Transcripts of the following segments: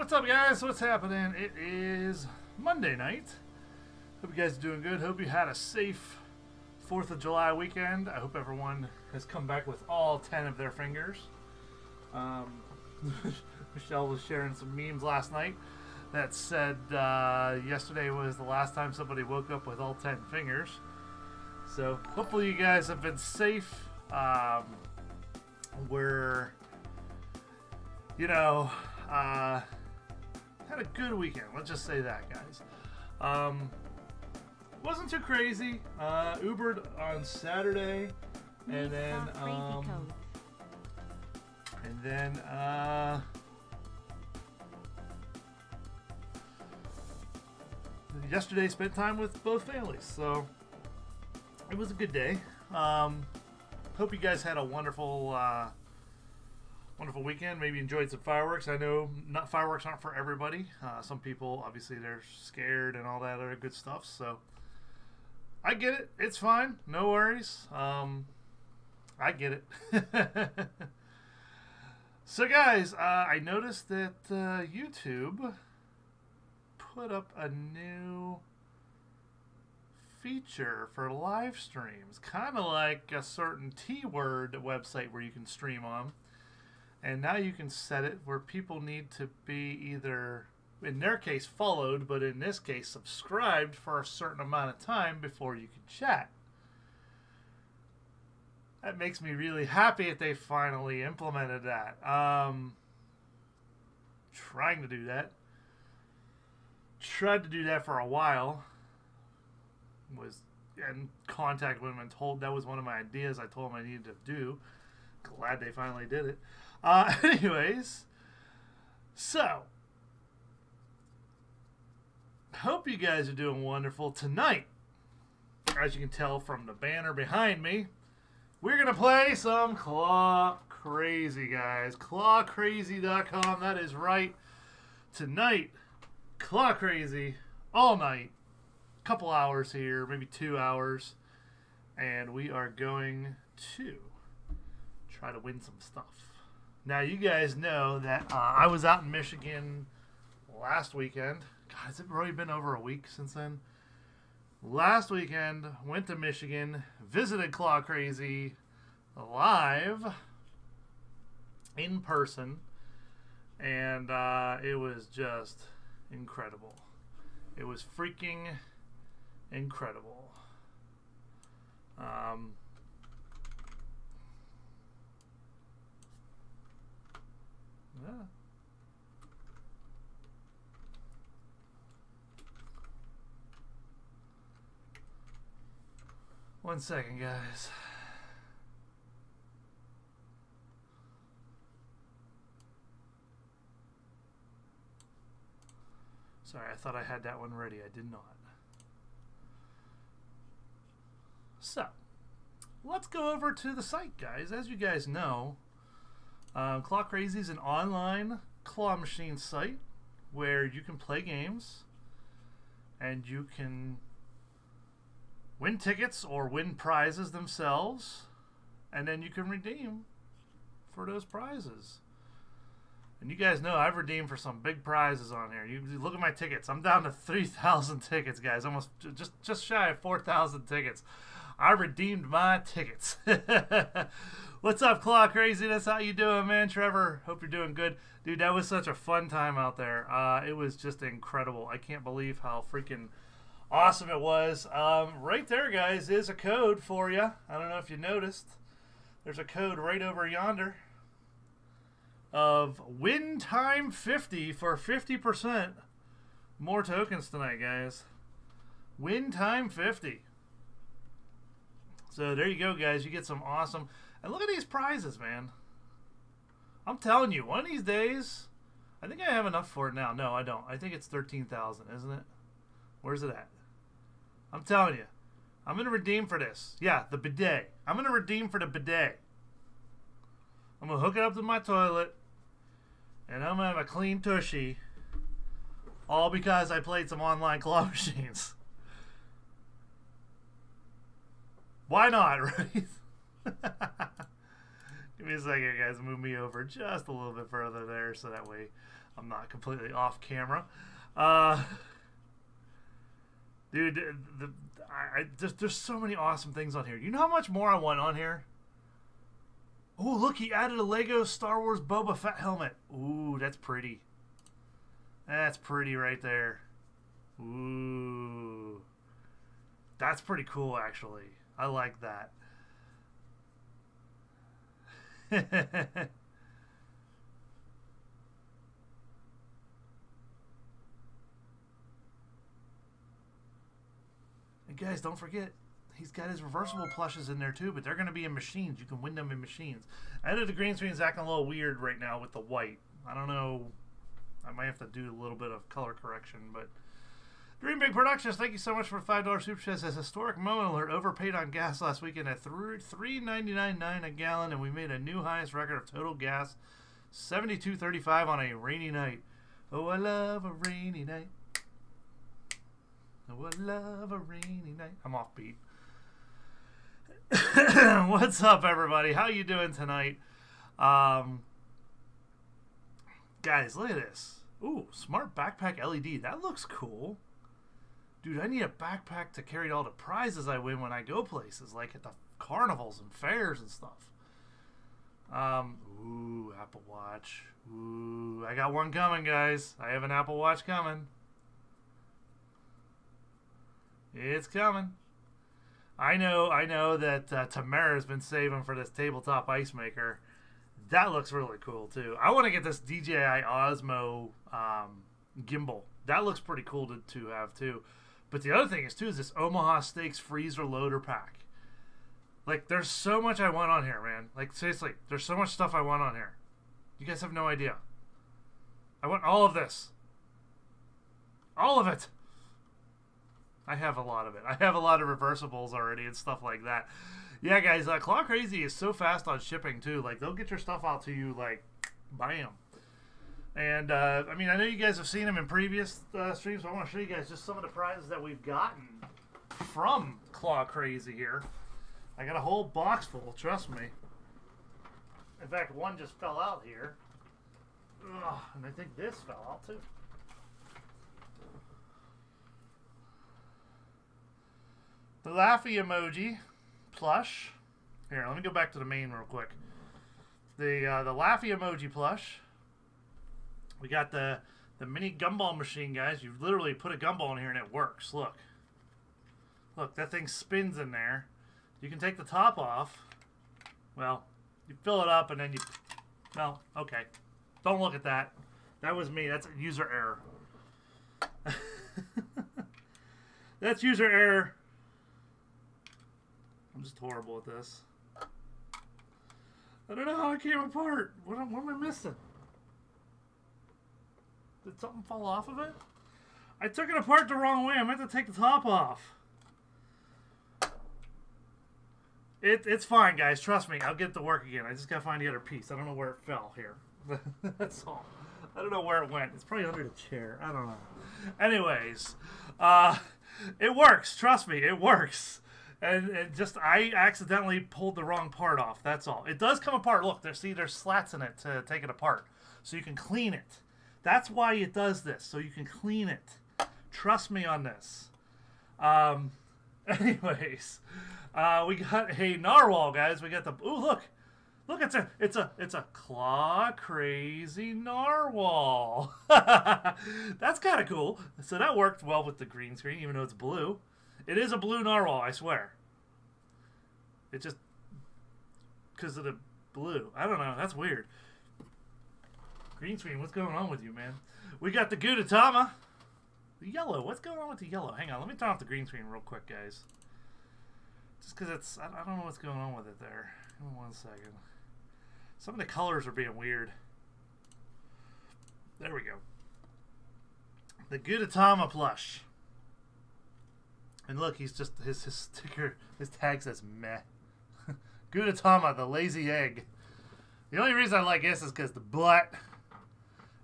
What's up, guys? What's happening? It is Monday night. Hope you guys are doing good. Hope you had a safe 4th of July weekend. I hope everyone has come back with all 10 of their fingers. Um, Michelle was sharing some memes last night that said uh, yesterday was the last time somebody woke up with all 10 fingers. So hopefully you guys have been safe. Um, we're, you know, uh, had a good weekend. Let's just say that, guys. Um, wasn't too crazy. Uh, Ubered on Saturday, and then um, and then uh, yesterday spent time with both families. So it was a good day. Um, hope you guys had a wonderful, uh, wonderful weekend. Maybe enjoyed some fireworks. I know not fireworks aren't for everybody. Uh, some people obviously they're scared and all that other good stuff. So I get it. It's fine. No worries. Um, I get it. so guys, uh, I noticed that uh, YouTube put up a new feature for live streams, kind of like a certain T word website where you can stream on. And now you can set it where people need to be either, in their case, followed, but in this case, subscribed for a certain amount of time before you can chat. That makes me really happy that they finally implemented that. Um, trying to do that. Tried to do that for a while was in contact with him and told that was one of my ideas I told them I needed to do. Glad they finally did it. Uh, anyways, so hope you guys are doing wonderful tonight. As you can tell from the banner behind me, we're gonna play some Claw Crazy, guys. ClawCrazy.com. That is right. Tonight, Claw Crazy all night couple hours here, maybe two hours, and we are going to try to win some stuff. Now, you guys know that uh, I was out in Michigan last weekend. God, has it really been over a week since then? Last weekend, went to Michigan, visited Claw Crazy live in person, and uh, it was just incredible. It was freaking incredible. Um, yeah. One second, guys. Sorry, I thought I had that one ready. I did not. So, let's go over to the site, guys. As you guys know, uh, Claw Crazy is an online claw machine site where you can play games and you can win tickets or win prizes themselves, and then you can redeem for those prizes. And you guys know I've redeemed for some big prizes on here. You look at my tickets. I'm down to 3,000 tickets, guys. Almost just just shy of 4,000 tickets. I redeemed my tickets. What's up, Claw Craziness? How you doing, man? Trevor, hope you're doing good. Dude, that was such a fun time out there. Uh, it was just incredible. I can't believe how freaking awesome it was. Um, right there, guys, is a code for you. I don't know if you noticed. There's a code right over yonder of win time 50 for 50% more tokens tonight, guys. Win time 50. So there you go, guys. You get some awesome. And look at these prizes, man. I'm telling you, one of these days, I think I have enough for it now. No, I don't. I think it's 13,000, isn't it? Where's it at? I'm telling you. I'm going to redeem for this. Yeah, the bidet. I'm going to redeem for the bidet. I'm going to hook it up to my toilet. And I'm going to have a clean tushy. All because I played some online claw machines. Why not, right? Give me a second, guys. Move me over just a little bit further there so that way I'm not completely off camera. Uh, dude, the, I, I just there's so many awesome things on here. You know how much more I want on here? Oh, look, he added a Lego Star Wars Boba Fett helmet. Ooh, that's pretty. That's pretty right there. Ooh. That's pretty cool, actually. I like that. and guys, don't forget, he's got his reversible plushes in there too, but they're going to be in machines. You can win them in machines. I know the green screen's acting a little weird right now with the white. I don't know. I might have to do a little bit of color correction, but Dream Big Productions, thank you so much for five dollar super chat. Historic moment alert. Overpaid on gas last weekend at three ninety nine nine a gallon, and we made a new highest record of total gas, seventy two thirty five on a rainy night. Oh, I love a rainy night. Oh, I love a rainy night. I'm off beat. What's up, everybody? How you doing tonight? Um, guys, look at this. Ooh, smart backpack LED. That looks cool. Dude, I need a backpack to carry all the prizes I win when I go places, like at the carnivals and fairs and stuff. Um, ooh, Apple Watch. Ooh, I got one coming, guys. I have an Apple Watch coming. It's coming. I know, I know that uh, Tamara's been saving for this tabletop ice maker. That looks really cool too. I want to get this DJI Osmo um, gimbal. That looks pretty cool to, to have too. But the other thing is too is this Omaha Steaks freezer loader pack. Like, there's so much I want on here, man. Like, seriously, there's so much stuff I want on here. You guys have no idea. I want all of this. All of it. I have a lot of it. I have a lot of reversibles already and stuff like that. Yeah, guys, uh, Claw Crazy is so fast on shipping too. Like they'll get your stuff out to you like, bam. And uh, I mean, I know you guys have seen them in previous uh, streams. But I want to show you guys just some of the prizes that we've gotten from Claw Crazy here. I got a whole box full. Trust me. In fact, one just fell out here. Ugh, and I think this fell out too. The Laffy emoji plush. Here, let me go back to the main real quick. The uh, the Laffy emoji plush. We got the the mini gumball machine, guys. You literally put a gumball in here and it works. Look. Look, that thing spins in there. You can take the top off. Well, you fill it up and then you... Well, okay. Don't look at that. That was me. That's a user error. That's user error. I'm just horrible at this. I don't know how it came apart. What, what am I missing? Did something fall off of it? I took it apart the wrong way. I meant to take the top off. It, it's fine, guys. Trust me. I'll get to work again. I just got to find the other piece. I don't know where it fell here. That's all. I don't know where it went. It's probably under the chair. I don't know. Anyways, uh, it works. Trust me, it works. And, and just I accidentally pulled the wrong part off. That's all. It does come apart. Look, there. See, there's slats in it to take it apart, so you can clean it. That's why it does this, so you can clean it. Trust me on this. Um, anyways, uh, we got a narwhal, guys. We got the. Ooh, look, look! It's a, it's a, it's a claw crazy narwhal. That's kind of cool. So that worked well with the green screen, even though it's blue. It is a blue narwhal, I swear. It just because of the blue. I don't know. That's weird. Green screen, what's going on with you, man? We got the Gudetama. The yellow. What's going on with the yellow? Hang on. Let me turn off the green screen real quick, guys. Just because it's... I, I don't know what's going on with it there. Give me one second. Some of the colors are being weird. There we go. The Gudetama plush. And look, he's just... His, his sticker... His tag says meh. Gudetama, the lazy egg. The only reason I like this is because the butt...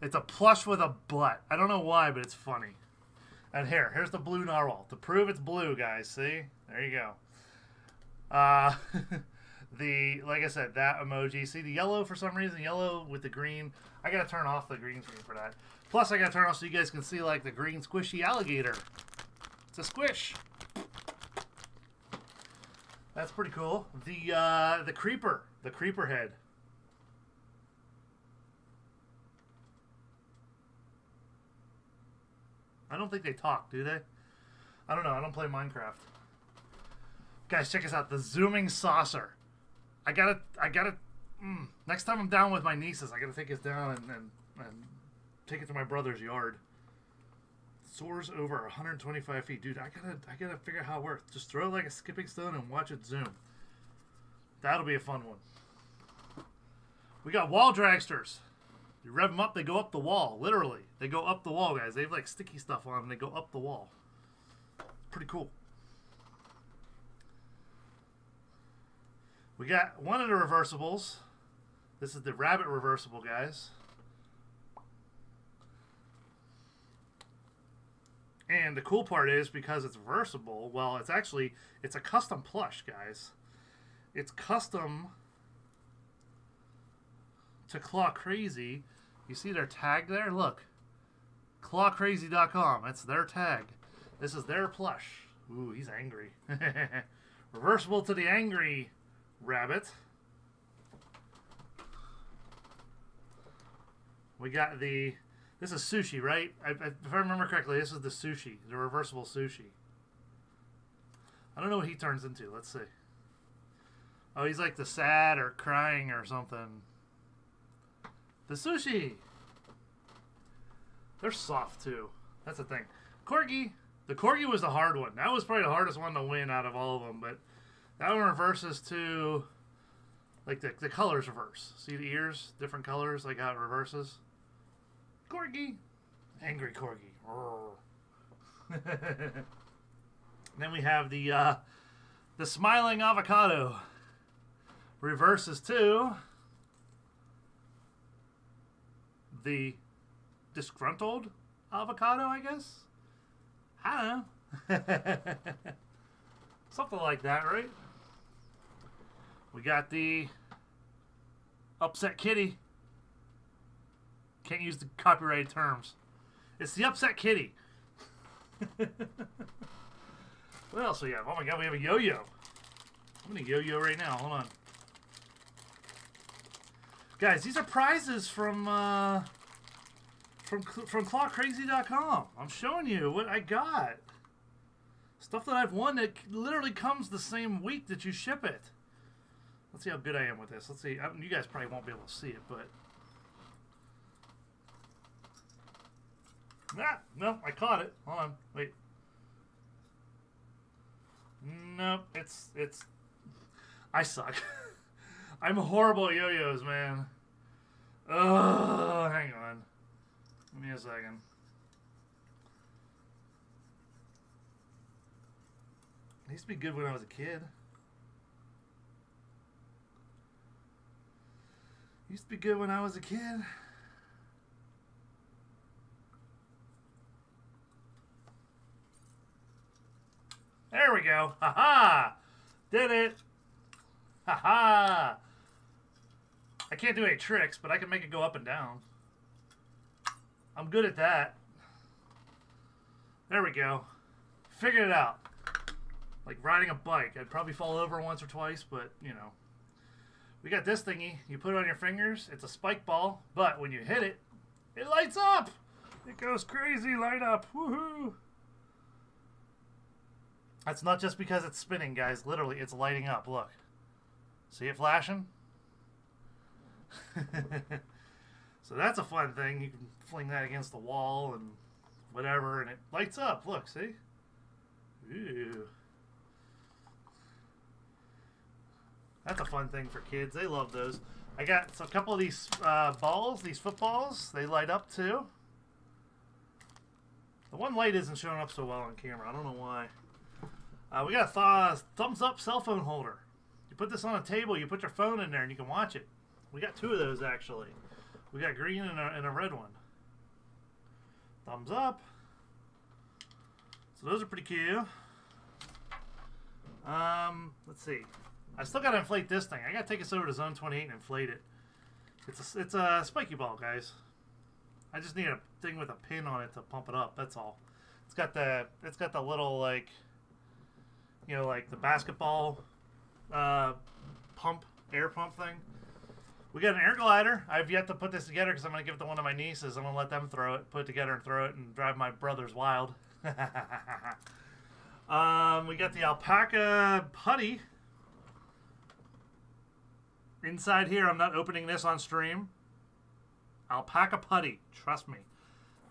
It's a plush with a butt. I don't know why, but it's funny. And here, here's the blue narwhal. To prove it's blue, guys, see? There you go. Uh, the like I said, that emoji. See the yellow for some reason, yellow with the green. I gotta turn off the green screen for that. Plus, I gotta turn off so you guys can see like the green squishy alligator. It's a squish. That's pretty cool. The uh, the creeper, the creeper head. I don't think they talk, do they? I don't know. I don't play Minecraft. Guys, check us out. The zooming saucer. I gotta, I gotta. Mm, next time I'm down with my nieces, I gotta take us down and, and, and take it to my brother's yard. Soars over 125 feet, dude. I gotta, I gotta figure out how it works. Just throw it like a skipping stone and watch it zoom. That'll be a fun one. We got wall dragsters. You rev them up, they go up the wall. Literally, they go up the wall, guys. They have like sticky stuff on them. They go up the wall. Pretty cool. We got one of the reversibles. This is the rabbit reversible, guys. And the cool part is because it's reversible, well, it's actually it's a custom plush, guys. It's custom to Claw Crazy. You see their tag there? Look. Clawcrazy.com. That's their tag. This is their plush. Ooh, he's angry. Reversible to the angry rabbit. We got the. This is sushi, right? I, I, if I remember correctly, this is the sushi, the reversible sushi. I don't know what he turns into. Let's see. Oh, he's like the sad or crying or something. The sushi. They're soft too. That's the thing. Corgi. The Corgi was the hard one. That was probably the hardest one to win out of all of them, but that one reverses to like the, the colors reverse. See the ears, different colors, like how it reverses. Corgi, angry corgi. then we have the uh, the smiling avocado. Reverses to the disgruntled avocado, I guess. I don't know. Something like that, right? We got the upset kitty. Can't use the copyrighted terms. It's the upset kitty. what else we have? Oh my god, we have a yo-yo. I'm gonna yo-yo right now. Hold on. Guys, these are prizes from uh, from from clawcrazy.com. I'm showing you what I got. Stuff that I've won that literally comes the same week that you ship it. Let's see how good I am with this. Let's see. I, you guys probably won't be able to see it, but ah, no, I caught it. Hold on, wait. Nope, it's it's. I suck. I'm horrible yo-yos, man. Oh, hang on. Give me a second. I used to be good when I was a kid. Used to be good when I was a kid. There we go. Ha ha! Did it! Ha ha! I can't do any tricks, but I can make it go up and down. I'm good at that. There we go. Figured it out. Like riding a bike. I'd probably fall over once or twice, but, you know. We got this thingy. You put it on your fingers. It's a spike ball, but when you hit it, it lights up. It goes crazy, light up. Woohoo! That's not just because it's spinning, guys. Literally, it's lighting up. Look. See it flashing? so that's a fun thing. You can fling that against the wall and whatever, and it lights up. Look, see? Ooh. That's a fun thing for kids. They love those. I got a couple of these uh, balls, these footballs. They light up too. The one light isn't showing up so well on camera. I don't know why. Uh, we got a th thumbs up cell phone holder. You put this on a table, you put your phone in there, and you can watch it. We got two of those actually. We got green and a, and a red one. Thumbs up. So those are pretty cute. Um, let's see. I still gotta inflate this thing. I gotta take us over to Zone 28 and inflate it. It's a, it's a spiky ball, guys. I just need a thing with a pin on it to pump it up. That's all. It's got the it's got the little like you know like the basketball uh, pump air pump thing. We got an air glider. I've yet to put this together because I'm going to give it to one of my nieces. I'm going to let them throw it, put it together and throw it, and drive my brothers wild. um, we got the alpaca putty. Inside here, I'm not opening this on stream. Alpaca putty. Trust me.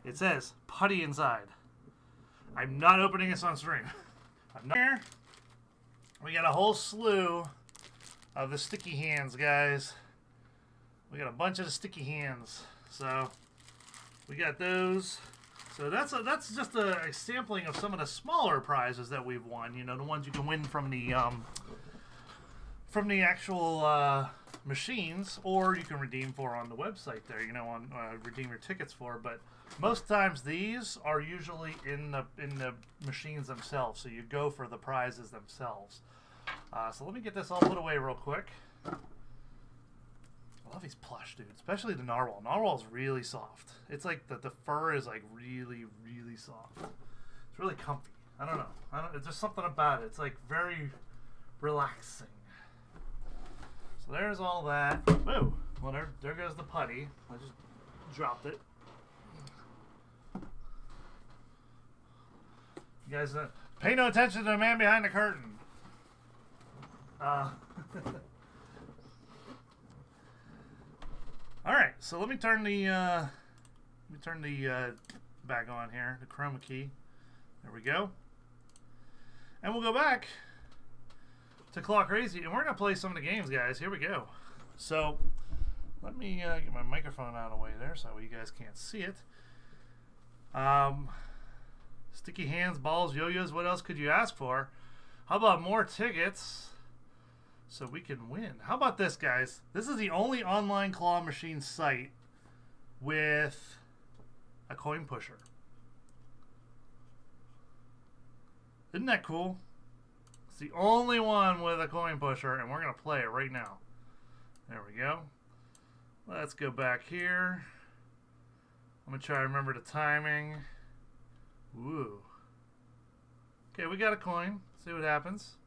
It says putty inside. I'm not opening this on stream. I'm not here. We got a whole slew of the sticky hands, guys. We got a bunch of sticky hands. So we got those. So that's a, that's just a, a, sampling of some of the smaller prizes that we've won. You know, the ones you can win from the um, from the actual uh, machines, or you can redeem for on the website there. You know, on uh, redeem your tickets for. But most times these are usually in the in the machines themselves. So you go for the prizes themselves. Uh, so let me get this all put away real quick. I love these plush, dude. Especially the narwhal. Narwhal's really soft. It's like the, the fur is like really, really soft. It's really comfy. I don't know. I don't. There's something about it. It's like very relaxing. So there's all that. Whoa. Well, there, there goes the putty. I just dropped it. You guys uh, pay no attention to the man behind the curtain. Uh, all right, so let me turn the uh, let me turn the uh, back on here, the chroma key. There we go, and we'll go back to Claw Crazy, and we're gonna play some of the games, guys. Here we go. So let me uh, get my microphone out of the way there, so you guys can't see it. Um, sticky hands, balls, yo-yos. What else could you ask for? How about more tickets? So we can win. How about this, guys? This is the only online claw machine site with a coin pusher. Isn't that cool? It's the only one with a coin pusher, and we're going to play it right now. There we go. Let's go back here. I'm going to try to remember the timing. Ooh. Okay, we got a coin. See what happens.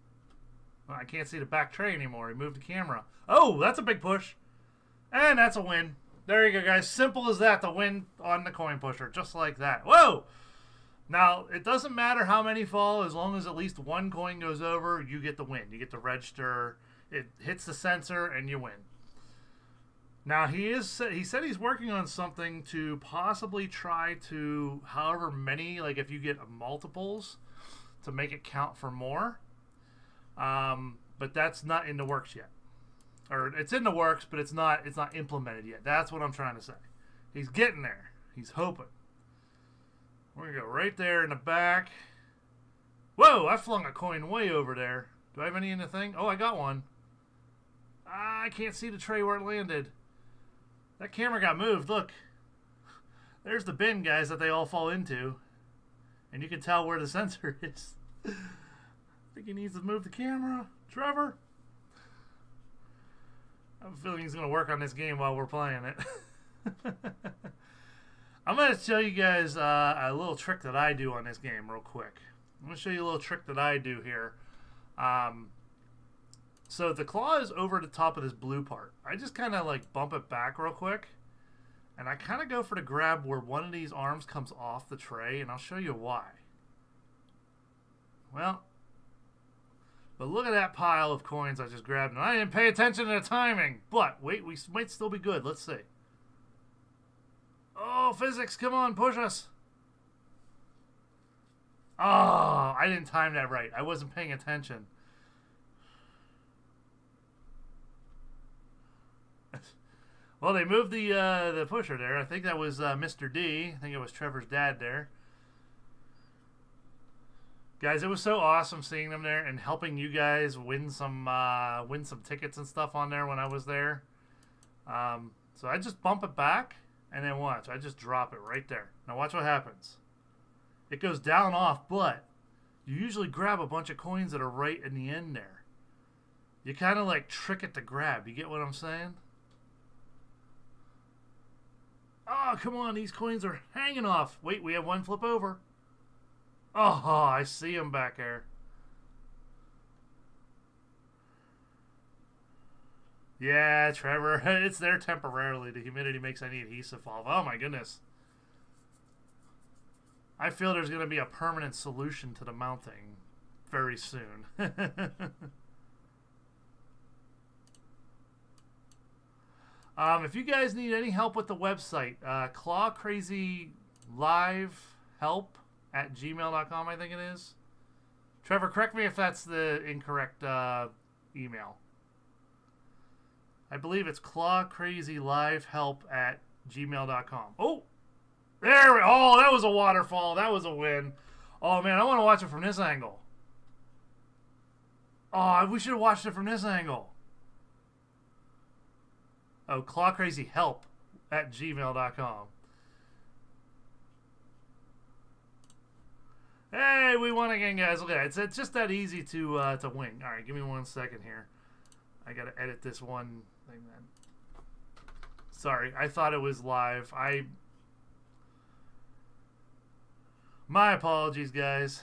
Oh, I can't see the back tray anymore. He moved the camera. Oh, that's a big push. And that's a win. There you go, guys. Simple as that, the win on the coin pusher. Just like that. Whoa! Now, it doesn't matter how many fall. As long as at least one coin goes over, you get the win. You get to register. It hits the sensor, and you win. Now, he is he said he's working on something to possibly try to, however many, like if you get multiples, to make it count for more. Um, but that's not in the works yet, or it's in the works, but it's not it's not implemented yet. That's what I'm trying to say. He's getting there. He's hoping. We're gonna go right there in the back. Whoa! I flung a coin way over there. Do I have any in the thing? Oh, I got one. Ah, I can't see the tray where it landed. That camera got moved. Look. There's the bin, guys, that they all fall into. And you can tell where the sensor is think he needs to move the camera. Trevor? I have a feeling he's going to work on this game while we're playing it. I'm going to show you guys uh, a little trick that I do on this game real quick. I'm going to show you a little trick that I do here. Um, so the claw is over the top of this blue part. I just kind of like bump it back real quick. And I kind of go for the grab where one of these arms comes off the tray. And I'll show you why. Well, but look at that pile of coins I just grabbed, and I didn't pay attention to the timing. But wait, we might still be good. Let's see. Oh, physics, come on, push us. Oh, I didn't time that right. I wasn't paying attention. well, they moved the uh, the pusher there. I think that was uh, Mr. D. I think it was Trevor's dad there guys it was so awesome seeing them there and helping you guys win some uh, win some tickets and stuff on there when i was there um, so i just bump it back and then watch i just drop it right there now watch what happens it goes down off but you usually grab a bunch of coins that are right in the end there You kind of like trick it to grab. You get what I'm saying? Oh, come on. These coins are hanging off. Wait, we have one flip over. Oh, I see him back there. Yeah, Trevor, it's there temporarily. The humidity makes any adhesive fall. Oh my goodness. I feel there's going to be a permanent solution to the mounting very soon. um, if you guys need any help with the website, uh, Claw Crazy Live Help at gmail.com, I think it is. Trevor, correct me if that's the incorrect uh, email. I believe it's claw crazy live help at gmail.com. Oh, there we Oh, that was a waterfall. That was a win. Oh, man, I want to watch it from this angle. Oh, we should have watched it from this angle. Oh, claw crazy help at gmail.com. Hey, we won again, guys. Look at that. It's, it's just that easy to uh, to win. All right, give me one second here. I got to edit this one thing then. Sorry, I thought it was live. I. My apologies, guys.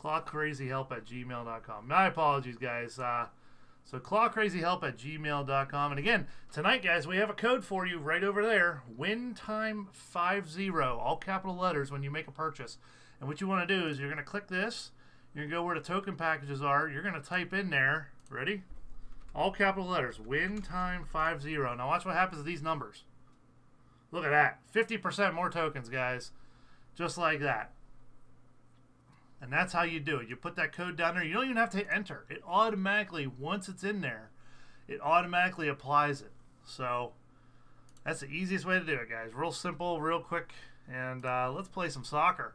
Clawcrazyhelp at gmail.com. My apologies, guys. Uh, so clawcrazyhelp at gmail.com. And again, tonight, guys, we have a code for you right over there. WinTime50, all capital letters when you make a purchase. And what you want to do is you're going to click this. You're going to go where the token packages are. You're going to type in there. Ready? All capital letters. WinTime50. Now watch what happens to these numbers. Look at that. 50% more tokens, guys. Just like that. And that's how you do it. You put that code down there. You don't even have to enter. It automatically, once it's in there, it automatically applies it. So that's the easiest way to do it, guys. Real simple, real quick. And uh, let's play some soccer.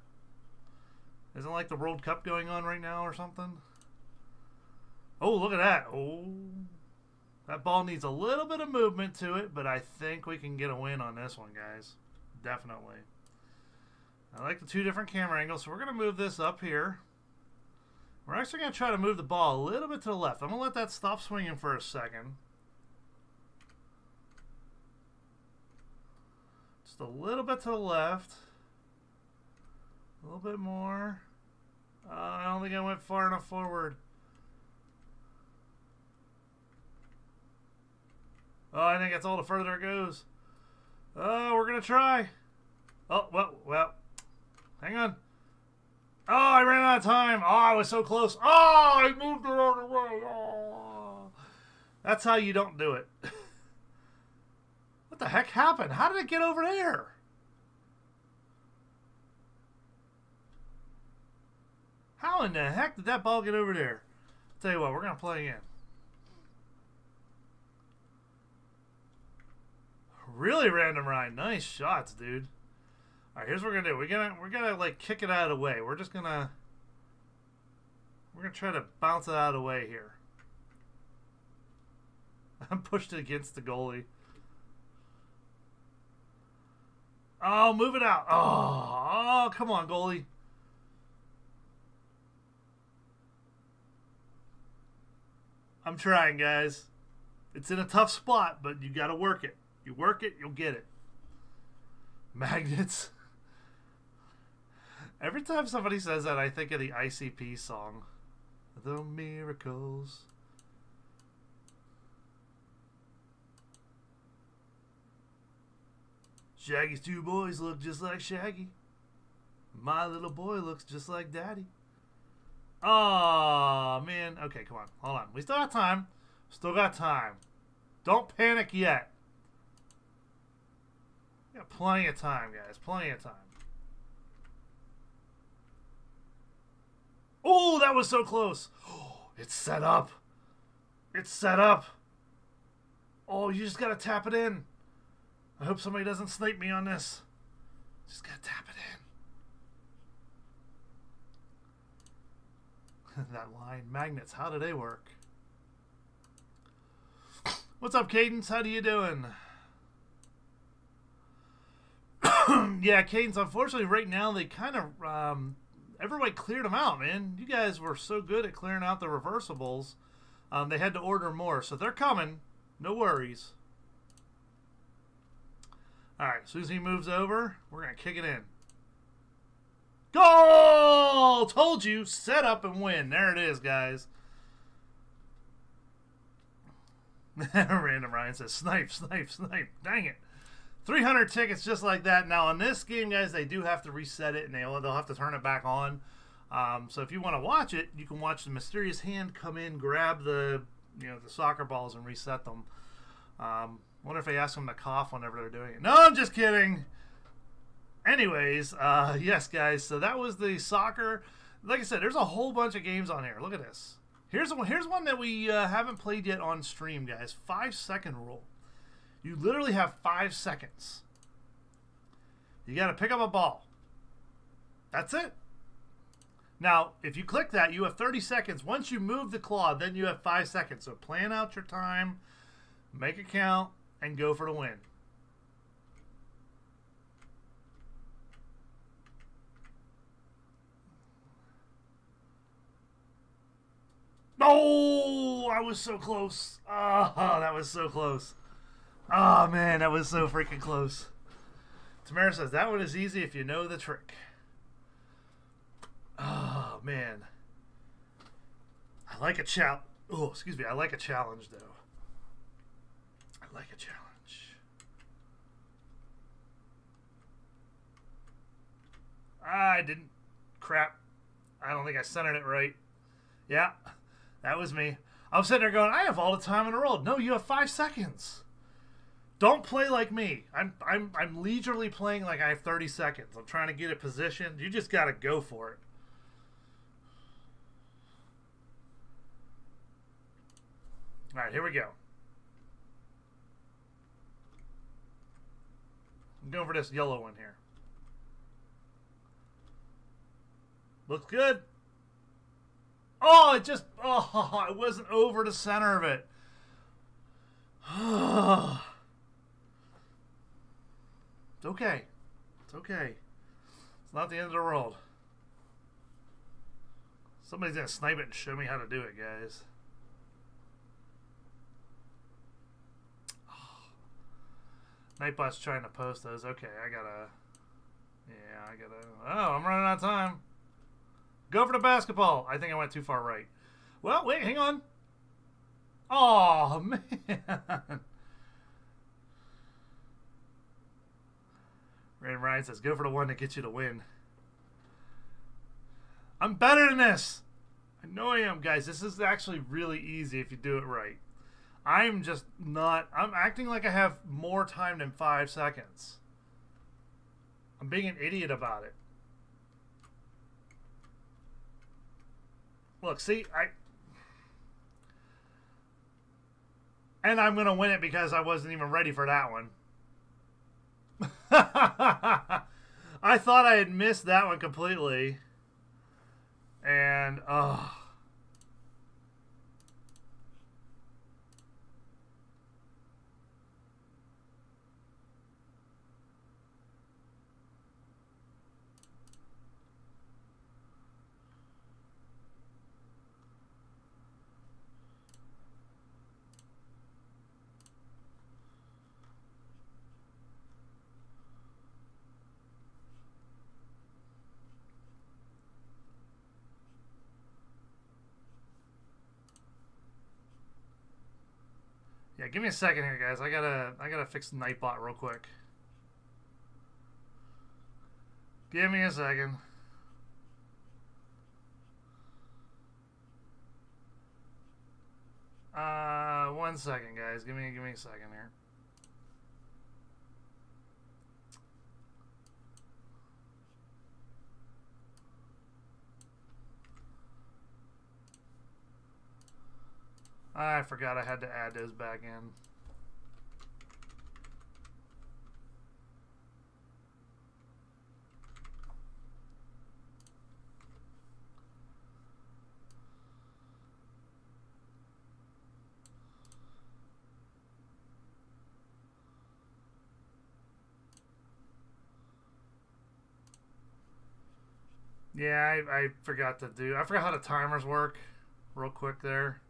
Isn't like the World Cup going on right now or something? Oh, look at that. Oh, that ball needs a little bit of movement to it, but I think we can get a win on this one, guys. Definitely. I like the two different camera angles, so we're going to move this up here. We're actually going to try to move the ball a little bit to the left. I'm going to let that stop swinging for a second. Just a little bit to the left. A little bit more. Uh, I don't think I went far enough forward. Oh, I think that's all the further it goes. Oh, we're going to try. Oh, well, well, Hang on. Oh, I ran out of time. Oh, I was so close. Oh, I moved it out of the way. Oh. That's how you don't do it. what the heck happened? How did it get over there? How in the heck did that ball get over there? Tell you what, we're going to play again. Really random ride. Nice shots, dude. All right, here's what we're gonna do. We're gonna we're gonna like kick it out of the way. We're just gonna we're gonna try to bounce it out of the way here. I'm pushed it against the goalie. Oh, move it out. Oh, oh, come on, goalie. I'm trying, guys. It's in a tough spot, but you got to work it. You work it, you'll get it. Magnets. Every time somebody says that, I think of the ICP song, The Miracles. Shaggy's two boys look just like Shaggy. My little boy looks just like Daddy. Oh man. Okay, come on. Hold on. We still got time. Still got time. Don't panic yet. We got plenty of time, guys. Plenty of time. Oh, that was so close. It's set up. It's set up. Oh, you just gotta tap it in. I hope somebody doesn't snipe me on this. Just gotta tap it in. that line. Magnets, how do they work? What's up, Cadence? How do you doing? yeah, Cadence, unfortunately, right now, they kind of... Um, everybody cleared them out, man. You guys were so good at clearing out the reversibles. Um, they had to order more, so they're coming. No worries. All right, as soon as he moves over, we're gonna kick it in. Goal! Told you, set up and win. There it is, guys. Random Ryan says, snipe, snipe, snipe. Dang it. 300 tickets just like that. Now, on this game, guys, they do have to reset it, and they'll, they'll have to turn it back on. Um, so if you want to watch it, you can watch the mysterious hand come in, grab the you know the soccer balls, and reset them. Um, wonder if they ask them to cough whenever they're doing it. No, I'm just kidding. Anyways, uh, yes, guys. So that was the soccer. Like I said, there's a whole bunch of games on here. Look at this. Here's one. Here's one that we uh, haven't played yet on stream, guys. Five second rule. You literally have five seconds. You got to pick up a ball. That's it. Now, if you click that, you have 30 seconds. Once you move the claw, then you have five seconds. So plan out your time, make it count, and go for the win. Oh, I was so close. Oh, that was so close. Oh, man, that was so freaking close. Tamara says, that one is easy if you know the trick. Oh, man. I like a challenge. Oh, excuse me. I like a challenge, though. I like a challenge. Ah, I didn't. Crap. I don't think I centered it right. Yeah. That was me. I was sitting there going, I have all the time in the world. No, you have five seconds. Don't play like me. I'm I'm I'm leisurely playing like I have 30 seconds. I'm trying to get a position. You just gotta go for it. Alright, here we go. I'm going for this yellow one here. Looks good. Oh, it just, oh, it wasn't over the center of it. it's okay. It's okay. It's not the end of the world. Somebody's to snipe it and show me how to do it, guys. Nightbot's trying to post those. Okay, I gotta. Yeah, I gotta. Oh, I'm running out of time. Go for the basketball. I think I went too far right. Well, wait, hang on. Oh, man. Rand Ryan says, go for the one that gets you to win. I'm better than this. I know I am, guys. This is actually really easy if you do it right. I'm just not. I'm acting like I have more time than five seconds. I'm being an idiot about it. Look, see, I. And I'm going to win it because I wasn't even ready for that one. I thought I had missed that one completely. And, oh. Yeah, give me a second here, guys. I gotta I gotta fix Nightbot real quick. Give me a second. Uh, one second, guys. Give me give me a second here. I forgot I had to add those back in. Yeah, I, I forgot to do. I forgot how the timers work real quick there.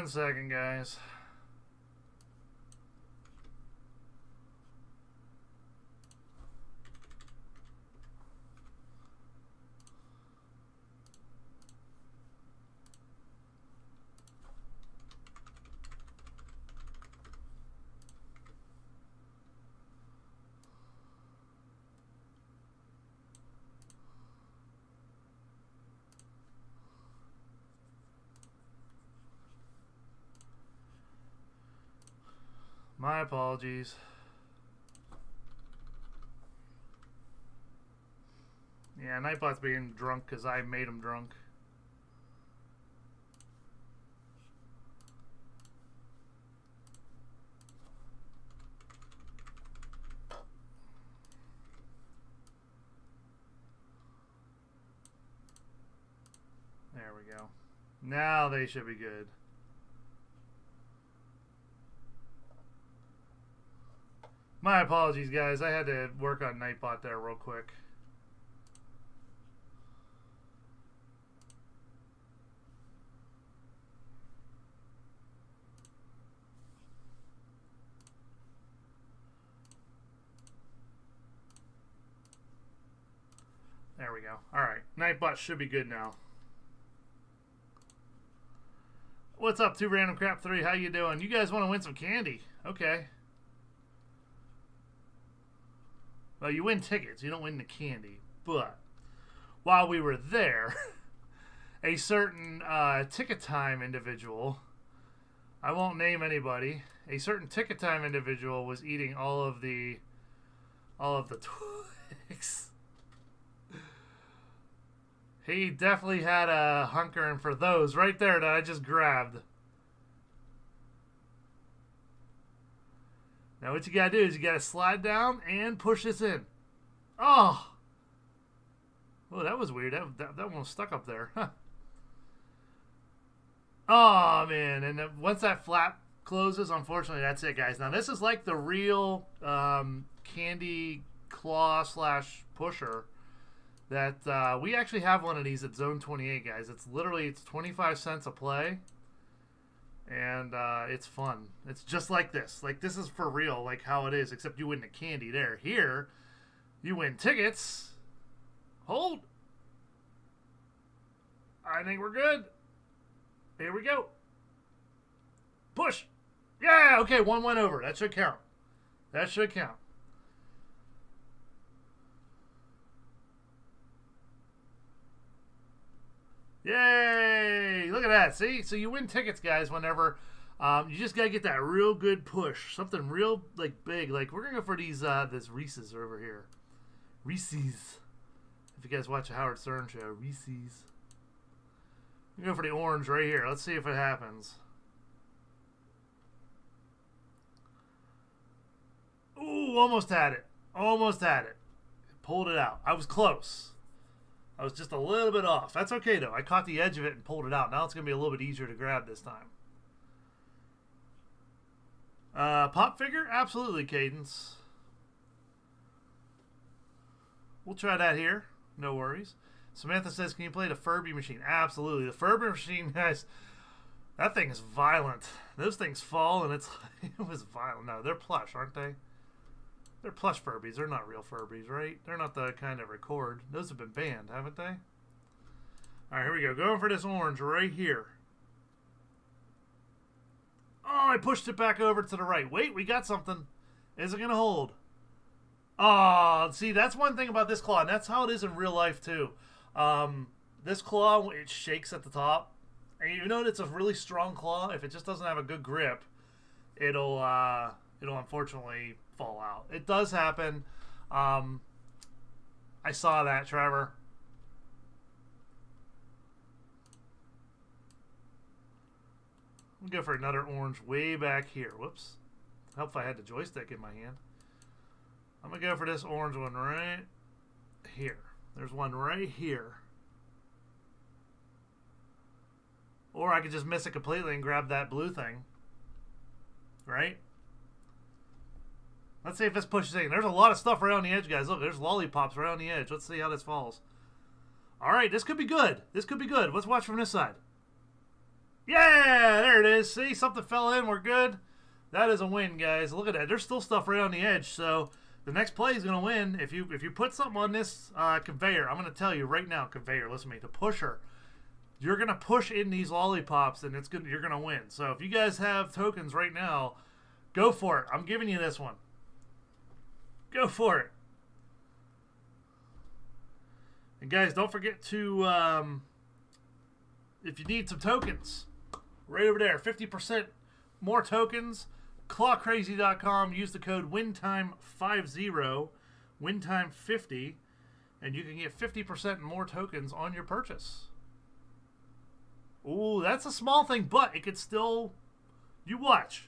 One second, guys. Apologies. Yeah, Nightbot's being drunk because I made him drunk. There we go. Now they should be good. My apologies, guys. I had to work on Nightbot there real quick. There we go. All right. Nightbot should be good now. What's up, two random crap three? How you doing? You guys want to win some candy? Okay. Well, you win tickets, you don't win the candy. But while we were there, a certain uh, ticket time individual, I won't name anybody, a certain ticket time individual was eating all of the all of the Twix. he definitely had a hunkering for those right there that I just grabbed. Now what you gotta do is you gotta slide down and push this in. Oh! Oh, that was weird. That, that, that one stuck up there. Oh, man. And once that flap closes, unfortunately, that's it, guys. Now, this is like the real um, candy claw slash pusher that uh, we actually have one of these at Zone 28, guys. It's literally, it's 25 cents a play and uh, it's fun. It's just like this. Like this is for real, like how it is. Except you win the candy there. Here, you win tickets. Hold. I think we're good. Here we go. Push. Yeah. Okay. One went over. That should count. That should count. Yay! Look at that. See? So you win tickets, guys, whenever um, you just gotta get that real good push. Something real like big. Like we're gonna go for these uh this Reese's over here. Reese's. If you guys watch a Howard Stern show, Reese's. We go for the orange right here. Let's see if it happens. Ooh, almost had it. Almost had it. Pulled it out. I was close. I was just a little bit off. That's okay, though. I caught the edge of it and pulled it out. Now it's going to be a little bit easier to grab this time. Uh, pop figure? Absolutely, Cadence. We'll try that here. No worries. Samantha says, can you play the Furby machine? Absolutely. The Furby machine, guys, that thing is violent. Those things fall, and it's it was violent. No, they're plush, aren't they? They're plush Furbies. They're not real Furbies, right? They're not the kind that record. Those have been banned, haven't they? All right, here we go. Going for this orange right here. Oh, I pushed it back over to the right. Wait, we got something. Is it going to hold? Oh, see, that's one thing about this claw, and that's how it is in real life, too. Um, this claw, it shakes at the top. And you know it's a really strong claw. If it just doesn't have a good grip, it'll, uh, it'll unfortunately fall out. It does happen. Um, I saw that, Trevor. We'll go for another orange way back here. Whoops. Help if I had the joystick in my hand. I'm going to go for this orange one right here. There's one right here. Or I could just miss it completely and grab that blue thing. Right? Let's see if this pushes in. There's a lot of stuff on the edge, guys. Look, there's lollipops on the edge. Let's see how this falls. All right, this could be good. This could be good. Let's watch from this side. Yeah, there it is. See, something fell in. We're good. That is a win, guys. Look at that. There's still stuff right on the edge, so the next play is going to win. If you if you put something on this uh, conveyor, I'm going to tell you right now, conveyor, listen to me, the pusher, you're going to push in these lollipops, and it's good. You're going to win. So if you guys have tokens right now, go for it. I'm giving you this one. Go for it. And guys, don't forget to, um, if you need some tokens, right over there, 50% more tokens. Clawcrazy.com. Use the code WINTIME50, WINTIME50, and you can get 50% more tokens on your purchase. Ooh, that's a small thing, but it could still. You watch.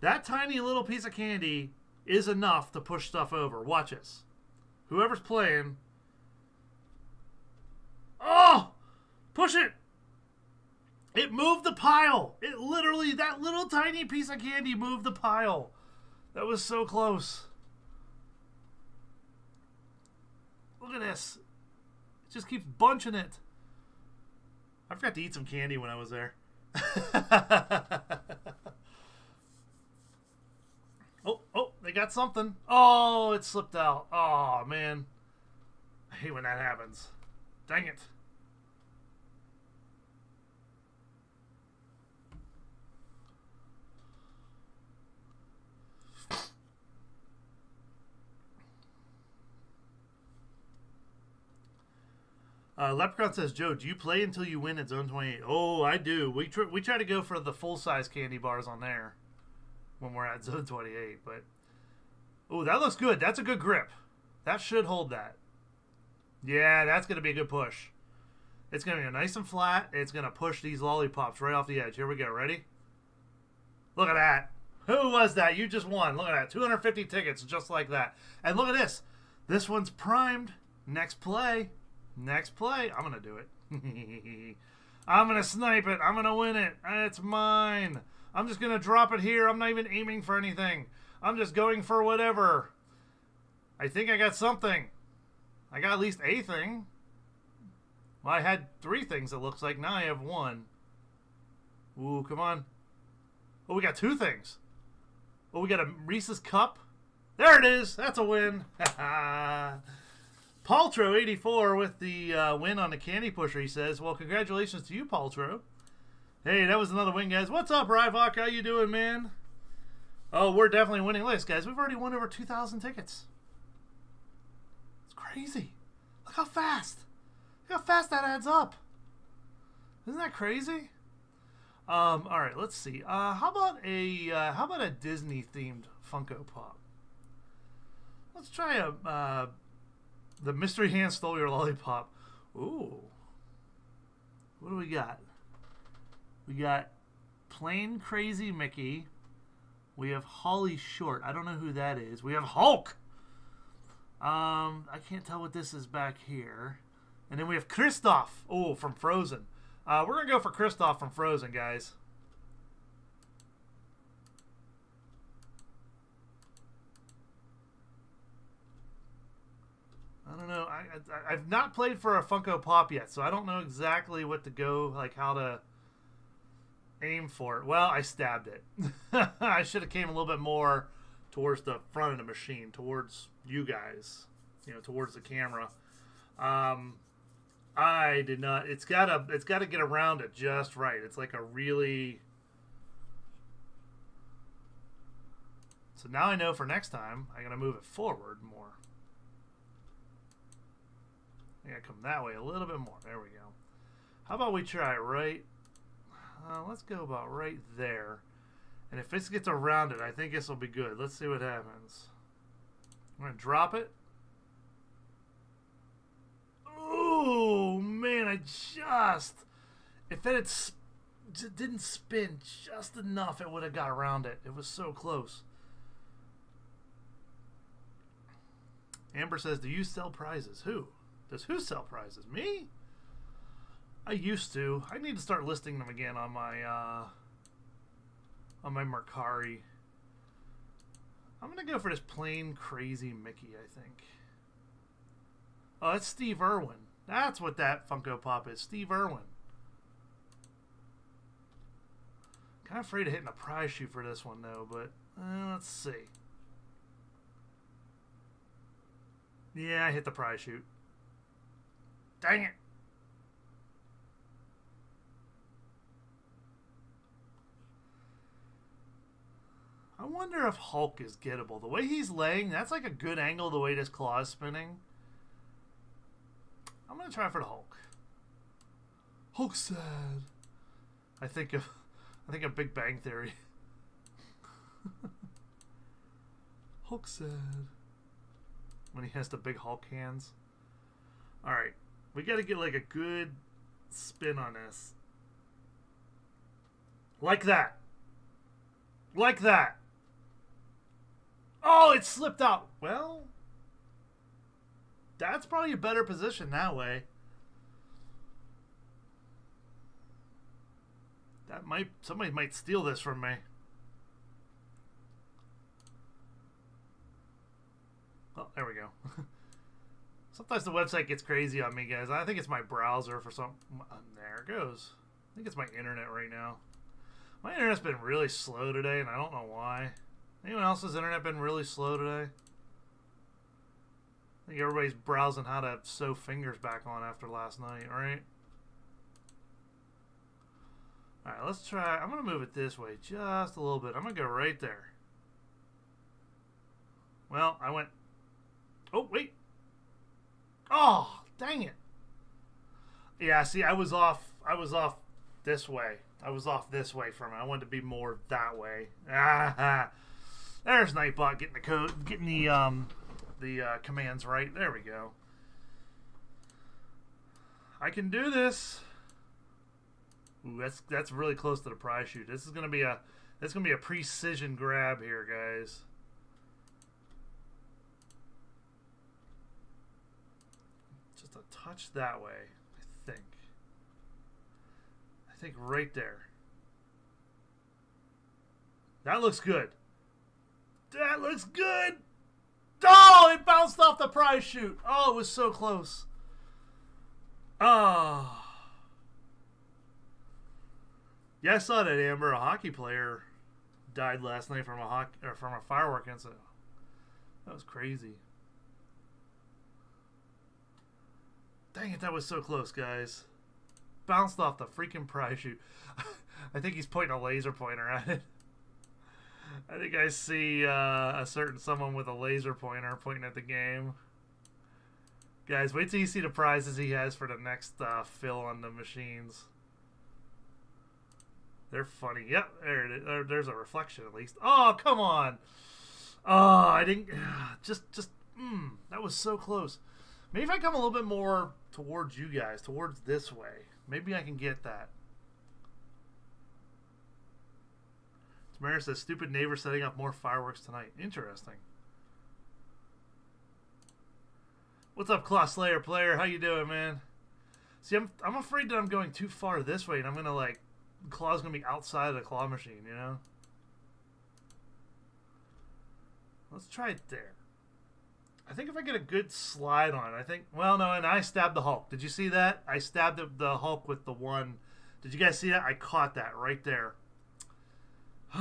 That tiny little piece of candy is enough to push stuff over. Watch this. Whoever's playing. Oh! Push it! It moved the pile. It literally, that little tiny piece of candy moved the pile. That was so close. Look at this. It just keeps bunching it. I forgot to eat some candy when I was there. oh, oh, they got something. Oh, it slipped out. Oh, man. I hate when that happens. Dang it. Uh, Leprechaun says, Joe, do you play until you win at Zone 28? Oh, I do. We, tr- we try to go for the full size candy bars on there when we're at Zone 28. But, oh, that looks good. That's a good grip. That should hold that. Yeah, that's going to be a good push. It's going to be nice and flat. It's going to push these lollipops right off the edge. Here we go. Ready? Look at that. Who was that? You just won. Look at that. 250 tickets just like that. And look at this. This one's primed. Next play. Next play. I'm going to do it. I'm going to snipe it. I'm going to win it. It's mine. I'm just going to drop it here. I'm not even aiming for anything. I'm just going for whatever. I think I got something. I got at least a thing. Well, I had three things, it looks like. Now I have one. Ooh, come on. Oh, we got two things. Oh, we got a Reese's Cup. There it is. That's a win. Paltrow84 with the uh, win on the Candy Pusher, he says. Well, congratulations to you, Paltrow. Hey, that was another win, guys. What's up, Ryvok? How you doing, man? Oh, we're definitely winning list, guys. We've already won over 2,000 tickets. It's crazy. Look how fast. Look how fast that adds up. Isn't that crazy? Um, all right, let's see. Uh, how about a uh, how about a Disney themed Funko Pop? Let's try a uh, the mystery hand stole your lollipop. Ooh, what do we got? We got Plane Crazy Mickey. We have Holly Short. I don't know who that is. We have Hulk. Um, I can't tell what this is back here. And then we have Kristoff. Oh, from Frozen. Uh, we're going to go for Kristoff from Frozen, guys. I don't know. I, I, I've not played for a Funko Pop yet, so I don't know exactly what to go, like how to aim for it. Well, I stabbed it. I should have came a little bit more towards the front of the machine, towards you guys, you know, towards the camera. Um, I did not. It's gotta. It's gotta get around it just right. It's like a really. So now I know for next time I gotta move it forward more. I gotta come that way a little bit more. There we go. How about we try right? Uh, let's go about right there. And if this gets around it, I think this will be good. Let's see what happens. I'm gonna drop it. Oh man, I just if it had didn't spin just enough, it would have got around it. It was so close. Amber says, "Do you sell prizes? Who does who sell prizes? Me? I used to. I need to start listing them again on my uh, on my Mercari. I'm gonna go for this Plane Crazy Mickey. I think. Oh, that's Steve Irwin. That's what that Funko Pop is. Steve Irwin. Kind of afraid of hitting a prize chute for this one though, but uh, let's see. Yeah, I hit the prize chute. Dang it. I wonder if Hulk is gettable. The way he's laying, that's like a good angle the way his claw is spinning. I'm going to try for the Hulk. Hulk sad. I think of I think of Big Bang Theory. Hulk sad. When he has the big Hulk hands. Alright. We gotta get like a good spin on this. Like that. Like that. Oh, it slipped out. Well, that's probably a better position that way. That might somebody might steal this from me. Oh, there we go. Sometimes the website gets crazy on me, guys. I think it's my browser for some. Um, there it goes. I think it's my internet right now. My internet's been really slow today, and I don't know why. Anyone else's internet been really slow today? I think everybody's browsing how to sew fingers back on after last night, right? Alright, let's try. I'm going to move it this way just a little bit. I'm going to go right there. Well, I went... Oh, wait. Oh, dang it. Yeah, see, I was off. I was off this way. I was off this way from it. I wanted to be more that way. Ah, there's Nightbot getting the code, getting the um, the uh, commands right. There we go. I can do this. Ooh, that's that's really close to the prize chute. This is gonna be a that's gonna be a precision grab here, guys. Just a touch that way, I think. I think right there. That looks good. That looks good. Oh, it bounced off the prize chute. Oh, it was so close. Oh. Yeah, I saw that Amber, a hockey player, died last night from a hockey or from a firework incident. That was crazy. Dang it, that was so close, guys. Bounced off the freaking prize chute. I think he's pointing a laser pointer at it. I think I see uh, a certain someone with a laser pointer pointing at the game. Guys, wait till you see the prizes he has for the next uh, fill on the machines. They're funny. Yep, there it is. There's a reflection at least. Oh, come on. Oh, I didn't. Just, just. Mm, that was so close. Maybe if I come a little bit more towards you guys, towards this way, maybe I can get that. Tamara says, stupid neighbor setting up more fireworks tonight. Interesting. What's up, Claw Slayer player? How you doing, man? See, I'm, I'm afraid that I'm going too far this way, and I'm going to, like, Claw's going to be outside of the claw machine, you know? Let's try it there. I think if I get a good slide on it, I think, well, no, and I stabbed the Hulk. Did you see that? I stabbed the, the Hulk with the one. Did you guys see that? I caught that right there.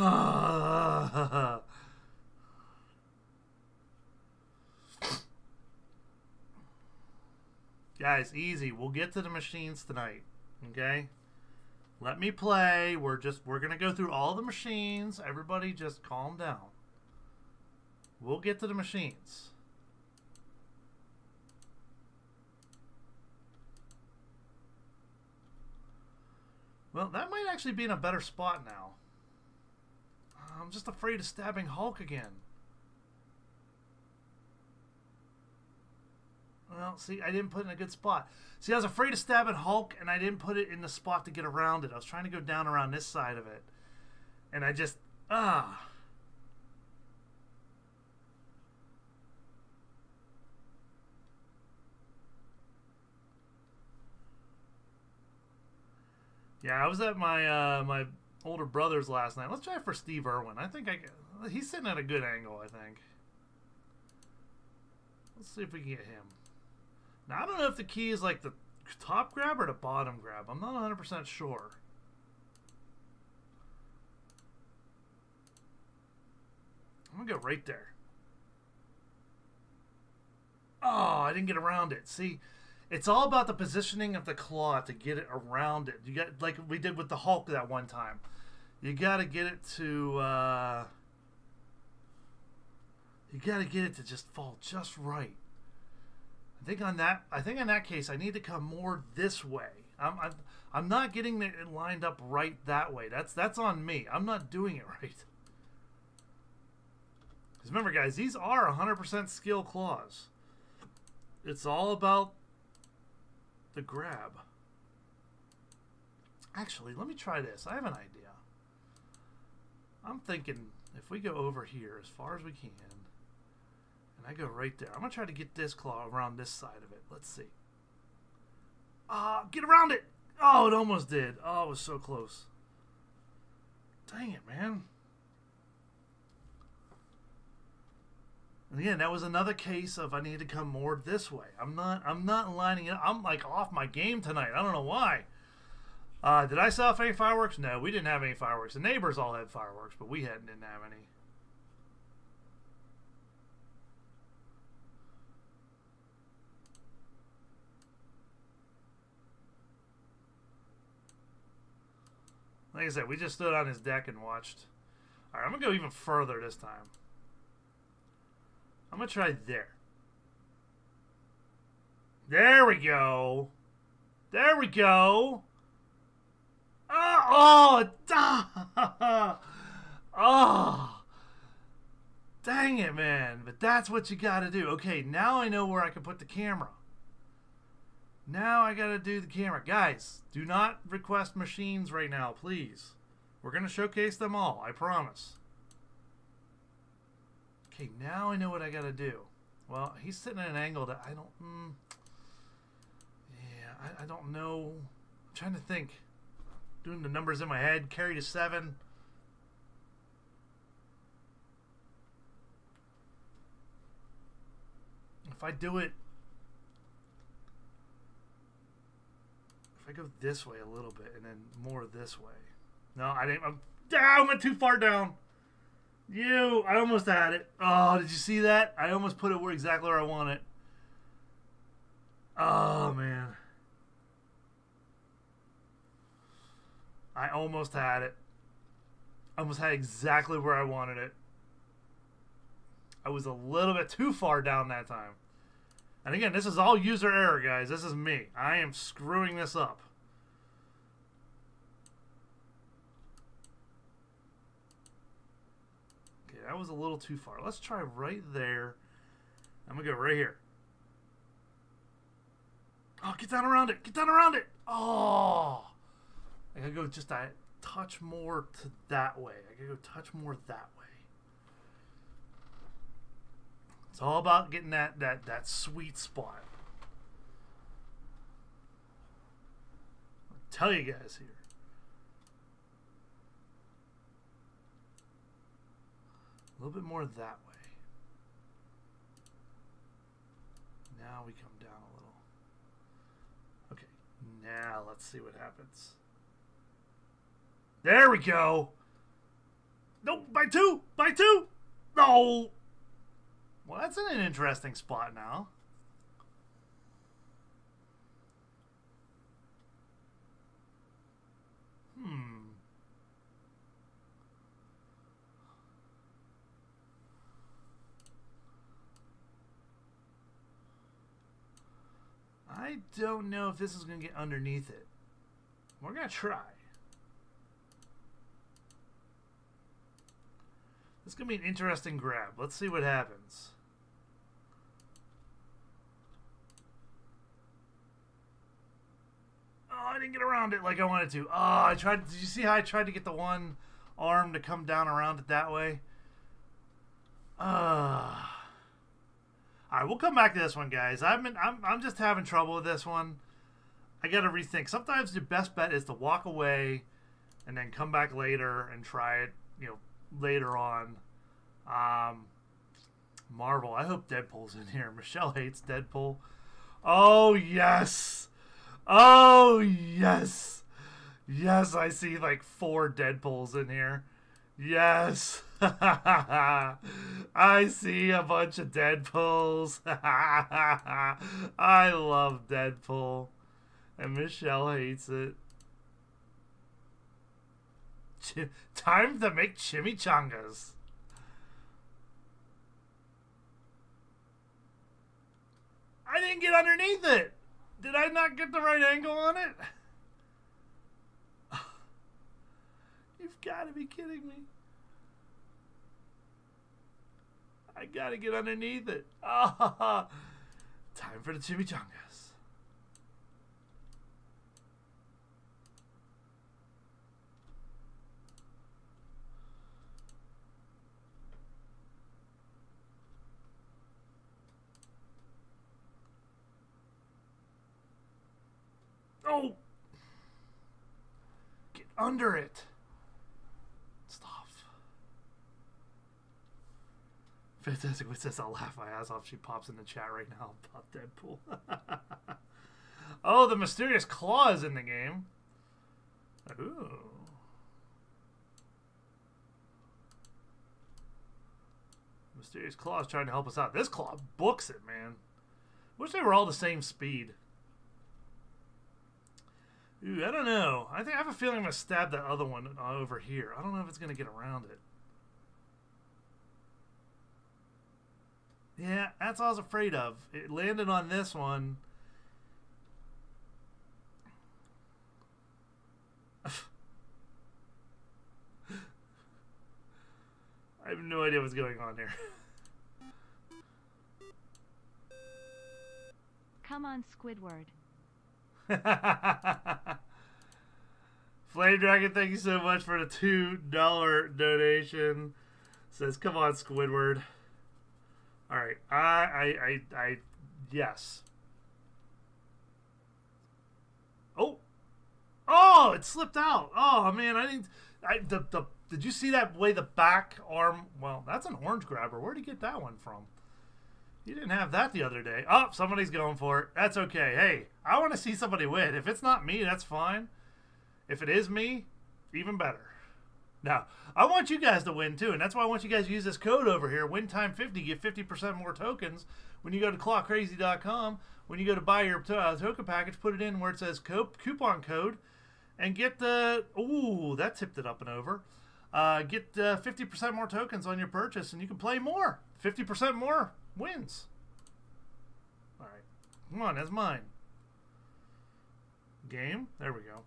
Guys, easy. We'll get to the machines tonight. Okay? Let me play. We're just we're to go through all the machines. Everybody just calm down. We'll get to the machines. Well, that might actually be in a better spot now. I'm just afraid of stabbing Hulk again. Well, see, I didn't put in a good spot. See, I was afraid of stabbing Hulk, and I didn't put it in the spot to get around it. I was trying to go down around this side of it. And I just... Ah... Yeah, I was at my uh, my older brother's last night. Let's try for Steve Irwin. I think I he's sitting at a good angle. I think. Let's see if we can get him. Now I don't know if the key is like the top grab or the bottom grab. I'm not 100% sure. I'm gonna go right there. Oh, I didn't get around it. See, it's all about the positioning of the claw to get it around it. You got like we did with the Hulk that one time. You got to get it to. Uh, you got to get it to just fall just right. I think on that. I think in that case, I need to come more this way. I'm. I'm, I'm not getting it lined up right that way. That's that's on me. I'm not doing it right. Because remember, guys, these are 100% skill claws. It's all about the grab. Actually, let me try this. I have an idea. I'm thinking if we go over here as far as we can, and I go right there, I'm going to try to get this claw around this side of it. Let's see. Ah, uh, get around it! Oh, it almost did. Oh, it was so close. Dang it, man. And again, that was another case of I need to come more this way. I'm not I'm not lining it. I'm like off my game tonight. I don't know why. Uh, did I set off any fireworks? No, we didn't have any fireworks. The neighbors all had fireworks, but we hadn't didn't have any. Like I said, we just stood on his deck and watched. All right, I'm gonna go even further this time. I'm going to try there. There we go. There we go. Ah, oh, oh, oh. Dang it, man. But that's what you got to do. Okay, now I know where I can put the camera. Now I got to do the camera. Guys, do not request machines right now, please. We're going to showcase them all, I promise. Okay, now I know what I gotta do. Well, he's sitting at an angle that I don't... Mm, yeah, I, I don't know. I'm trying to think. Doing the numbers in my head. Carry to seven. If I do it... If I go this way a little bit and then more this way. No, I didn't... I'm, down. I went too far down. You, I almost had it. Oh, did you see that? I almost put it where exactly where I want it. Oh man. I almost had it. I almost had exactly where I wanted it. I was a little bit too far down that time. And again, this is all user error, guys. This is me. I am screwing this up. That was a little too far. Let's try right there. I'm going to go right here. Oh, get down around it. Get down around it. Oh. I got to go just a touch more to that way. I got to go touch more that way. It's all about getting that, that, that sweet spot. I'll tell you guys here. A little bit more that way. Now we come down a little. Okay, now let's see what happens. There we go. No, by two, by two. No. Well, that's an interesting spot now. Hmm. I don't know if this is going to get underneath it. We're going to try. This is going to be an interesting grab. Let's see what happens. Oh, I didn't get around it like I wanted to. Oh, I tried. Did you see how I tried to get the one arm to come down around it that way? Ah. Uh, all right, we'll come back to this one, guys. Been, I'm, I'm just having trouble with this one. I got to rethink. Sometimes the best bet is to walk away and then come back later and try it, you know, later on. Um, Marvel. I hope Deadpool's in here. Michelle hates Deadpool. Oh, yes. Oh, yes. Yes, I see like four Deadpools in here. Yes. I see a bunch of Deadpools. I love Deadpool. And Michelle hates it. Ch- time to make chimichangas. I didn't get underneath it. Did I not get the right angle on it? You've got to be kidding me. I got to get underneath it. Ah, time for the chimichangas. Oh! Get under it. Stop. Fantastic What says I'll laugh my ass off. She pops in the chat right now about Deadpool. oh, the mysterious claw is in the game. Ooh. Mysterious Claw is trying to help us out. This claw books it, man. Wish they were all the same speed. Ooh, I don't know. I think I have a feeling I'm gonna stab that other one over here. I don't know if it's gonna get around it. Yeah, that's all I was afraid of. It landed on this one. I have no idea what's going on here. Come on, Squidward. Flame Dragon, thank you so much for the two dollar donation. Says, "Come on, Squidward." All right, I, I, I, I, yes. Oh, oh, it slipped out. Oh man, I didn't. I the the. Did you see that way the back arm? Well, that's an orange grabber. Where'd he get that one from? You didn't have that the other day. Oh, somebody's going for it. That's okay. Hey, I want to see somebody win. If it's not me, that's fine. If it is me, even better. Now, I want you guys to win too, and that's why I want you guys to use this code over here, WinTime50, get 50% more tokens when you go to clawcrazy.com. When you go to buy your uh, token package, put it in where it says coupon code and get the. Ooh, that tipped it up and over. Uh, get uh, 50% more tokens on your purchase, and you can play more. 50% more wins. All right. Come on, that's mine. Game. There we go.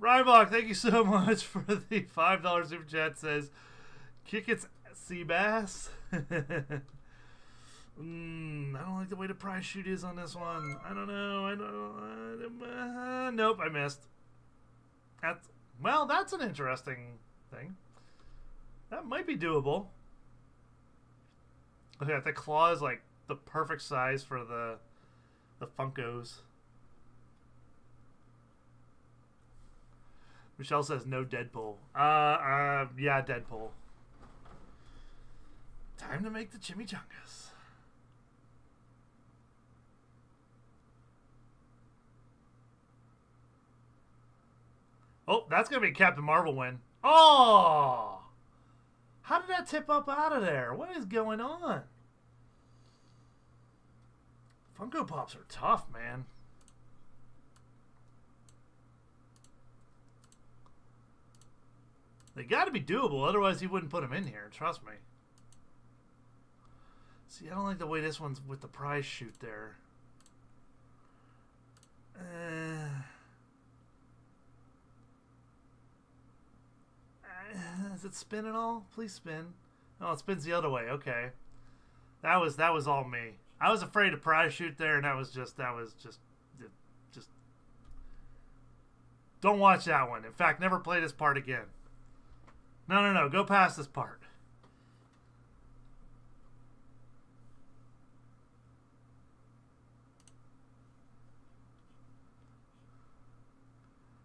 Ryblock, thank you so much for the $5 super chat. Says, kick its sea bass. mm, I don't like the way the prize chute is on this one. I don't know. I don't. Uh, nope, I missed. That's well, that's an interesting thing. That might be doable. Okay, the claw is like the perfect size for the the Funkos. Michelle says no Deadpool. Uh, uh, yeah, Deadpool. Time to make the chimichangas. Oh, that's to be Captain Marvel win. Oh! How did that tip up out of there? What is going on? Funko Pops are tough, man. They got to be doable, otherwise he wouldn't put them in here. Trust me. See, I don't like the way this one's with the prize chute there. Uh... Does it spin at all? Please spin. Oh, it spins the other way. Okay. That was that was all me. I was afraid of prize chute there, and that was just that was just just. Don't watch that one. In fact, never play this part again. No, no, no. Go past this part.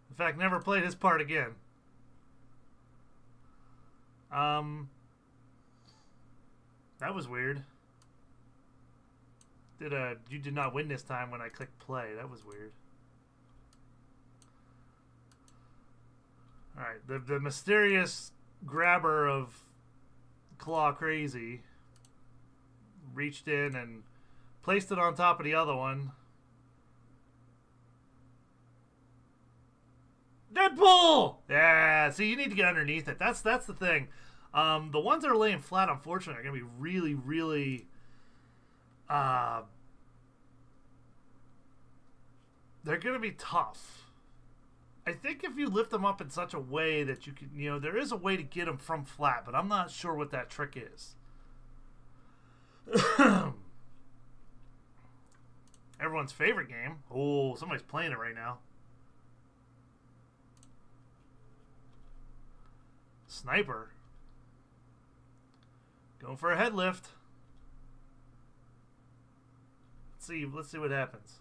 In fact, never played this part again. Um, that was weird. Did a you did not win this time when I clicked play? That was weird. All right, the the mysterious grabber of Claw Crazy reached in and placed it on top of the other one. Deadpool! Yeah, see, you need to get underneath it. That's that's the thing. Um, the ones that are laying flat, unfortunately, are going to be really, really. Uh, they're going to be tough. I think if you lift them up in such a way that you can, you know, there is a way to get them from flat, but I'm not sure what that trick is. Everyone's favorite game. Oh, somebody's playing it right now. Sniper. Going for a head lift. Let's see. Let's see what happens.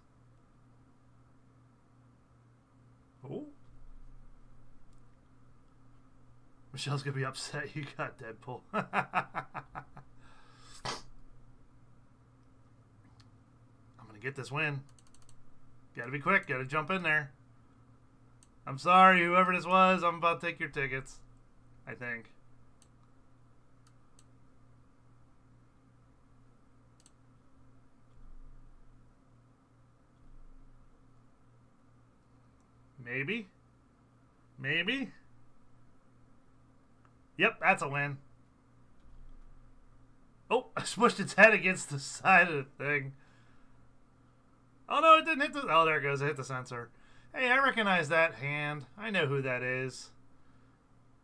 Oh. Michelle's gonna be upset. You got Deadpool. I'm gonna get this win. Gotta be quick. Gotta jump in there. I'm sorry, whoever this was. I'm about to take your tickets. I think. Maybe. Maybe. Yep, that's a win. Oh, I smushed its head against the side of the thing. Oh no, it didn't hit the... Oh, there it goes. It hit the sensor. Hey, I recognize that hand. I know who that is.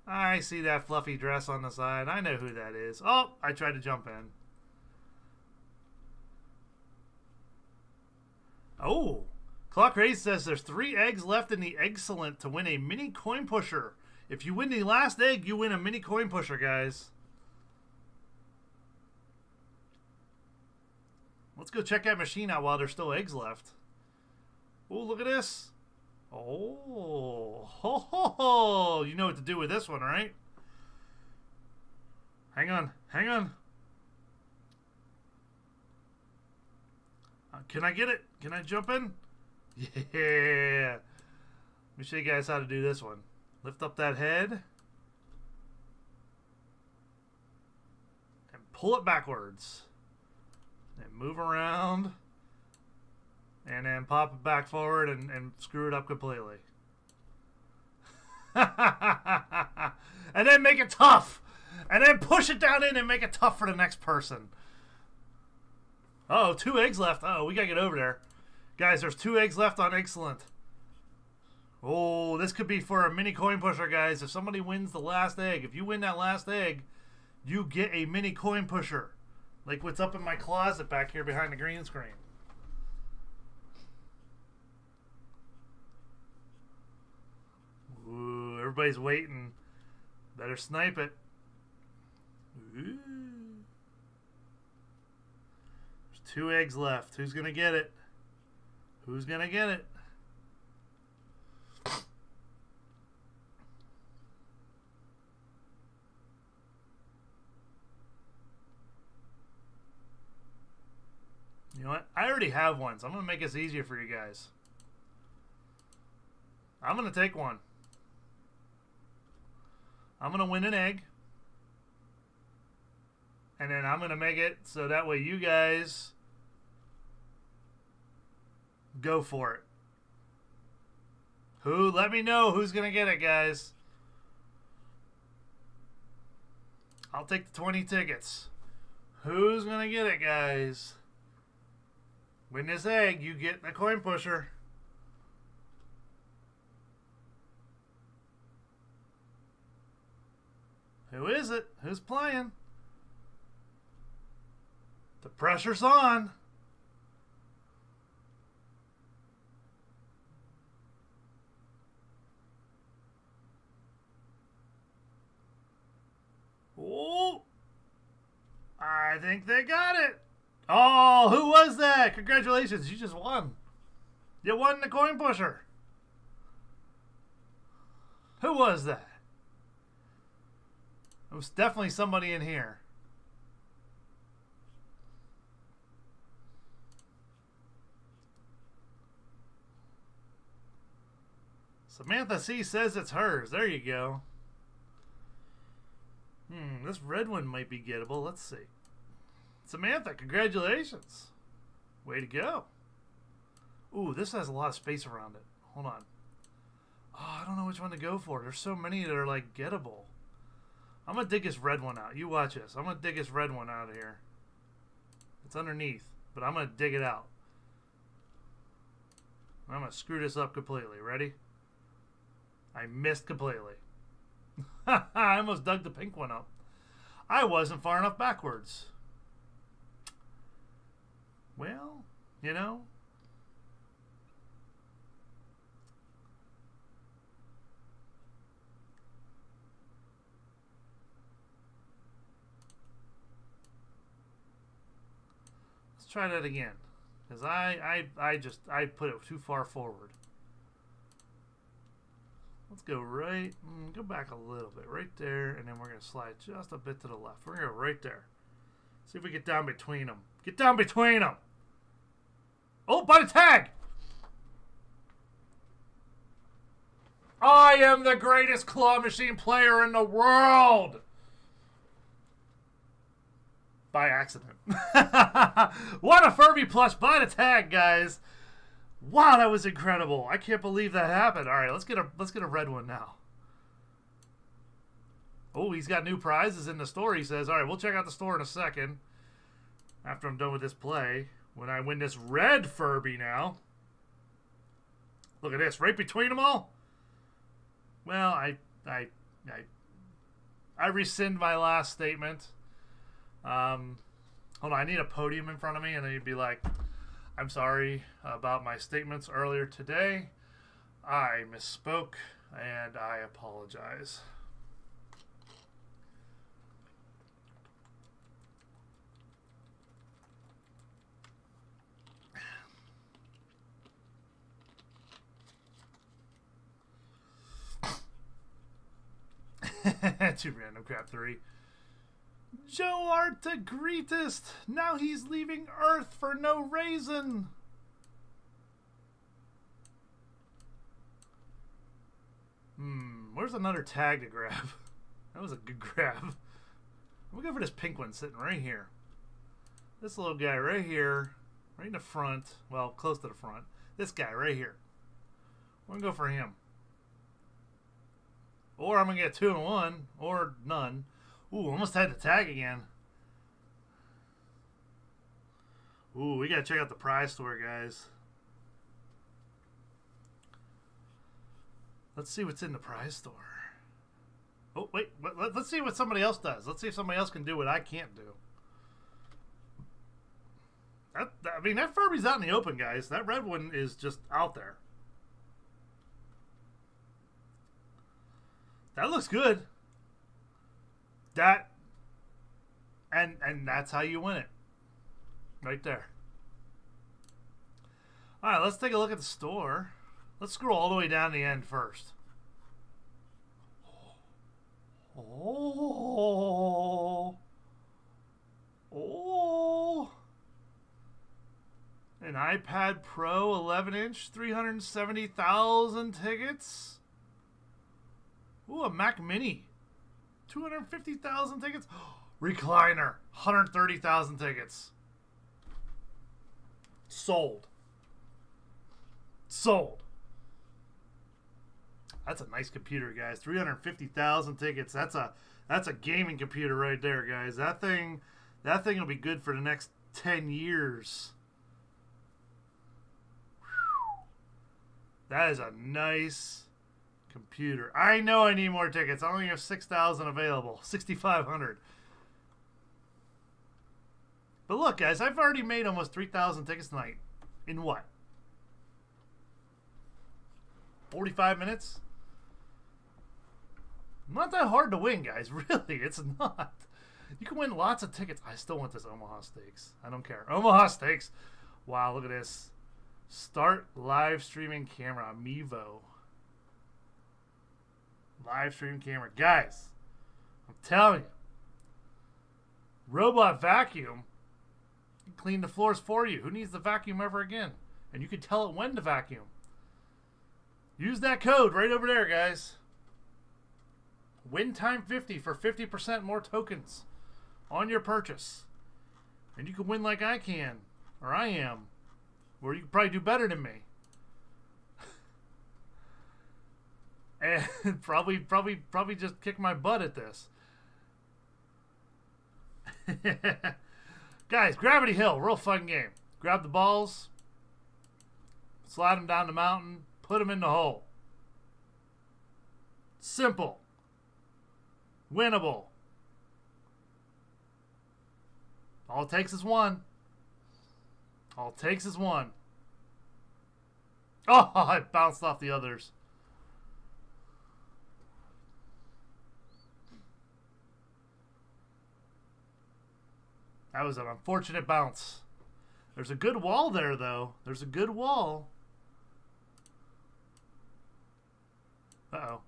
I see that fluffy dress on the side. I know who that is. Oh, I tried to jump in. Oh, Claw Crazy says there's three eggs left in the Excellent to win a mini coin pusher. If you win the last egg, you win a mini coin pusher, guys. Let's go check that machine out while there's still eggs left. Oh, look at this. Oh, ho, ho, ho. you know what to do with this one, right? Hang on, hang on. Uh, can I get it? Can I jump in? Yeah. Let me show you guys how to do this one. Lift up that head. And pull it backwards. And move around. And then pop it back forward and, and screw it up completely. and then make it tough. And then push it down in and make it tough for the next person. Oh, two eggs left. Oh, we gotta get over there. Guys, there's two eggs left on Excellent. Oh, this could be for a mini coin pusher, guys. If somebody wins the last egg, if you win that last egg, you get a mini coin pusher. Like what's up in my closet back here behind the green screen. Ooh, everybody's waiting. Better snipe it. Ooh. There's two eggs left. Who's going to get it? Who's going to get it? You know what? I already have one, so I'm going to make this easier for you guys. I'm going to take one. I'm going to win an egg. And then I'm going to make it so that way you guys go for it. Who? Let me know who's going to get it, guys. I'll take the 20 tickets. Who's going to get it, guys? Win this egg, you get the coin pusher. Who is it? Who's playing? The pressure's on. Oh, I think they got it. Oh, who was that? Congratulations, you just won. You won the coin pusher. Who was that? It was definitely somebody in here. Samantha C says it's hers. There you go. Hmm, this red one might be gettable. Let's see. Samantha, congratulations. Way to go. Ooh, this has a lot of space around it. Hold on. Oh, I don't know which one to go for. There's so many that are like gettable. I'm gonna dig this red one out. You watch this. I'm gonna dig this red one out of here. It's underneath, but I'm gonna dig it out. I'm gonna screw this up completely. Ready? I missed completely. I almost dug the pink one up. I wasn't far enough backwards. Well, you know. Let's try that again. Because I, I, I just, I put it too far forward. Let's go right, mm, go back a little bit, right there, and then we're going to slide just a bit to the left. We're going to go right there. See if we get down between them. Get down between them. Oh, by the tag! I am the greatest claw machine player in the world! By accident. what a Furby plush by the tag, guys! Wow, that was incredible. I can't believe that happened. All right, let's get a let's get a red one now. Oh, he's got new prizes in the store. He says, "All right, we'll check out the store in a second after I'm done with this play. When I win this red Furby now. Look at this, right between them all. Well, I I I I rescind my last statement. Um, hold on, I need a podium in front of me, and then you'd be like, I'm sorry about my statements earlier today. I misspoke and I apologize. Too random crap three. Joe art the greatest. Now he's leaving Earth for no reason. Hmm, where's another tag to grab? That was a good grab. We'll go for this pink one sitting right here. This little guy right here, right in the front. Well, close to the front. This guy right here. We're going to go for him. Or I'm going to get two and one, or none. Ooh, almost had the tag again. Ooh, we gotta check out the prize store, guys. Let's see what's in the prize store. Oh, wait, let's see what somebody else does. Let's see if somebody else can do what I can't do. That, I mean, that Furby's out in the open, guys. That red one is just out there. That looks good. That and and that's how you win it. Right there. All right, let's take a look at the store. Let's scroll all the way down the end first. Oh. Oh. An iPad Pro 11 inch, 370,000 tickets. Ooh, a Mac Mini. 250,000 tickets. Recliner, 130,000 tickets. Sold. Sold. That's a nice computer, guys. 350,000 tickets. That's a that's a gaming computer right there, guys. That thing that thing will be good for the next 10 years. That is a nice Computer. I know I need more tickets. I only have 6,000 available. 6,500. But look, guys, I've already made almost 3,000 tickets tonight. In what? 45 minutes? Not that hard to win, guys. Really, it's not. You can win lots of tickets. I still want this Omaha Steaks. I don't care. Omaha Steaks. Wow, look at this. Start live streaming camera, Mevo. Live stream camera. Guys, I'm telling you, robot vacuum clean the floors for you. Who needs the vacuum ever again? And you can tell it when to vacuum. Use that code right over there, guys. Win time 50 for 50% more tokens on your purchase. And you can win like I can, or I am, or you can probably do better than me. And probably, probably, probably just kick my butt at this. Guys, Gravity Hill, real fun game. Grab the balls, slide them down the mountain, put them in the hole. Simple. Winnable. All it takes is one. All it takes is one. Oh, I bounced off the others. That was an unfortunate bounce. There's a good wall there, though. There's a good wall. Uh-oh.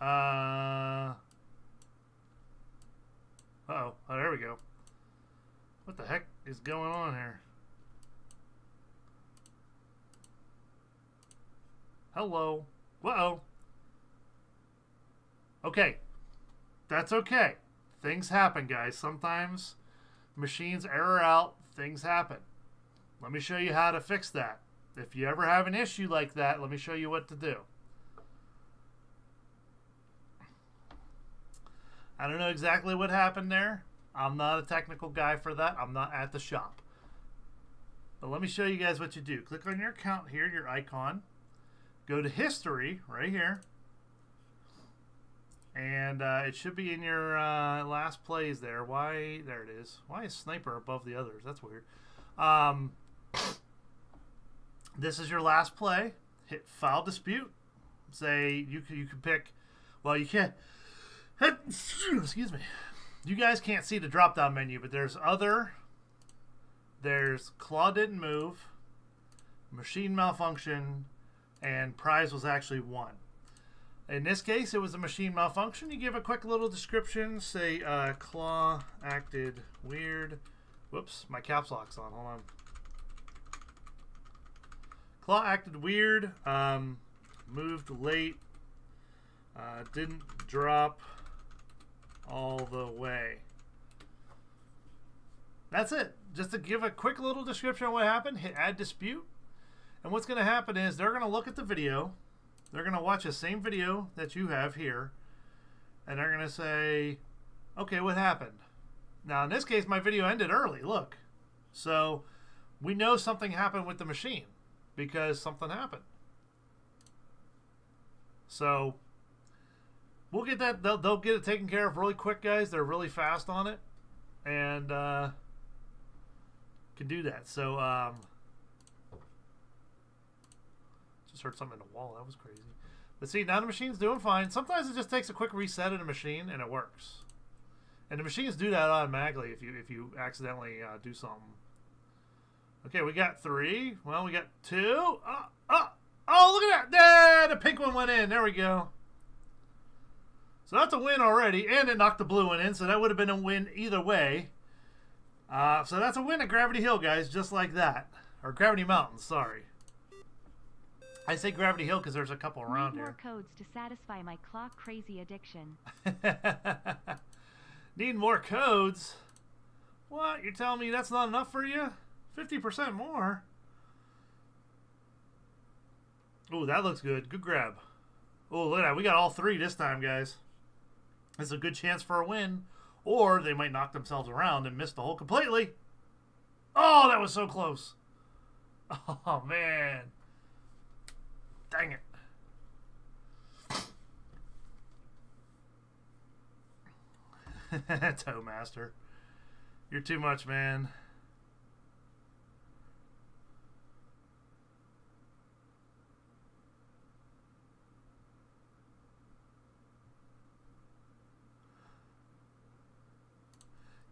Uh... Uh-oh. Oh, there we go. What the heck is going on here? Hello. Whoa. Okay. That's okay. Things happen, guys. Sometimes machines error out. Things happen. Let me show you how to fix that. If you ever have an issue like that, let me show you what to do. I don't know exactly what happened there. I'm not a technical guy for that. I'm not at the shop. But let me show you guys what you do. Click on your account here, your icon. Go to history right here. And uh, it should be in your uh, last plays there. Why? There it is. Why is Sniper above the others? That's weird. Um, this is your last play. Hit File Dispute. Say you can, you can pick. Well, you can't. Excuse me. You guys can't see the drop down menu, but there's other. There's Claw didn't move, machine malfunction, and prize was actually won. In this case, it was a machine malfunction. You give a quick little description. Say, uh, claw acted weird. Whoops, my caps lock's on. Hold on. Claw acted weird. Um, moved late. Uh, didn't drop all the way. That's it. Just to give a quick little description of what happened, hit add dispute. And what's going to happen is they're going to look at the video. They're going to watch the same video that you have here. And they're going to say, okay, what happened? Now, in this case, my video ended early. Look. So we know something happened with the machine because something happened. So we'll get that. They'll, they'll get it taken care of really quick, guys. They're really fast on it, and uh, can do that. So um, just something in the wall. That was crazy. But see, now the machine's doing fine. Sometimes it just takes a quick reset of the machine, and it works. And the machines do that automatically if you if you accidentally uh, do something. Okay, we got three. Well, we got two. Oh, oh, oh look at that. There, the pink one went in. There we go. So that's a win already, and it knocked the blue one in, so that would have been a win either way. Uh, so that's a win at Gravity Hill, guys, just like that. Or Gravity Mountain, sorry. I say Gravity Hill because there's a couple around Need more here. codes to satisfy my Claw Crazy addiction. Need more codes? What? You're telling me that's not enough for you? 50% more? Oh, that looks good. Good grab. Oh, look at that. We got all three this time, guys. It's a good chance for a win. Or they might knock themselves around and miss the hole completely. Oh, that was so close. Oh, man. Dang it. Toemaster. You're too much, man.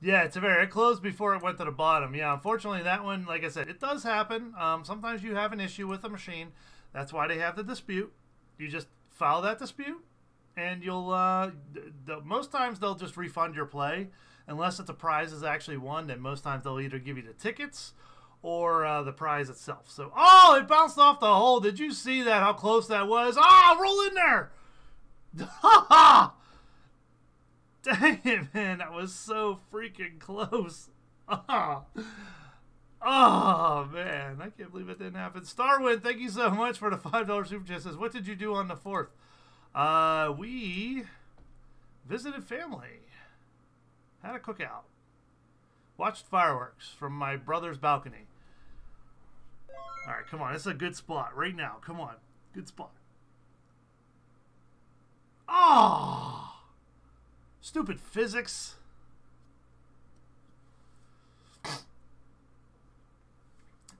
Yeah, it's a very it closed before it went to the bottom. Yeah, unfortunately that one, like I said, it does happen. Um, sometimes you have an issue with the machine. That's why they have the dispute. You just file that dispute, and you'll uh, the, most times they'll just refund your play, unless it's a prize is actually won. Then most times they'll either give you the tickets or uh, the prize itself. So, oh, it bounced off the hole. Did you see that? How close that was? Ah, oh, roll in there. Ha ha! Dang it, man. That was so freaking close. Ah. Man. I can't believe it didn't happen. Starwind, thank you so much for the $5 super chat. Says, what did you do on the 4th? Uh, we visited family. Had a cookout. Watched fireworks from my brother's balcony. All right, come on. Is a good spot right now. Come on. Good spot. Oh! Stupid physics.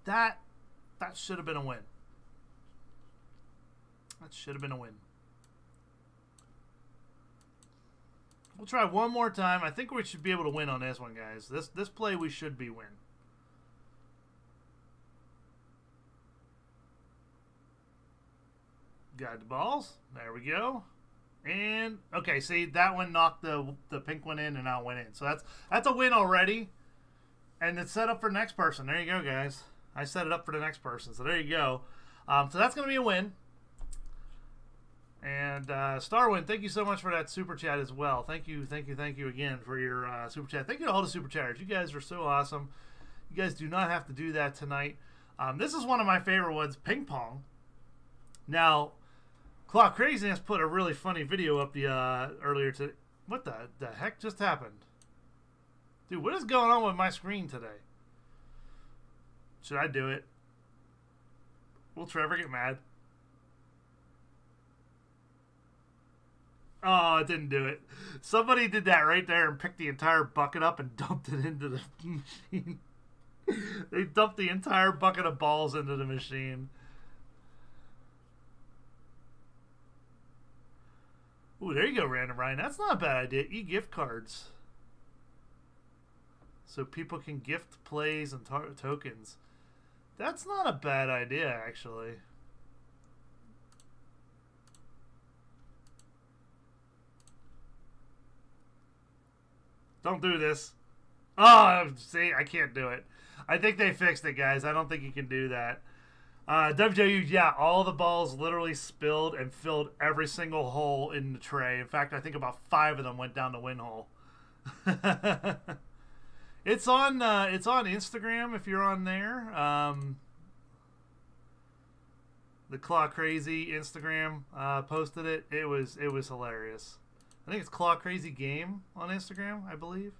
That that should have been a win. That should have been a win. We'll try one more time. I think we should be able to win on this one, guys. This this play we should be win. Got the balls. There we go. And okay, see that one knocked the the pink one in and out went in. So that's that's a win already. And it's set up for next person. There you go, guys. I set it up for the next person. So there you go. Um, so that's going to be a win. And uh, Starwind, thank you so much for that super chat as well. Thank you, thank you, thank you again for your uh, super chat. Thank you to all the super chatters. You guys are so awesome. You guys do not have to do that tonight. Um, this is one of my favorite ones, ping pong. Now, Claw Craziness put a really funny video up the uh, earlier today. What the the heck just happened? Dude, what is going on with my screen today? Should I do it? Will Trevor get mad? Oh, it didn't do it. Somebody did that right there and picked the entire bucket up and dumped it into the machine. they dumped the entire bucket of balls into the machine. Ooh, there you go, Random Ryan. That's not a bad idea. E gift cards. So people can gift plays and tokens. That's not a bad idea, actually. Don't do this. Oh, see, I can't do it. I think they fixed it, guys. I don't think you can do that. Uh, WJU, yeah, all the balls literally spilled and filled every single hole in the tray. In fact, I think about five of them went down the win hole. it's on uh, it's on Instagram if you're on there. Um, the Claw Crazy Instagram uh, posted it. It was it was hilarious. I think it's Claw Crazy Game on Instagram, I believe.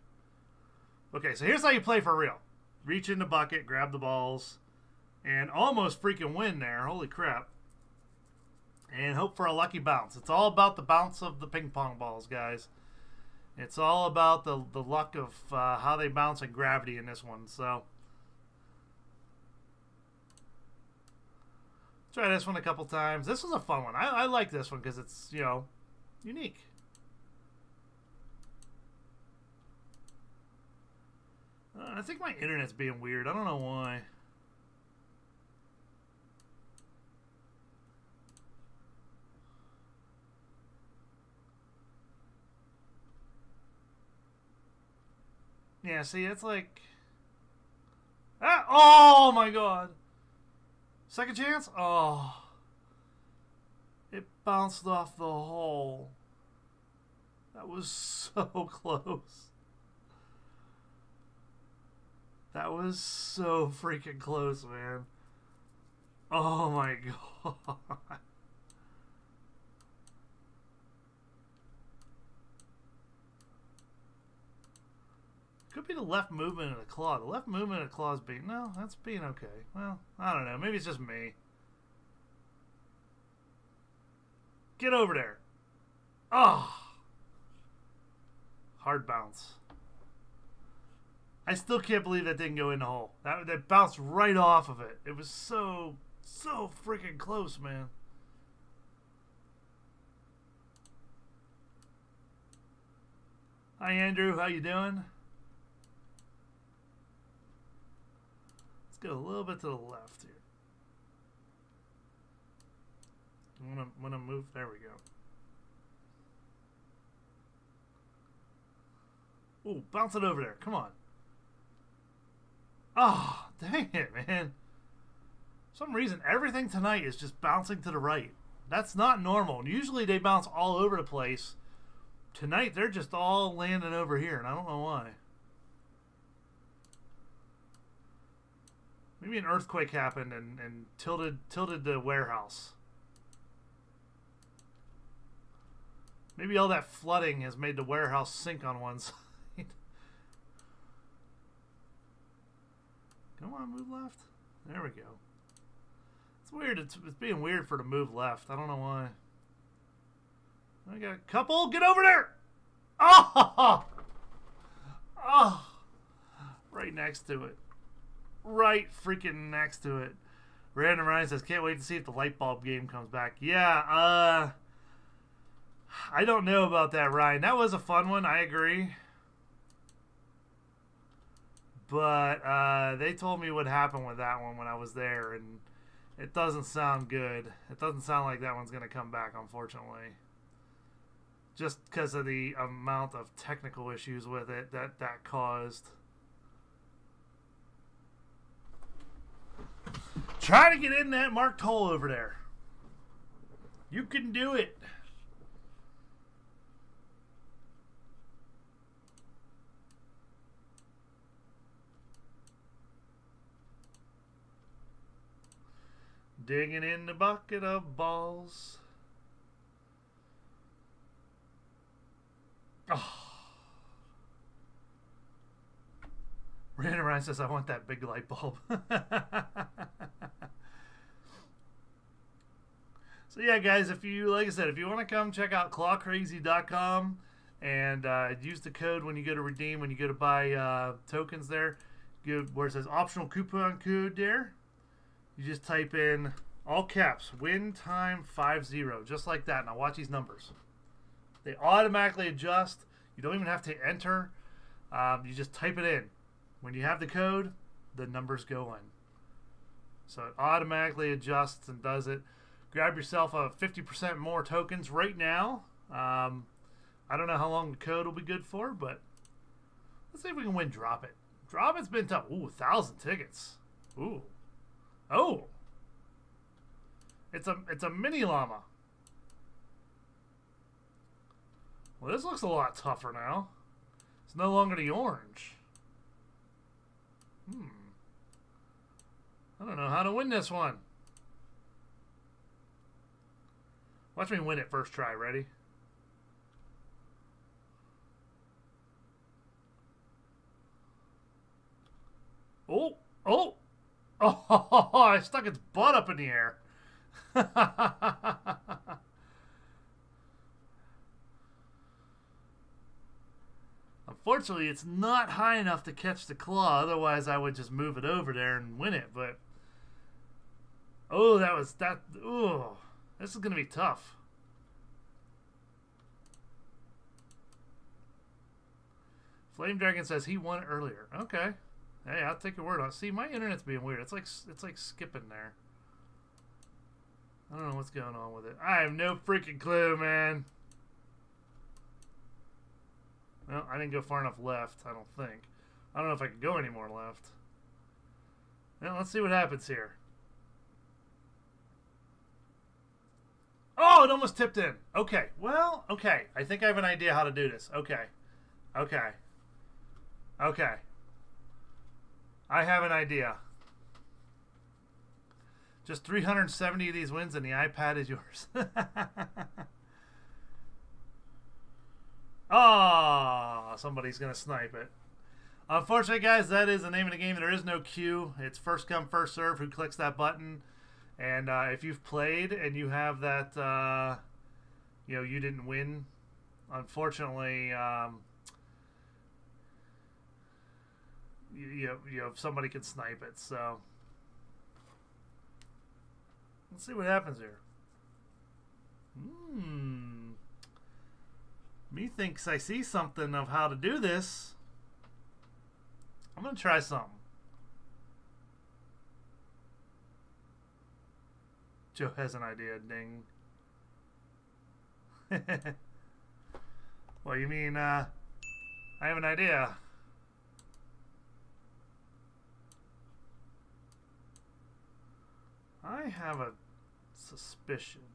Okay, so here's how you play for real. Reach in the bucket, grab the balls, and almost freaking win there. Holy crap. And hope for a lucky bounce. It's all about the bounce of the ping pong balls, guys. It's all about the, the luck of uh, how they bounce and gravity in this one. So, try this one a couple times. This was a fun one. I, I like this one because it's, you know, unique. Uh, I think my internet's being weird. I don't know why. Yeah, see, it's like... Ah, oh my god! Second chance? Oh. It bounced off the hole. That was so close. That was so freaking close, man. Oh my god. Could be the left movement of the claw. The left movement of the claw is being... No, that's being okay. Well, I don't know. Maybe it's just me. Get over there. Oh. Hard bounce. I still can't believe that didn't go in the hole. That, that bounced right off of it. It was so, so freaking close, man. Hi, Andrew. How you doing? Go a little bit to the left here. I want Wanna wanna move? There we go. Ooh, bounce it over there. Come on. Oh, dang it, man. For some reason, everything tonight is just bouncing to the right. That's not normal. Usually they bounce all over the place. Tonight they're just all landing over here, and I don't know why. Maybe an earthquake happened and, and tilted tilted the warehouse. Maybe all that flooding has made the warehouse sink on one side. Come on, move left. There we go. It's weird. It's, it's being weird for to move left. I don't know why. I got a couple. Get over there. Oh! Oh! Right next to it. Right freaking next to it. Random Ryan says, can't wait to see if the light bulb game comes back. Yeah, uh... I don't know about that, Ryan. That was a fun one. I agree. But uh, they told me what happened with that one when I was there, and it doesn't sound good. It doesn't sound like that one's going to come back, unfortunately. Just because of the amount of technical issues with it that that caused. Try to get in that marked hole over there. You can do it. Digging in the bucket of balls. Oh. Random Ryan says, I want that big light bulb. so, yeah, guys, if you, like I said, if you want to come check out clawcrazy.com and uh, use the code when you go to redeem, when you go to buy uh, tokens there, go where it says optional coupon code there. You just type in all caps win time 50 just like that. Now watch these numbers. They automatically adjust. You don't even have to enter. Um, you just type it in. When you have the code, the numbers go in. So it automatically adjusts and does it. Grab yourself a 50% more tokens right now. Um, I don't know how long the code will be good for, but let's see if we can win Drop It. Drop It's been tough. Ooh, 1,000 tickets. Ooh. Oh. It's a it's a mini llama. Well, this looks a lot tougher now. It's no longer the orange. Hmm. I don't know how to win this one. Watch me win it first try. Ready? Oh! Oh! Oh! I stuck its butt up in the air. Unfortunately, it's not high enough to catch the claw. Otherwise, I would just move it over there and win it. But oh, that was that. Oh, this is gonna be tough. Flame Dragon says he won earlier. Okay, hey, I'll take your word on it. See, my internet's being weird. It's like it's like skipping there. I don't know what's going on with it. I have no freaking clue, man. Well, I didn't go far enough left, I don't think. I don't know if I can go any more left. Well, let's see what happens here. Oh, it almost tipped in. Okay, well, okay. I think I have an idea how to do this. Okay. Okay. Okay. I have an idea. Just 370 of these wins and the iPad is yours. oh, somebody's going to snipe it. Unfortunately, guys, that is the name of the game. There is no queue. It's first come, first serve who clicks that button. And uh, if you've played and you have that, uh, you know, you didn't win, unfortunately, um, you, you, you know, somebody can snipe it. So. Let's see what happens here. Hmm. Me thinks I see something of how to do this. I'm going to try something. Joe has an idea. Ding. well, you mean, uh, I have an idea. I have a suspicion.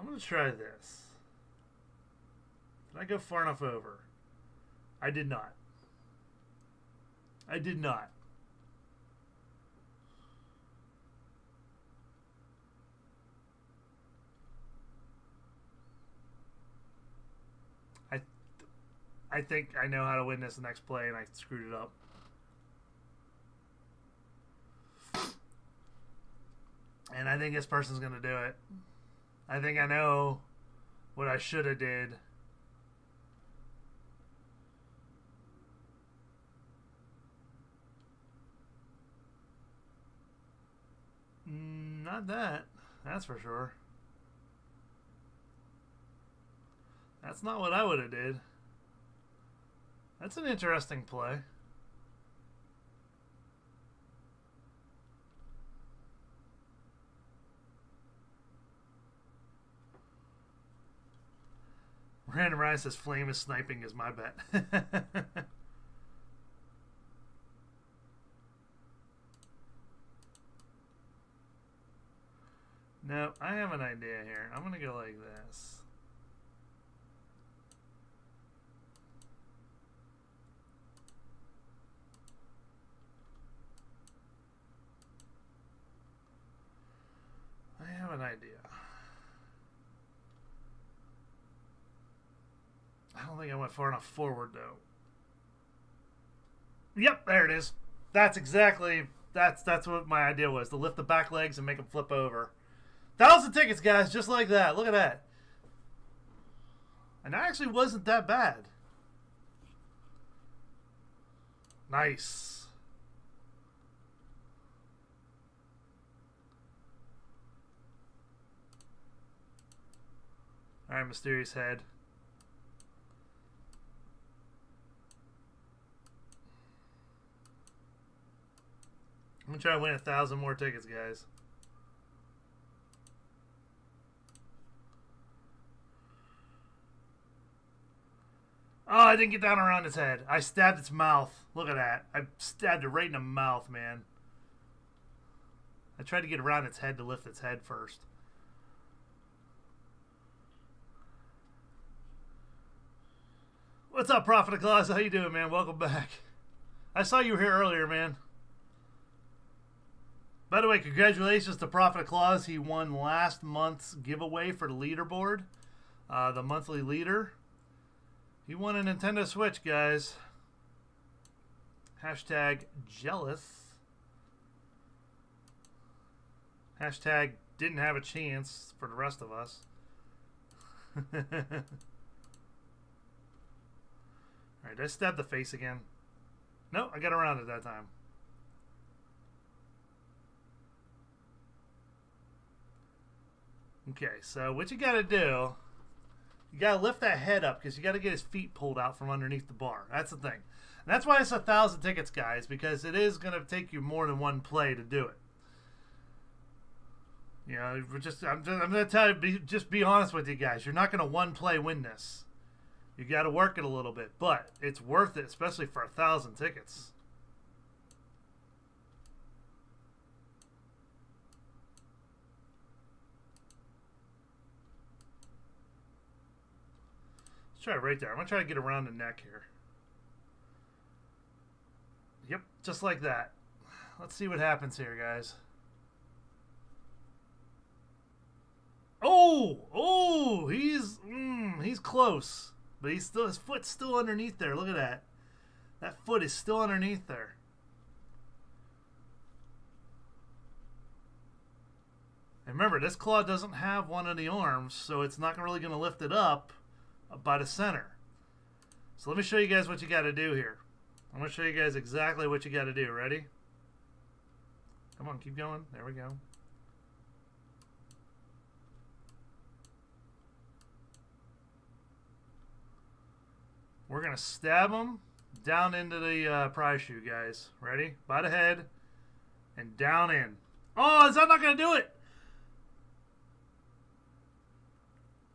I'm going to try this. Did I go far enough over? I did not. I did not. I I think I know how to win this next play and I screwed it up. And I think this person's going to do it. I think I know what I should have did. Mm, not that. That's for sure. That's not what I would have did. That's an interesting play. Random Ryan says Flame is sniping is my bet. no, I have an idea here. I'm going to go like this. I have an idea. I don't think I went far enough forward though. Yep, there it is. That's exactly that's that's what my idea was to lift the back legs and make them flip over. Thousand tickets, guys, just like that. Look at that. And that actually wasn't that bad. Nice. All right, mysterious head. I'm gonna try to win a thousand more tickets, guys. Oh, I didn't get down around its head. I stabbed its mouth. Look at that. I stabbed it right in the mouth, man. I tried to get around its head to lift its head first. What's up, Prophet of Claus? How you doing, man? Welcome back. I saw you here earlier, man. By the way, congratulations to Prophet Claus. He won last month's giveaway for the leaderboard, uh, the monthly leader. He won a Nintendo Switch, guys. Hashtag jealous. Hashtag didn't have a chance for the rest of us. Alright, did I stab the face again? No, I got around it that time. Okay, so what you got to do, you got to lift that head up because you got to get his feet pulled out from underneath the bar. That's the thing. And that's why it's a thousand tickets, guys, because it is going to take you more than one play to do it. You know, just I'm, just, I'm to tell you, be, just be honest with you guys. You're not going to one play win this. You got to work it a little bit, but it's worth it, especially for a thousand tickets. Let's try it right there. I'm going to try to get around the neck here. Yep, just like that. Let's see what happens here, guys. Oh, oh, he's mm, he's close, but he's still his foot's still underneath there. Look at that. That foot is still underneath there. And remember, this claw doesn't have one of the arms, so it's not really going to lift it up by the center. So let me show you guys what you got to do here. I'm going to show you guys exactly what you got to do. Ready? Come on, keep going. There we go. We're going to stab them down into the uh, prize chute, guys. Ready? By the head and down in. Oh, is that not going to do it?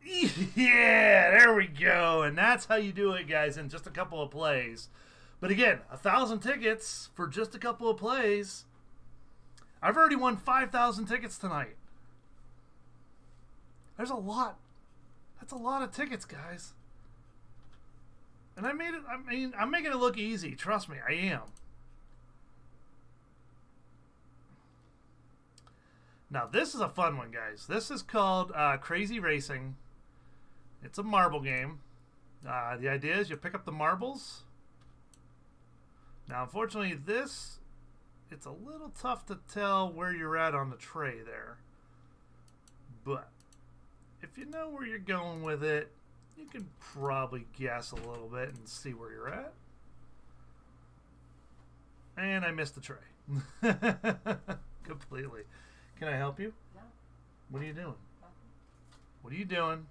Yeah, there we go. And that's how you do it, guys, in just a couple of plays. But again, a thousand tickets for just a couple of plays. I've already won 5,000 tickets tonight. There's a lot. That's a lot of tickets, guys. And I made it, I mean, I'm making it look easy. Trust me, I am. Now, this is a fun one, guys. This is called uh, Crazy Racing. It's a marble game. Uh, the idea is you pick up the marbles. Now, unfortunately, this, it's a little tough to tell where you're at on the tray there. But if you know where you're going with it, you can probably guess a little bit and see where you're at. And I missed the tray. Completely. Can I help you? No. What are you doing? What are you doing?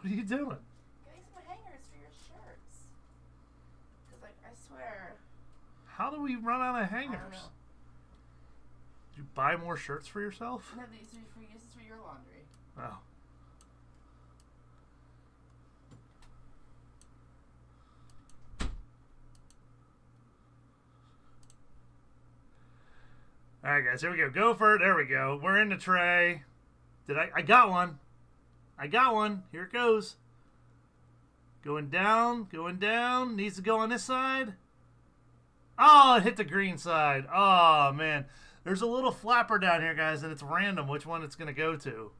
What are you doing? Getting some hangers for your shirts. Cause like I swear, How do we run out of I don't hangers? know. Did you buy more shirts for yourself? No, these are for you. this is for your laundry. Oh. All right, guys, here we go. Go for it. There we go. We're in the tray. Did I? I got one. I got one. Here it goes. Going down, going down. Needs to go on this side. Oh, it hit the green side. Oh, man. There's a little flapper down here, guys, and it's random which one it's going to go to.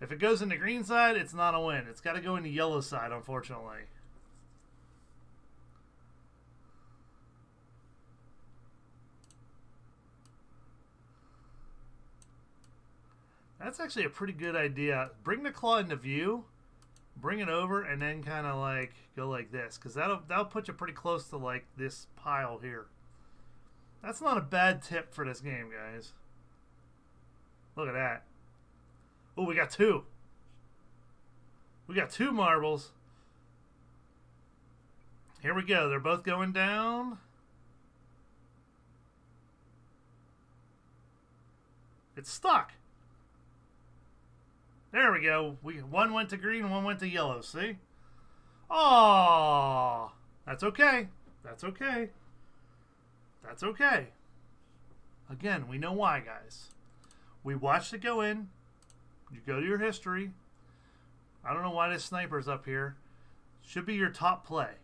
If it goes in the green side, it's not a win. It's got to go in the yellow side, unfortunately. That's actually a pretty good idea. Bring the claw into view, bring it over, and then kind of like go like this, because that'll that'll put you pretty close to like this pile here. That's not a bad tip for this game, guys. Look at that. Oh, we got two. We got two marbles. Here we go. They're both going down. It's stuck. There we go. We one went to green, one went to yellow. See? Oh, that's okay. That's okay. That's okay. Again, we know why, guys. We watched it go in. You go to your history. I don't know why this sniper's up here. Should be your top play.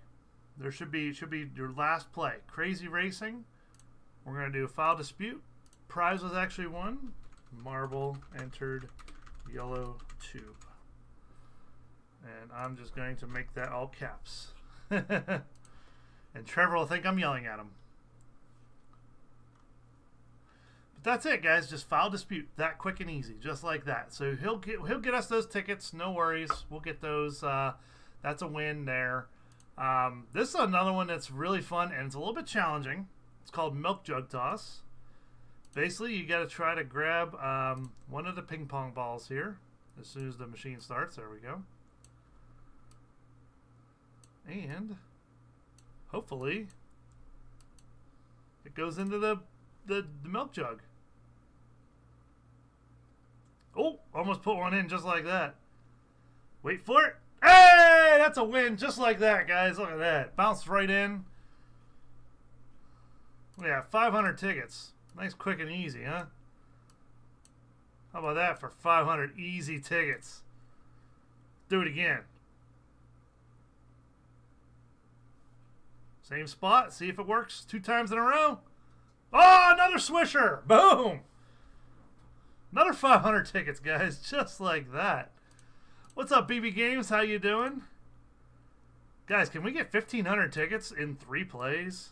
There should be should be your last play. Crazy racing. We're gonna do a file dispute. Prize was actually won. Marble entered yellow tube. And I'm just going to make that all caps. and Trevor will think I'm yelling at him. But that's it, guys. Just file dispute that quick and easy, just like that. So he'll get he'll get us those tickets. No worries, we'll get those. Uh, that's a win there. Um, this is another one that's really fun and it's a little bit challenging. It's called Milk Jug Toss. Basically, you got to try to grab um, one of the ping pong balls here as soon as the machine starts. There we go. And hopefully it goes into the, the, the milk jug. Oh, almost put one in just like that. Wait for it. Hey, that's a win just like that, guys. Look at that. Bounced right in. Yeah, 500 tickets. Nice, quick, and easy, huh? How about that for 500 easy tickets? Do it again. Same spot. See if it works two times in a row. Oh, another swisher. Boom. Another 500 tickets, guys. Just like that. What's up, BB Games? How you doing? Guys, can we get 1,500 tickets in three plays?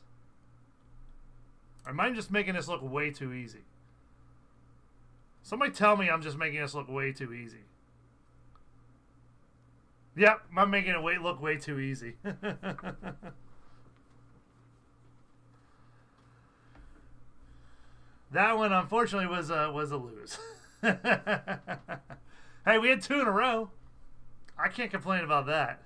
Am I just making this look way too easy? Somebody tell me I'm just making this look way too easy. Yep, I'm making it way, look way too easy. that one, unfortunately, was a, was a lose. hey, we had two in a row. I can't complain about that.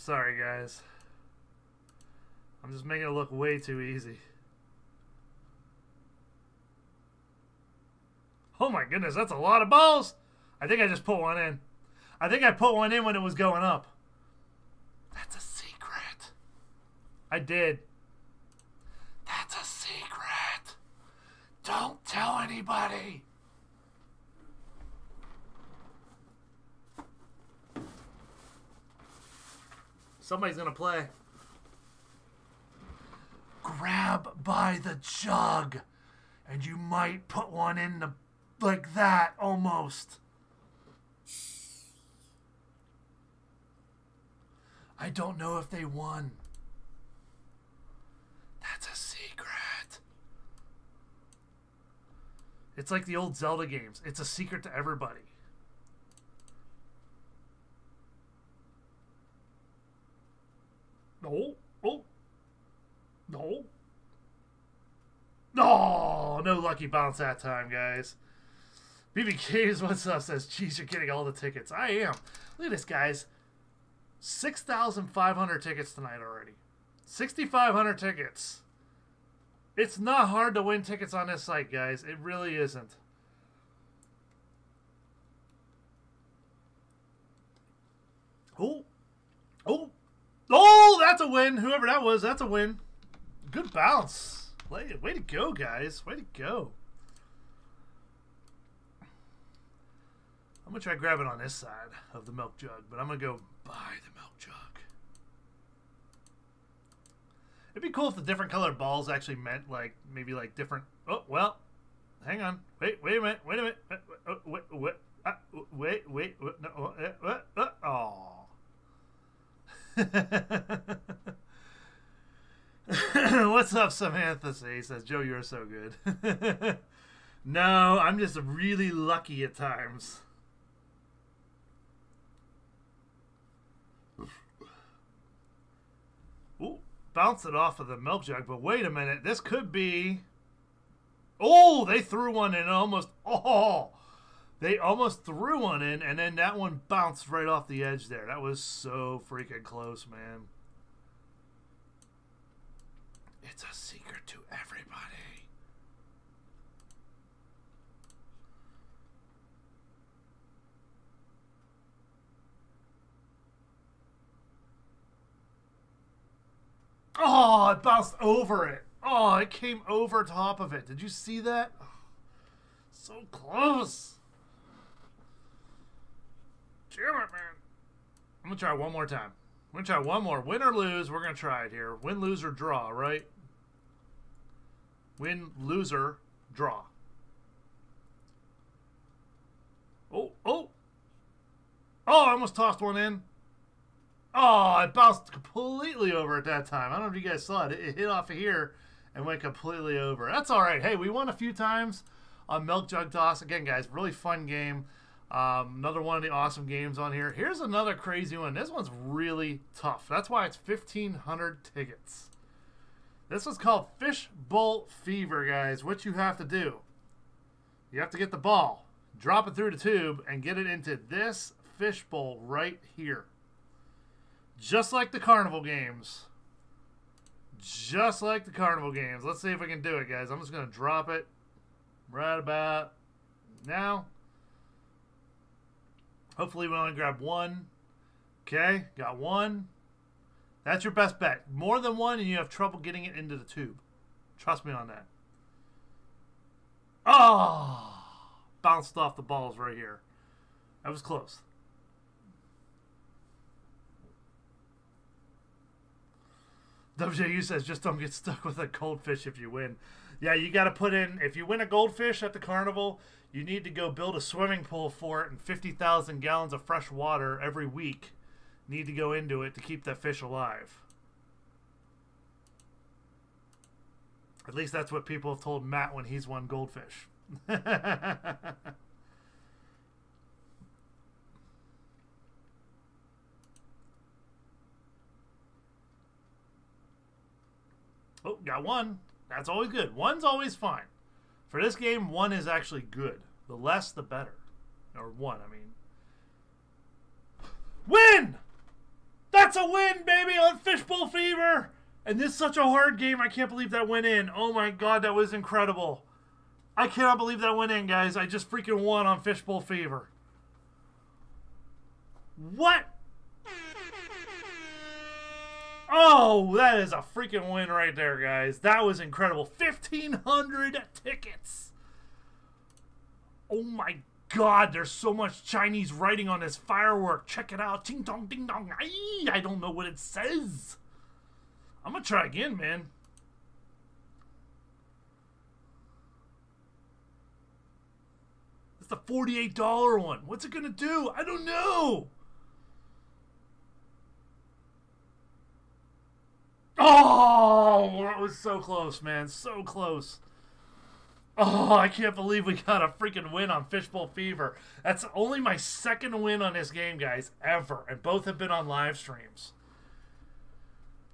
Sorry, guys. I'm just making it look way too easy. Oh my goodness, that's a lot of balls! I think I just put one in. I think I put one in when it was going up. That's a secret. I did. That's a secret. Don't tell anybody. Somebody's gonna play. Grab by the jug, and you might put one in the like that almost. I don't know if they won. That's a secret. It's like the old Zelda games. It's a secret to everybody. No. Oh. No. No, no lucky bounce that time, guys. BBK's what's up says, geez, you're getting all the tickets. I am. Look at this, guys. 6,500 tickets tonight already. 6,500 tickets. It's not hard to win tickets on this site, guys. It really isn't. Oh. Oh. Oh, that's a win. Whoever that was, that's a win. Good bounce. Way, way to go, guys. Way to go. I'm going to try grabbing on this side of the milk jug, but I'm going to go by the milk jug. It'd be cool if the different colored balls actually meant, like, maybe, like, different... Oh, well, hang on. Wait, wait a minute. Wait a minute. Uh, uh, wait, wait, uh, wait, wait, wait, no, uh, uh, uh, oh. What's up, Samantha? He says, Joe, you're so good. no, I'm just really lucky at times. Ooh, bounce it off of the milk jug, but wait a minute. This could be. Oh, they threw one in almost. Oh, they almost threw one in, and then that one bounced right off the edge there. That was so freaking close, man. It's a secret to everybody. Oh, it bounced over it. Oh, it came over top of it. Did you see that? So close. Damn it, man. I'm to try one more time. I'm to try one more. Win or lose, we're to try it here. Win, lose, or draw, right? Win, loser, draw. Oh, oh. Oh, I almost tossed one in. Oh, it bounced completely over at that time. I don't know if you guys saw it. It hit off of here and went completely over. That's all right. Hey, we won a few times on Milk Jug Toss. Again, guys, really fun game. Um, another one of the awesome games on here. Here's another crazy one. This one's really tough. That's why it's 1,500 tickets. This one's called Fishbowl Fever, guys. What you have to do, you have to get the ball, drop it through the tube, and get it into this fishbowl right here. Just like the carnival games. Just like the carnival games. Let's see if we can do it, guys. I'm just going to drop it right about now. Hopefully we only grab one. Okay, got one. That's your best bet. More than one and you have trouble getting it into the tube. Trust me on that. Oh! Bounced off the balls right here. That was close. WJU says just don't get stuck with a goldfish if you win. Yeah, you got to put in, if you win a goldfish at the carnival, you need to go build a swimming pool for it and 50,000 gallons of fresh water every week need to go into it to keep that fish alive. At least that's what people have told Matt when he's won goldfish. oh, got one. That's always good. One's always fine. For this game, one is actually good. The less, the better. Or one, I mean. Win! That's a win, baby, on Fishbowl Fever. And this is such a hard game. I can't believe that went in. Oh my god, that was incredible. I cannot believe that went in, guys. I just freaking won on Fishbowl Fever. What? Oh, that is a freaking win right there, guys. That was incredible. 1,500 tickets. Oh my god, there's so much Chinese writing on this firework. Check it out. Ting dong, ding dong. I don't know what it says. I'm going to try again, man. It's the $48 one. What's it going to do? I don't know. Oh, that was so close, man. So close. Oh, I can't believe we got a freaking win on Fishbowl Fever. That's only my second win on this game, guys, ever. And both have been on live streams.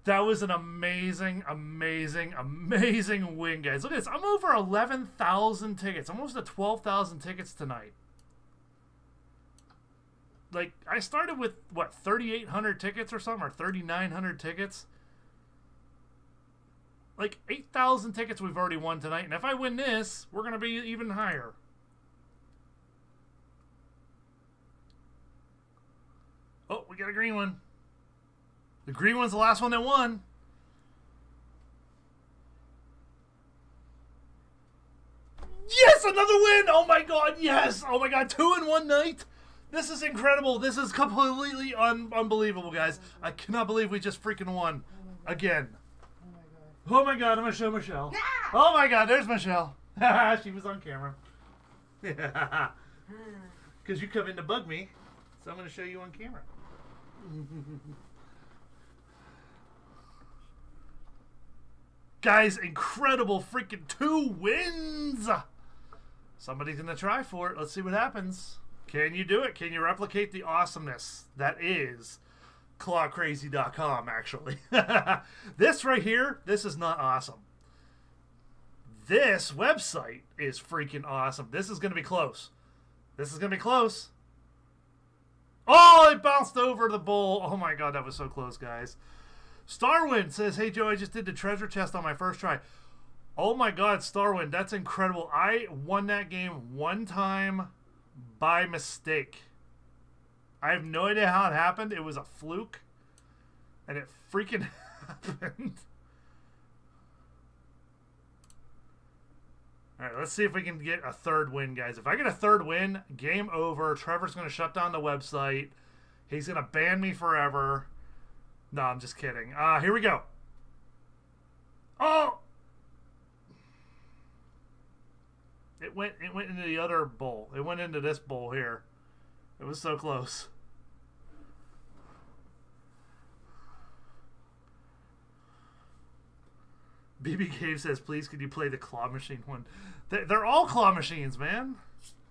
That was an amazing, amazing, amazing win, guys. Look at this. I'm over 11,000 tickets. I'm Almost to 12,000 tickets tonight. Like, I started with, what, 3,800 tickets or something? Or 3,900 tickets? Like 8,000 tickets we've already won tonight. And if I win this, we're going to be even higher. Oh, we got a green one. The green one's the last one that won. Yes, another win! Oh my god, yes! Oh my god, two in one night! This is incredible. This is completely un- unbelievable, guys. I cannot believe we just freaking won again. Oh my god, I'm gonna show Michelle. Oh my god, there's Michelle. she was on camera. Because you come in to bug me, so I'm gonna show you on camera. Guys, incredible freaking two wins! Somebody's gonna try for it. Let's see what happens. Can you do it? Can you replicate the awesomeness that is clawcrazy.com actually. this right here, this is not awesome. This website is freaking awesome. This is going to be close. This is going to be close. Oh, it bounced over the bowl. Oh my god, that was so close, guys. Starwind says, "Hey Joe, I just did the treasure chest on my first try." Oh my god, Starwind, that's incredible. I won that game one time by mistake. I have no idea how it happened. It was a fluke. And it freaking happened. All right, let's see if we can get a third win, guys. If I get a third win, game over. Trevor's going to shut down the website. He's going to ban me forever. No, I'm just kidding. Uh, here we go. Oh! It went it went into the other bowl. It went into this bowl here. It was so close. BB Cave says, please, could you play the claw machine one? They're all claw machines, man.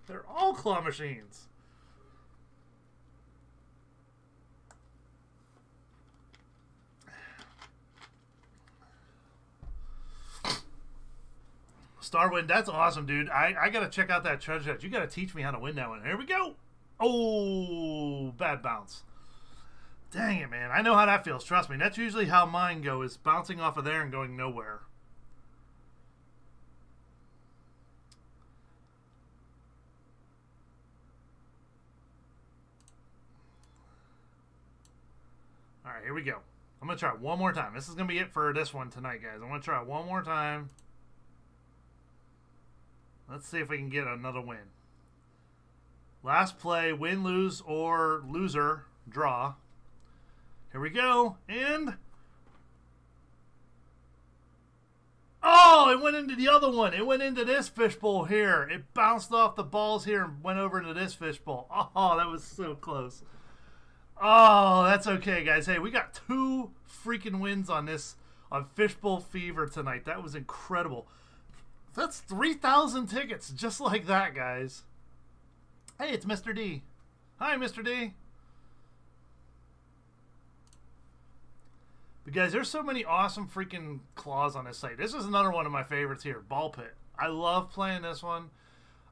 They're all claw machines. Starwind, that's awesome, dude. I, I gotta check out that treasure chest. You gotta teach me how to win that one. Here we go. Oh, bad bounce. Dang it, man. I know how that feels. Trust me. That's usually how mine go, is bouncing off of there and going nowhere. Alright, here we go. I'm going to try one more time. This is going to be it for this one tonight, guys. I'm going to try one more time. Let's see if we can get another win. Last play, win, lose, or loser, draw. Here we go. And. Oh, it went into the other one. It went into this fishbowl here. It bounced off the balls here and went over into this fishbowl. Oh, that was so close. Oh, that's okay, guys. Hey, we got two freaking wins on this on Fishbowl Fever tonight. That was incredible. That's 3,000 tickets just like that, guys. Hey, it's Mr. D. Hi, Mr. D. Guys, there's so many awesome freaking claws on this site. This is another one of my favorites here, Ball Pit. I love playing this one.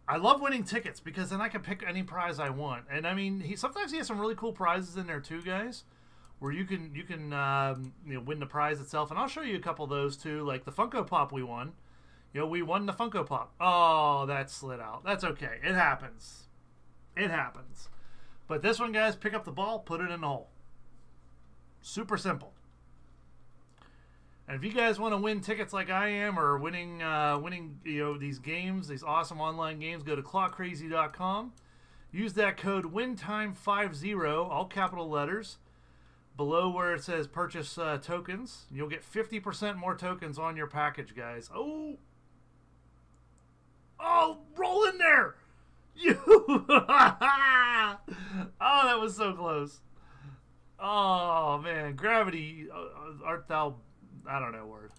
I love winning tickets because then I can pick any prize I want. And I mean, he sometimes he has some really cool prizes in there too, guys. where you can you can um, you know win the prize itself, and I'll show you a couple of those too, like the Funko Pop we won. You know, we won the Funko Pop. Oh, that slid out. That's okay. It happens. It happens. But this one, guys, pick up the ball, put it in the hole. Super simple. And if you guys want to win tickets like I am, or winning, uh, winning, you know, these games, these awesome online games, go to clawcrazy.com. Use that code WinTime50, all capital letters, below where it says purchase uh, tokens. You'll get 50% more tokens on your package, guys. Oh, oh, roll in there, you! oh, that was so close. Oh man, gravity, uh, art thou I don't know word.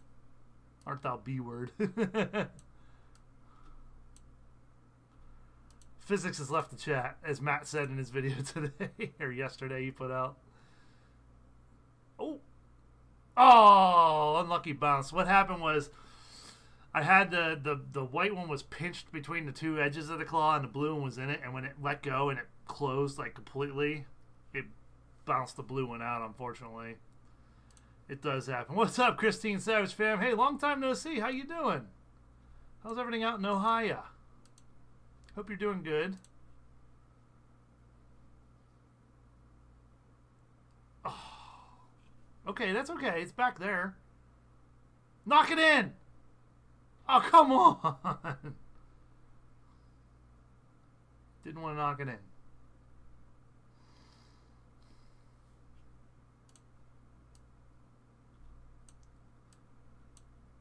Art thou B word? Physics has left the chat, as Matt said in his video today or yesterday. He put out. Oh, oh, unlucky bounce. What happened was, I had the the the white one was pinched between the two edges of the claw, and the blue one was in it. And when it let go and it closed like completely, it bounced the blue one out. Unfortunately. It does happen. What's up, Christine Savage fam? Hey, long time no see. How you doing? How's everything out in Ohio? Hope you're doing good. Oh. Okay, that's okay. It's back there. Knock it in! Oh, come on! Didn't want to knock it in.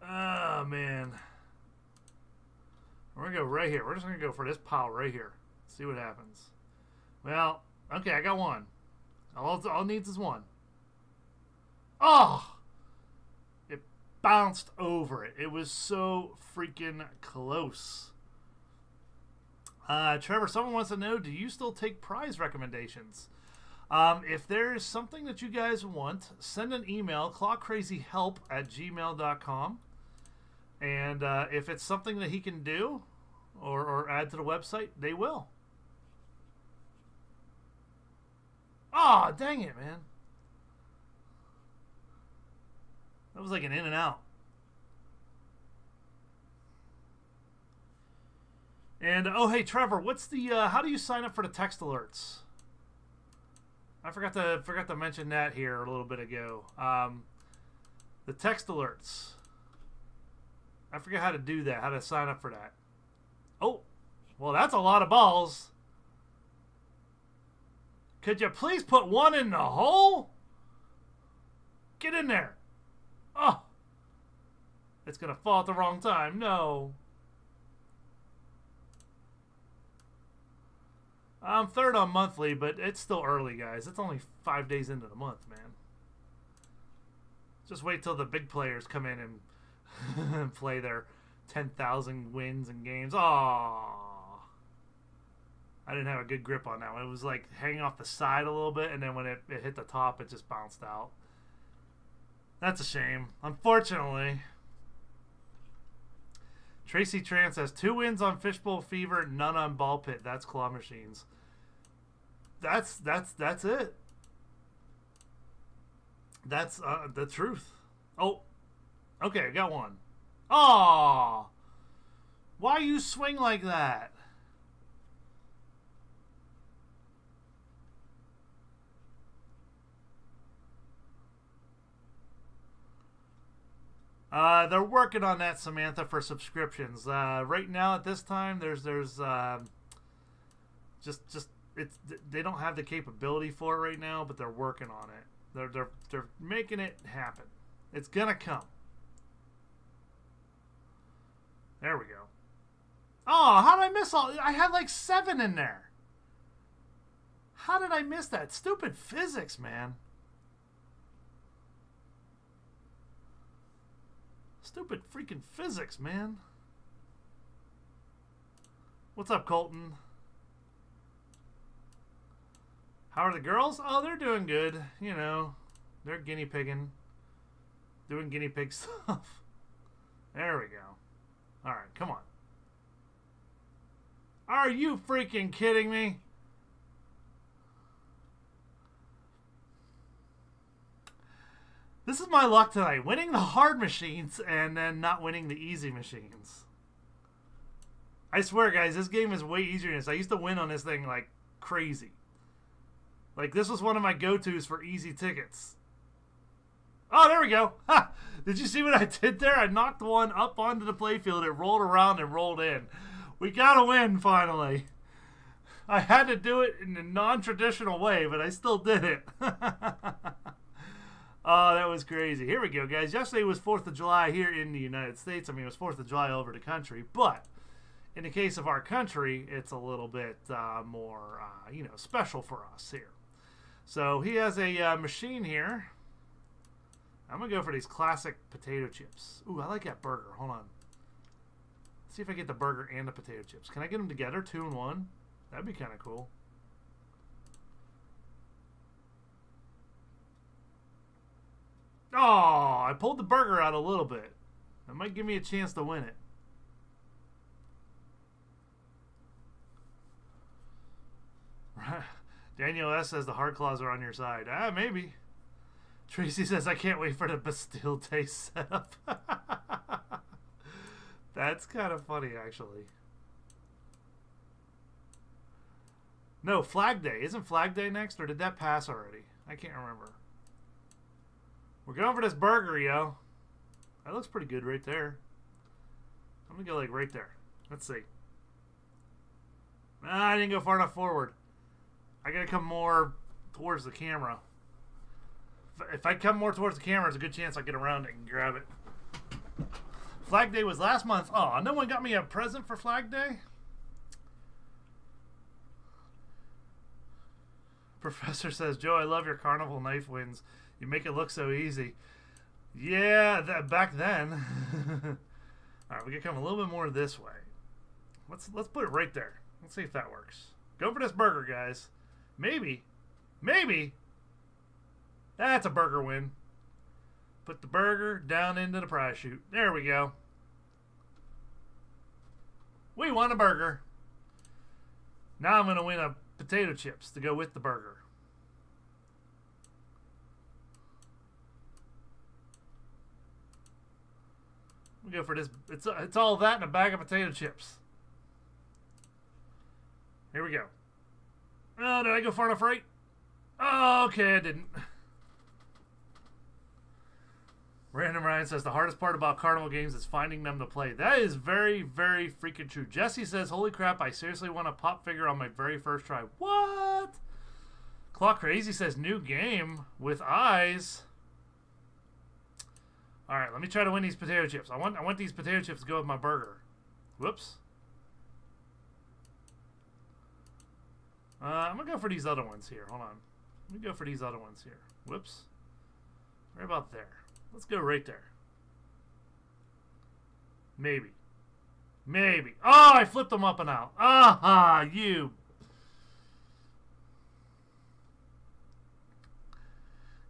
Oh, man. We're going to go right here. We're just going to go for this pile right here. See what happens. Well, okay, I got one. All, all needs is one. Oh! It bounced over it. It was so freaking close. Uh, Trevor, someone wants to know, do you still take prize recommendations? Um, if there's something that you guys want, send an email, clawcrazyhelp at gmail.com. And uh, if it's something that he can do or, or add to the website, they will. Oh, dang it, man. That was like an in and out. And oh, hey, Trevor, what's the? Uh, how do you sign up for the text alerts? I forgot to forgot to mention that here a little bit ago. Um, the text alerts. I forget how to do that. How to sign up for that. Oh, well, that's a lot of balls. Could you please put one in the hole? Get in there. Oh, it's gonna fall at the wrong time. No. I'm third on monthly, but it's still early, guys. It's only five days into the month, man. Just wait till the big players come in and play their 10,000 wins and games. Aww. I didn't have a good grip on that one. It was like hanging off the side a little bit, and then when it, it hit the top, it just bounced out. That's a shame. Unfortunately. Tracy Trance has two wins on Fishbowl Fever, none on Ball Pit. That's claw machines. That's that's that's it. That's uh, the truth. Oh, okay, I got one. Oh, why you swing like that? Uh, they're working on that, Samantha, for subscriptions. Uh, right now, at this time, there's there's uh, just just it's they don't have the capability for it right now, but they're working on it. They're they're they're making it happen. It's gonna come. There we go. Oh, how did I miss all? I had like seven in there. How did I miss that? Stupid physics, man. Stupid freaking physics, man. What's up, Colton? How are the girls? Oh, they're doing good. You know, they're guinea pigging. Doing guinea pig stuff. There we go. Alright, come on. Are you freaking kidding me? This is my luck tonight. Winning the hard machines and then not winning the easy machines. I swear, guys, this game is way easier than this. I used to win on this thing like crazy. Like, this was one of my go-tos for easy tickets. Oh, there we go. Ha! Did you see what I did there? I knocked one up onto the playfield. It rolled around and rolled in. We got a win, finally. I had to do it in a non-traditional way, but I still did it. Oh, that was crazy. Here we go, guys. Yesterday was 4th of July here in the United States. I mean, it was 4th of July over the country. But in the case of our country, it's a little bit uh, more, uh, you know, special for us here. So he has a uh, machine here. I'm to go for these classic potato chips. Ooh, I like that burger. Hold on. Let's see if I get the burger and the potato chips. Can I get them together, two and one? That'd be kind of cool. Oh, I pulled the burger out a little bit. That might give me a chance to win it. Daniel S says the hard claws are on your side. Ah, maybe. Tracy says I can't wait for the Bastille Day setup. That's kind of funny, actually. No, Flag Day. Isn't Flag Day next, or did that pass already? I can't remember. We're going for this burger, yo. That looks pretty good right there. I'm gonna go like right there. Let's see. Ah, I didn't go far enough forward. I gotta come more towards the camera. If I come more towards the camera, there's a good chance I get around it and grab it. Flag Day was last month. Oh, no one got me a present for Flag Day? Professor says, Joe, I love your carnival knife wins. You make it look so easy. Yeah, that back then. All right, we can come a little bit more this way. Let's let's put it right there. Let's see if that works. Go for this burger, guys. Maybe, maybe. That's a burger win. Put the burger down into the prize chute. There we go. We won a burger. Now I'm going to win a potato chips to go with the burger. We go for this. It's it's all that and a bag of potato chips. Here we go. Oh, did I go far enough right? Oh, okay, I didn't. Random Ryan says the hardest part about carnival games is finding them to play. That is very, very freaking true. Jesse says, "Holy crap! I seriously want a pop figure on my very first try." What? Claw Crazy says, "New game with eyes." All right, let me try to win these potato chips. I want I want these potato chips to go with my burger. Whoops. Uh, I'm gonna go for these other ones here. Hold on. Let me go for these other ones here. Whoops. Right about there. Let's go right there. Maybe. Maybe. Oh, I flipped them up and out. Aha, you.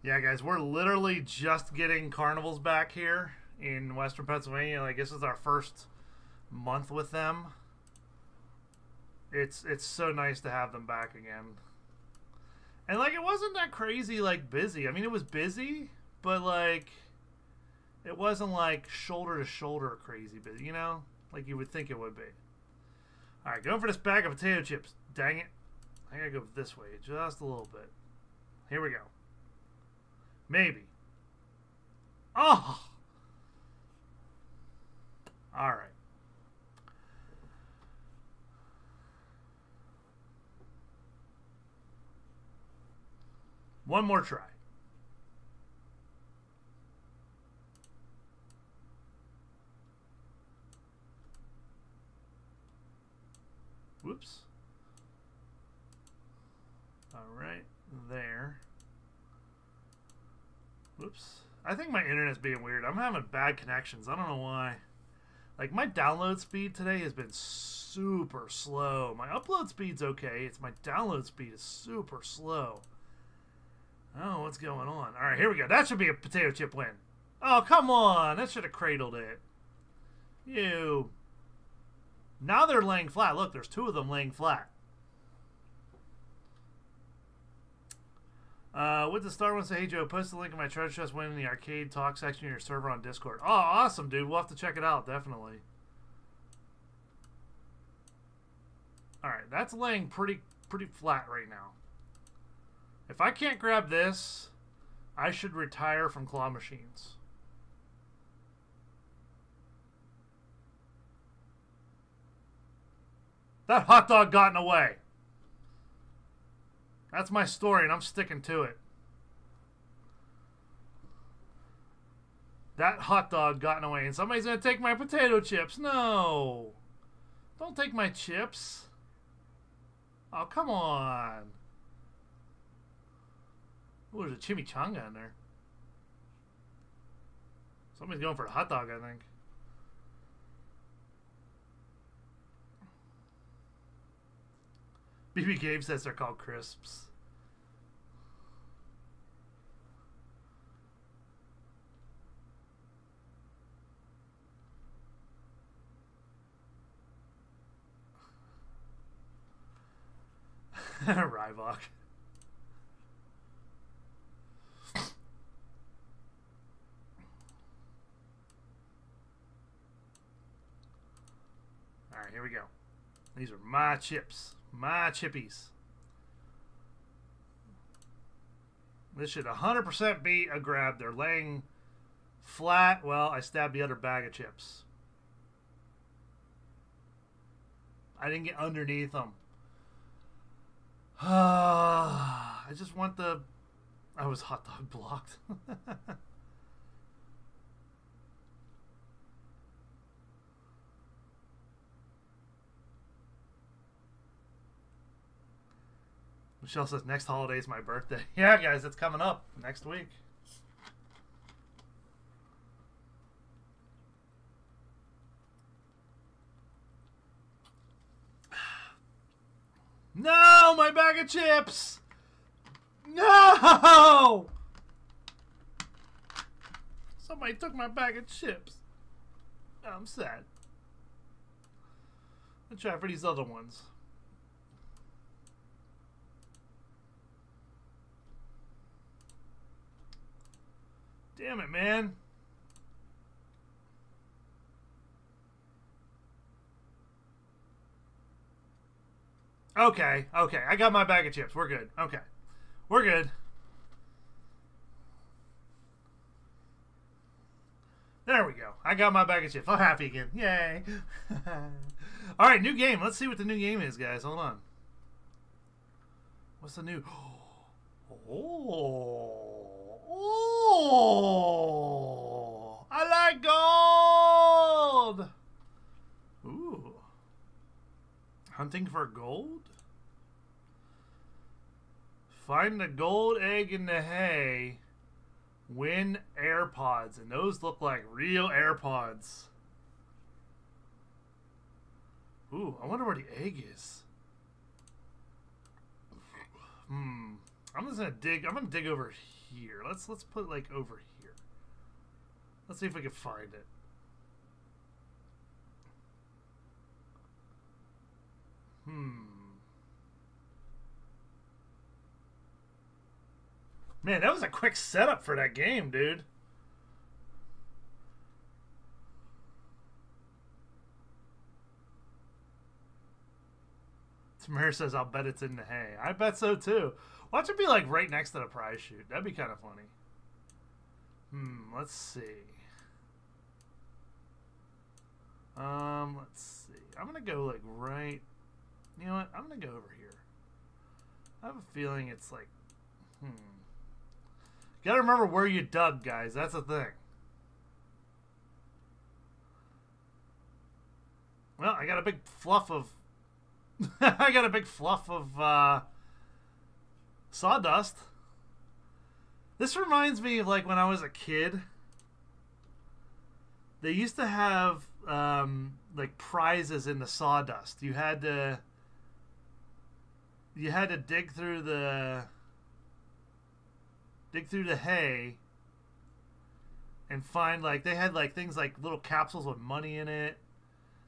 Yeah, guys, we're literally just getting carnivals back here in Western Pennsylvania. Like this is our first month with them. It's it's so nice to have them back again. And like it wasn't that crazy like busy. I mean it was busy, but like it wasn't like shoulder to shoulder crazy busy, you know? Like you would think it would be. Alright, going for this bag of potato chips. Dang it. I gotta go this way just a little bit. Here we go. Maybe. Oh! Alright. One more try. Whoops. All right, there. Whoops. I think my internet's being weird. I'm having bad connections. I don't know why. Like my download speed today has been super slow. My upload speed's okay. It's my download speed is super slow. Oh, what's going on? All right, here we go. That should be a potato chip win. Oh, come on. That should have cradled it. You. Now they're laying flat. Look, there's two of them laying flat. Uh, with the star one say, hey Joe, post the link in my treasure chest when in the arcade talk section of your server on Discord. Oh, awesome, dude. We'll have to check it out, definitely. Alright, that's laying pretty pretty flat right now. If I can't grab this, I should retire from claw machines. That hot dog got in the way. That's my story, and I'm sticking to it. That hot dog got in the way, and somebody's going to take my potato chips. No. Don't take my chips. Oh, come on. Oh, there's a chimichanga in there. Somebody's going for a hot dog, I think. BB Gabe says they're called crisps. Rybok. Alright, here we go. These are my chips. My chippies. This should 100% be a grab. They're laying flat. Well, I stabbed the other bag of chips. I didn't get underneath them. I just want the. I was hot dog blocked. Michelle says next holiday is my birthday. Yeah, guys, it's coming up next week. No, my bag of chips. No. Somebody took my bag of chips. I'm sad. Let's try for these other ones. Damn it, man. Okay, okay. I got my bag of chips. We're good. Okay. We're good. There we go. I got my bag of chips. I'm happy again. Yay. All right, new game. Let's see what the new game is, guys. Hold on. What's the new? Oh. Oh. I like gold. Ooh. Hunting for gold? Find the gold egg in the hay. Win AirPods. And those look like real AirPods. Ooh, I wonder where the egg is. Hmm. I'm just gonna dig. I'm gonna dig over here. Let's let's put like over here. Let's see if we can find it. Hmm. Man, that was a quick setup for that game, dude. Tamir says, I'll bet it's in the hay. I bet so too. Watch it be like right next to the prize chute. That'd be kind of funny. Hmm, let's see. Um, let's see. I'm gonna go like right. You know what? I'm gonna go over here. I have a feeling it's like, hmm. You gotta remember where you dug, guys. That's the thing. Well, I got a big fluff of. I got a big fluff of uh, sawdust. This reminds me of like when I was a kid. They used to have um, like prizes in the sawdust. You had to you had to dig through the dig through the hay and find like they had like things like little capsules with money in it.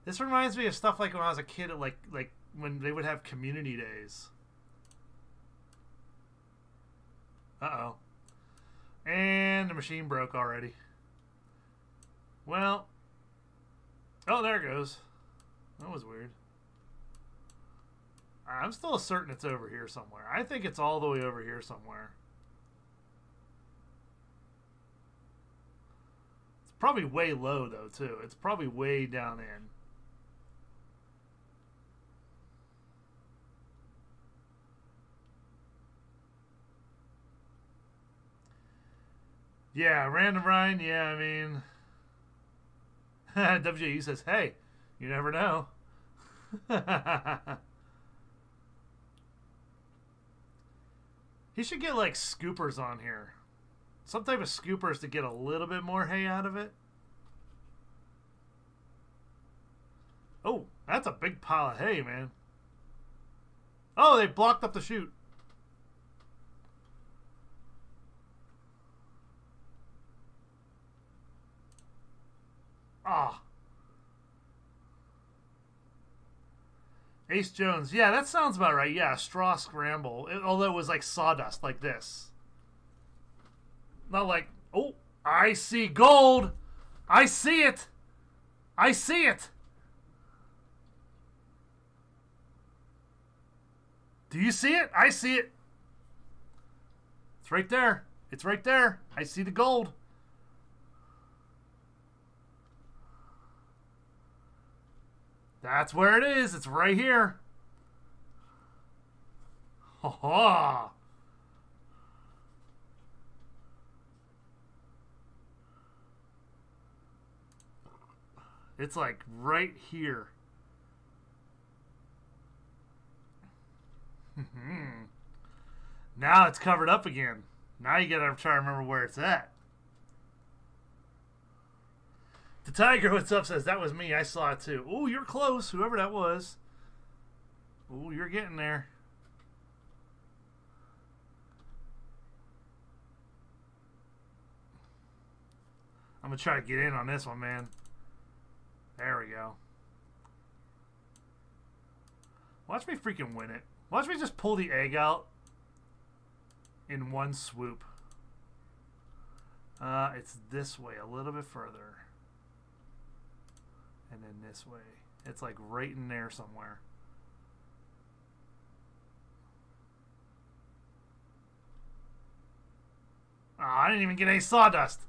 This reminds me of stuff like when I was a kid like like when they would have community days. Uh-oh. And the machine broke already. Well. Oh, there it goes. That was weird. I'm still certain it's over here somewhere. I think it's all the way over here somewhere. It's probably way low, though, too. It's probably way down in. Yeah, Random Ryan, yeah, I mean. WJU says, hey, you never know. he should get like scoopers on here. Some type of scoopers to get a little bit more hay out of it. Oh, that's a big pile of hay, man. Oh, they blocked up the chute. Ah. Ace Jones. Yeah, that sounds about right. Yeah, straw scramble. It, although it was like sawdust, like this. Not like, oh, I see gold. I see it. I see it. Do you see it? I see it. It's right there. It's right there. I see the gold. That's where it is. It's right here. Ha ha. It's like right here. Mm-hmm. now it's covered up again. Now you gotta try to remember where it's at. The Tiger, what's up, says, that was me. I saw it too. Oh, you're close, whoever that was. Oh, you're getting there. I'm going to try to get in on this one, man. There we go. Watch me freaking win it. Watch me just pull the egg out in one swoop. Uh, it's this way, a little bit further and then this way. It's like right in there somewhere. Oh, I didn't even get any sawdust.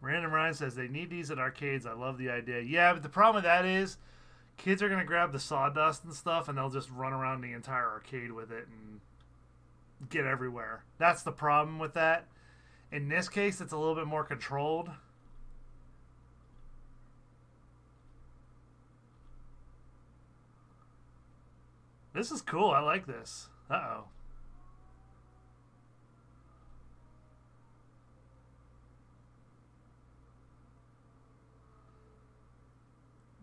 Random Ryan says they need these at arcades. I love the idea. Yeah, but the problem with that is kids are to grab the sawdust and stuff and they'll just run around the entire arcade with it and get everywhere. That's the problem with that. In this case, it's a little bit more controlled. This is cool. I like this. Uh-oh.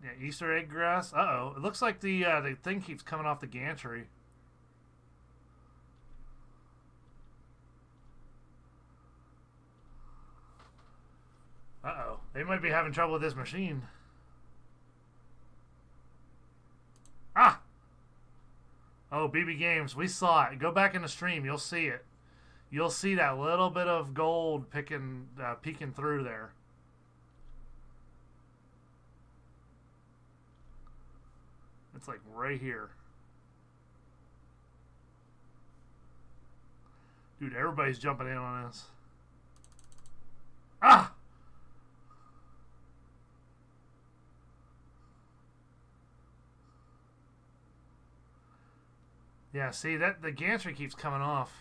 Yeah, Easter egg grass. Uh-oh. It looks like the uh, the thing keeps coming off the gantry. Uh-oh. They might be having trouble with this machine. Ah! Oh, BB Games, we saw it. Go back in the stream. You'll see it. You'll see that little bit of gold picking, uh, peeking through there. It's like right here. Dude, everybody's jumping in on this. Ah! Yeah, see that the gantry keeps coming off.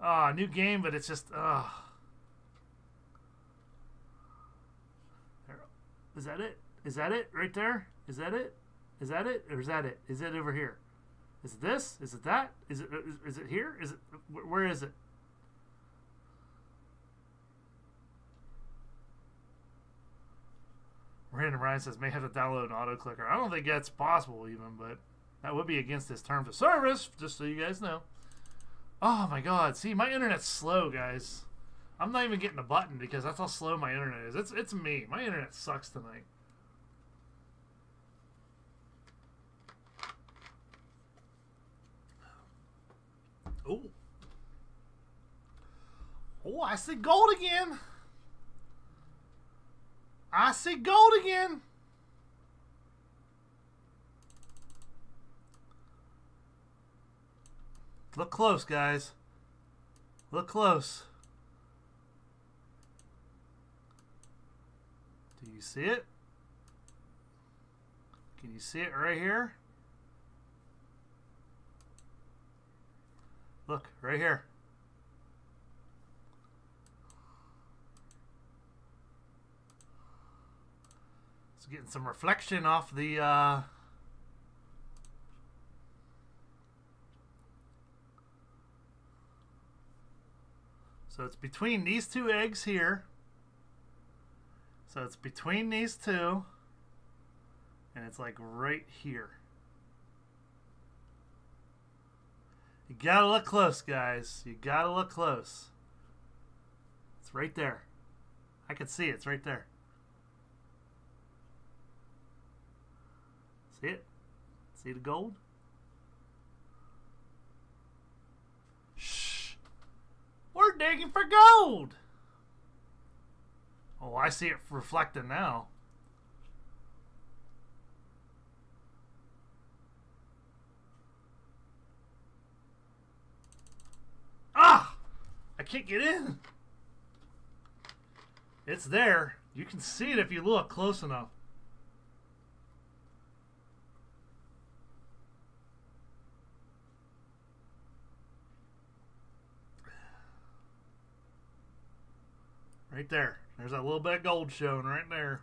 Ah, oh, new game, but it's just ah. Is that it? Is that it right there? Is that it? Is that it? Or is that it? Is it over here? Is it this? Is it that? Is it is, is it here? Is it where is it? Random Ryan says may have to download an auto clicker. I don't think that's possible even, but that would be against his terms of service, just so you guys know. Oh my god, see, my internet's slow, guys. I'm not even getting a button because that's how slow my internet is. It's, it's me. My internet sucks tonight. Oh. Oh, I see gold again. I see gold again. Look close, guys. Look close. Do you see it? Can you see it right here? Look, right here. It's getting some reflection off the uh, So it's between these two eggs here. So it's between these two. And it's like right here. You gotta look close, guys. You gotta look close. It's right there. I can see it. It's right there. See it? See the gold? Shh. We're digging for gold. Oh, I see it reflecting now. Ah! I can't get in. It's there. You can see it if you look close enough. Right there. There's that little bit of gold showing right there.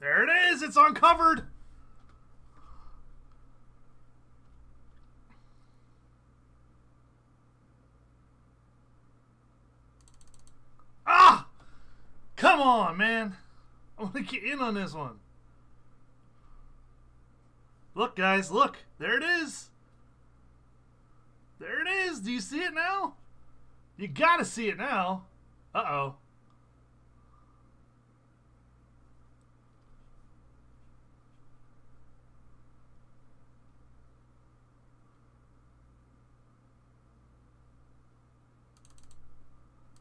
There it is. It's uncovered. Ah! Come on, man. I want to get in on this one. Look, guys, look. There it is. There it is. Do you see it now? You gotta see it now. Uh oh.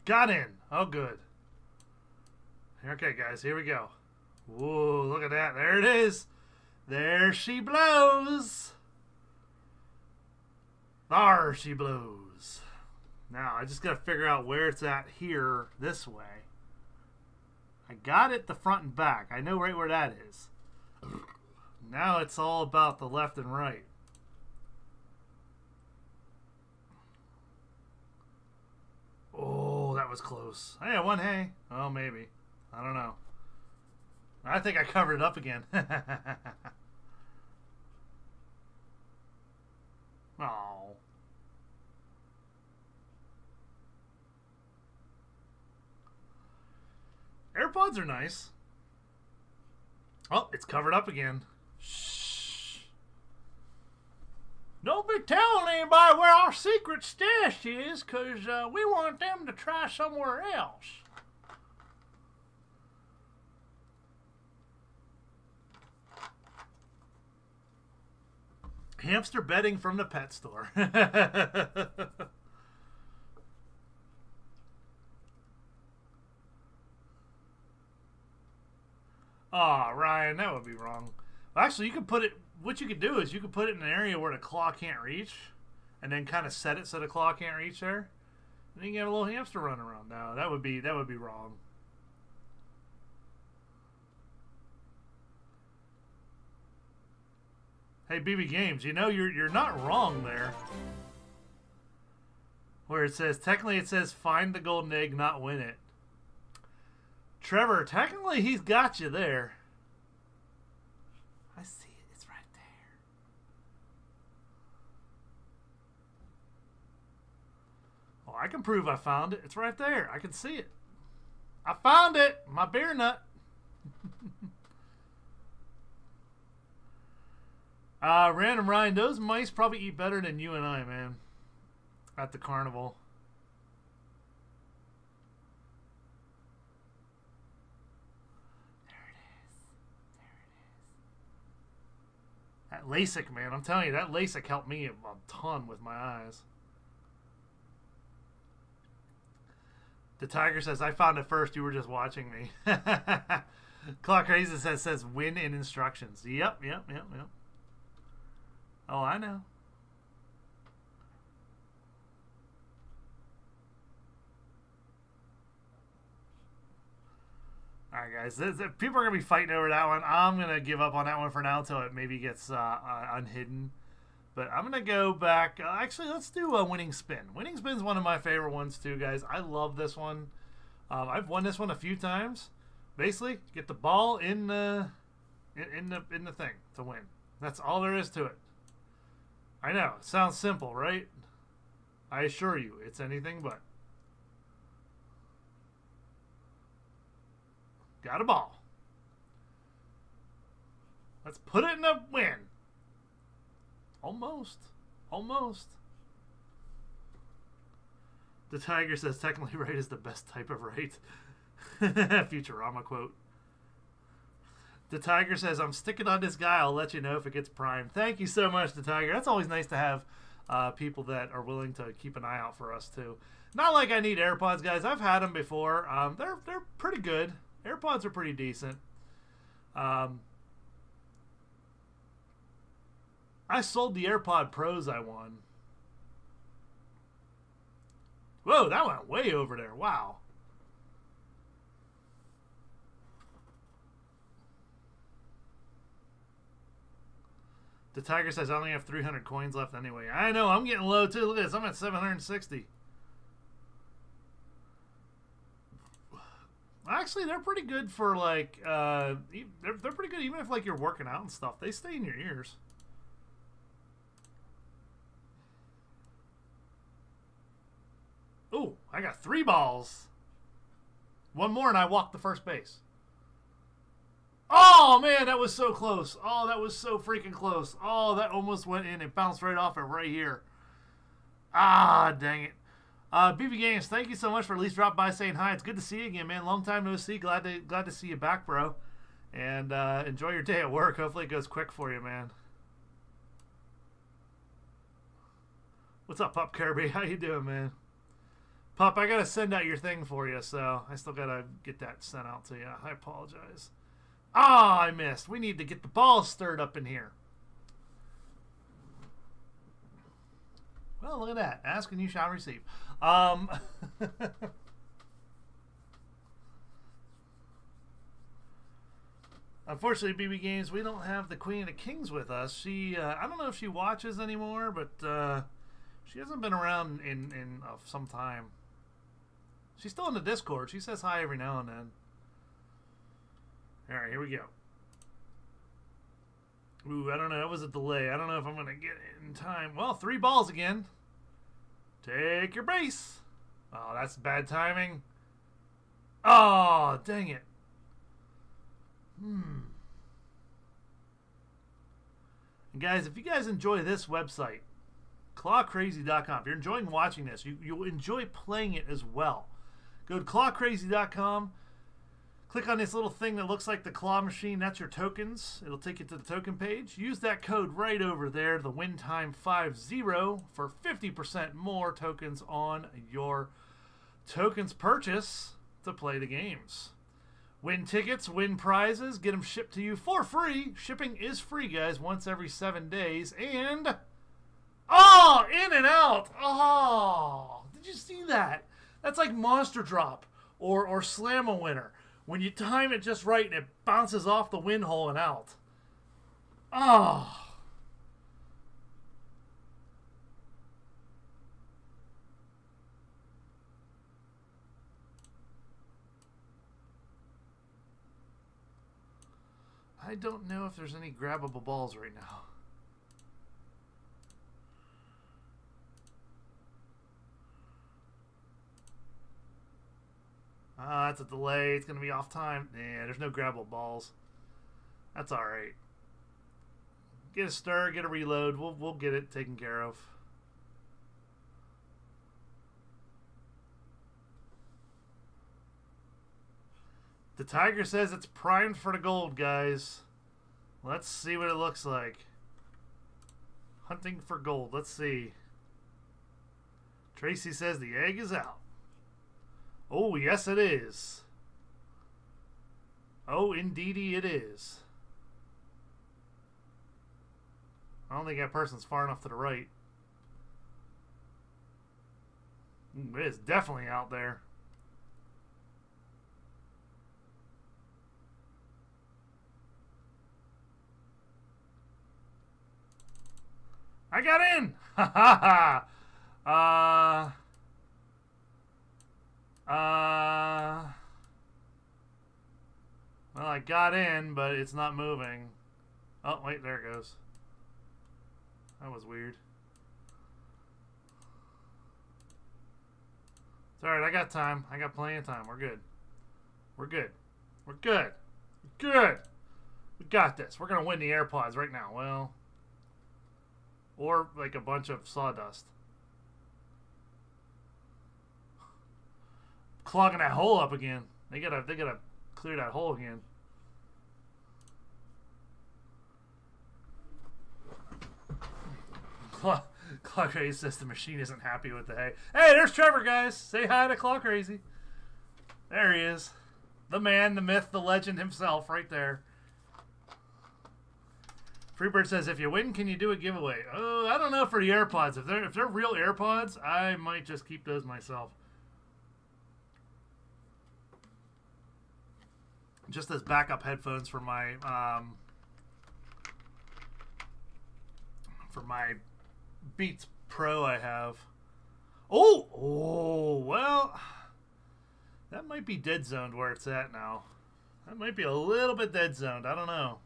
Got in. Oh, good. Okay, guys, here we go. Whoa, look at that. There it is. There she blows. There she blows. Now, I just got to figure out where it's at here this way. I got it the front and back. I know right where that is. Now it's all about the left and right. Oh, that was close. I Hey, one hay. Oh, maybe. I don't know. I think I covered it up again. oh. AirPods are nice. Oh, it's covered up again. Shh. Don't be telling anybody where our secret stash is, because uh, we want them to try somewhere else. Hamster bedding from the pet store. Aw, oh, Ryan, that would be wrong. Actually, you could put it. What you could do is you could put it in an area where the claw can't reach, and then kind of set it so the claw can't reach there. And then you can have a little hamster run around. Now that would be that would be wrong. Hey, BB Games, you know you're you're not wrong there. Where it says technically it says find the golden egg, not win it. Trevor, technically he's got you there. I see it. It's right there. Oh, I can prove I found it. It's right there. I can see it. I found it. My beer nut. Uh, Random Ryan, those mice probably eat better than you and I, man. At the carnival. There it is. There it is. That LASIK, man. I'm telling you, that LASIK helped me a ton with my eyes. The tiger says, I found it first. You were just watching me. Clock Raisin says, says win in instructions. Yep, yep, yep, yep. Oh, I know. All right, guys. This, this- people are gonna be fighting over that one. I'm gonna give up on that one for now until it maybe gets uh, uh, unhidden. But I'm gonna go back. Uh, actually, let's do a winning spin. Winning spin is one of my favorite ones too, guys. I love this one. Um, I've won this one a few times. Basically, get the ball in the in, in the in the thing to win. That's all there is to it. I know. It sounds simple, right? I assure you, it's anything but. Got a ball. Let's put it in a win. Almost. Almost. The tiger says technically right is the best type of right. Futurama quote. The Tiger says, I'm sticking on this guy. I'll let you know if it gets primed. Thank you so much, The Tiger. That's always nice to have uh, people that are willing to keep an eye out for us, too. Not like I need AirPods, guys. I've had them before. Um, they're, they're pretty good. AirPods are pretty decent. Um, I sold the AirPod Pros I won. Whoa, that went way over there. Wow. The Tiger says I only have 300 coins left anyway. I know, I'm getting low too. Look at this. I'm at 760. Actually, they're pretty good for like uh they're, they're pretty good even if like you're working out and stuff. They stay in your ears. Ooh, I got three balls. One more and I walk the first base. Oh man, that was so close. Oh, that was so freaking close. Oh, that almost went in. It bounced right off it right here. Ah, dang it. Uh, BB Games, thank you so much for at least dropping by saying hi. It's good to see you again, man. Long time no see. Glad to glad to see you back, bro. And uh, enjoy your day at work. Hopefully it goes quick for you, man. What's up, Pup Kirby? How you doing, man? Pup, I gotta send out your thing for you, so I still gotta get that sent out to you. I apologize. Ah, I missed. We need to get the ball stirred up in here. Well, look at that. Ask and you shall receive. Um, unfortunately, BB Games, we don't have the Queen of Kings with us. She, uh, I don't know if she watches anymore, but uh, she hasn't been around in in uh, some time. She's still in the Discord. She says hi every now and then. All right, here we go. Ooh, I don't know. That was a delay. I don't know if I'm going to get it in time. Well, three balls again. Take your base. Oh, that's bad timing. Oh, dang it. Hmm. And guys, if you guys enjoy this website, clawcrazy.com, if you're enjoying watching this, you, you'll enjoy playing it as well. Go to clawcrazy.com. Click on this little thing that looks like the claw machine. That's your tokens. It'll take you to the token page. Use that code right over there, the win time 50 for 50% more tokens on your tokens purchase to play the games. Win tickets, win prizes, get them shipped to you for free. Shipping is free, guys, once every seven days. And. Oh, in and out. Oh, did you see that? That's like Monster Drop or, or Slam a Winner when you time it just right and it bounces off the win hole and out. Oh. I don't know if there's any grabbable balls right now. Ah, that's a delay. It's going to be off time. Yeah, there's no grabbable balls. That's all right. Get a stir, get a reload. We'll we'll get it taken care of. The tiger says it's primed for the gold, guys. Let's see what it looks like. hunting for gold. Let's see. Tracy says the egg is out. Oh, yes, it is. Oh, indeedy, it is. I don't think that person's far enough to the right. It is definitely out there. I got in! Ha ha ha! Uh. Uh. Well, I got in, but it's not moving. Oh, wait, there it goes. That was weird. It's alright, I got time. I got plenty of time. We're good. We're good. We're good. We're good. We got this. We're gonna win the AirPods right now. Well, or like a bunch of sawdust. Clogging that hole up again. They gotta they gotta clear that hole again. Claw, Crazy says the machine isn't happy with the hay. Hey, there's Trevor, guys. Say hi to Claw Crazy. There he is. The man, the myth, the legend himself, right there. Freebird says, if you win, can you do a giveaway? Oh, I don't know for the AirPods. If they're if they're real AirPods, I might just keep those myself. Just as backup headphones for my um, for my Beats Pro I have. Oh, oh, well, that might be dead zoned where it's at now. That might be a little bit dead zoned. I don't know.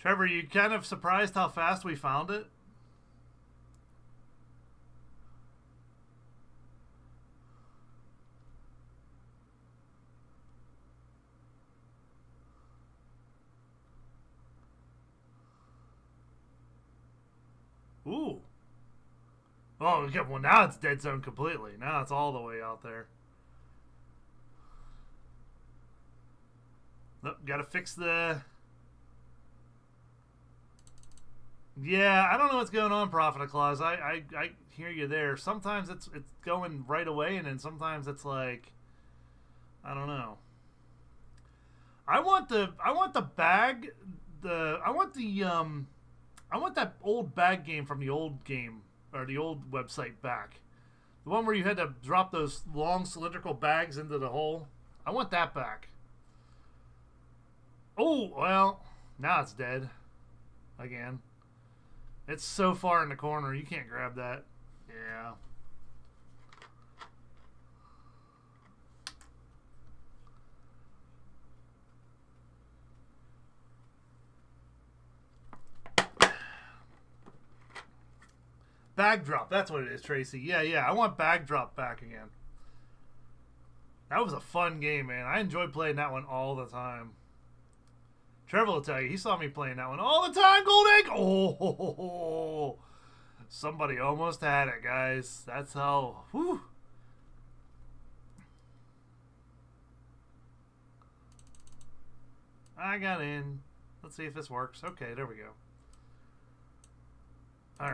Trevor, you kind of surprised how fast we found it? Ooh. Oh, okay, well now it's dead zone completely. Now it's all the way out there. Nope, gotta fix the Yeah, I don't know what's going on, Prophet of Claus. I, I, I hear you there. Sometimes it's it's going right away, and then sometimes it's like, I don't know. I want the I want the bag, the I want the um, I want that old bag game from the old game or the old website back. The one where you had to drop those long cylindrical bags into the hole. I want that back. Oh well, now it's dead again. It's so far in the corner, you can't grab that. Yeah. Bag drop, that's what it is, Tracy. Yeah, yeah, I want Bag Drop back again. That was a fun game, man. I enjoyed playing that one all the time. Trevor will tell you, he saw me playing that one all the time, Gold Egg! Oh, somebody almost had it, guys. That's how, whew. I got in. Let's see if this works. Okay, there we go. All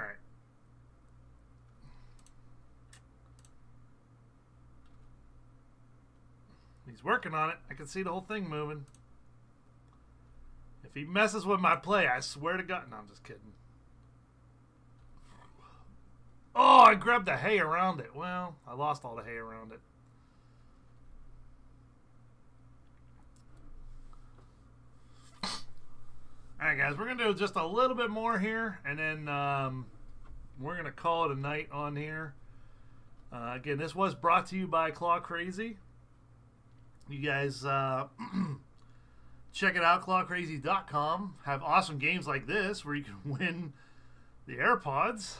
He's working on it. I can see the whole thing moving. If he messes with my play, I swear to God. No, I'm just kidding. Oh, I grabbed the hay around it. Well, I lost all the hay around it. All right, guys, we're going to do just a little bit more here, and then um, we're going to call it a night on here. Uh, again, this was brought to you by Claw Crazy. You guys uh, check it out, clawcrazy.com. Have awesome games like this where you can win the AirPods.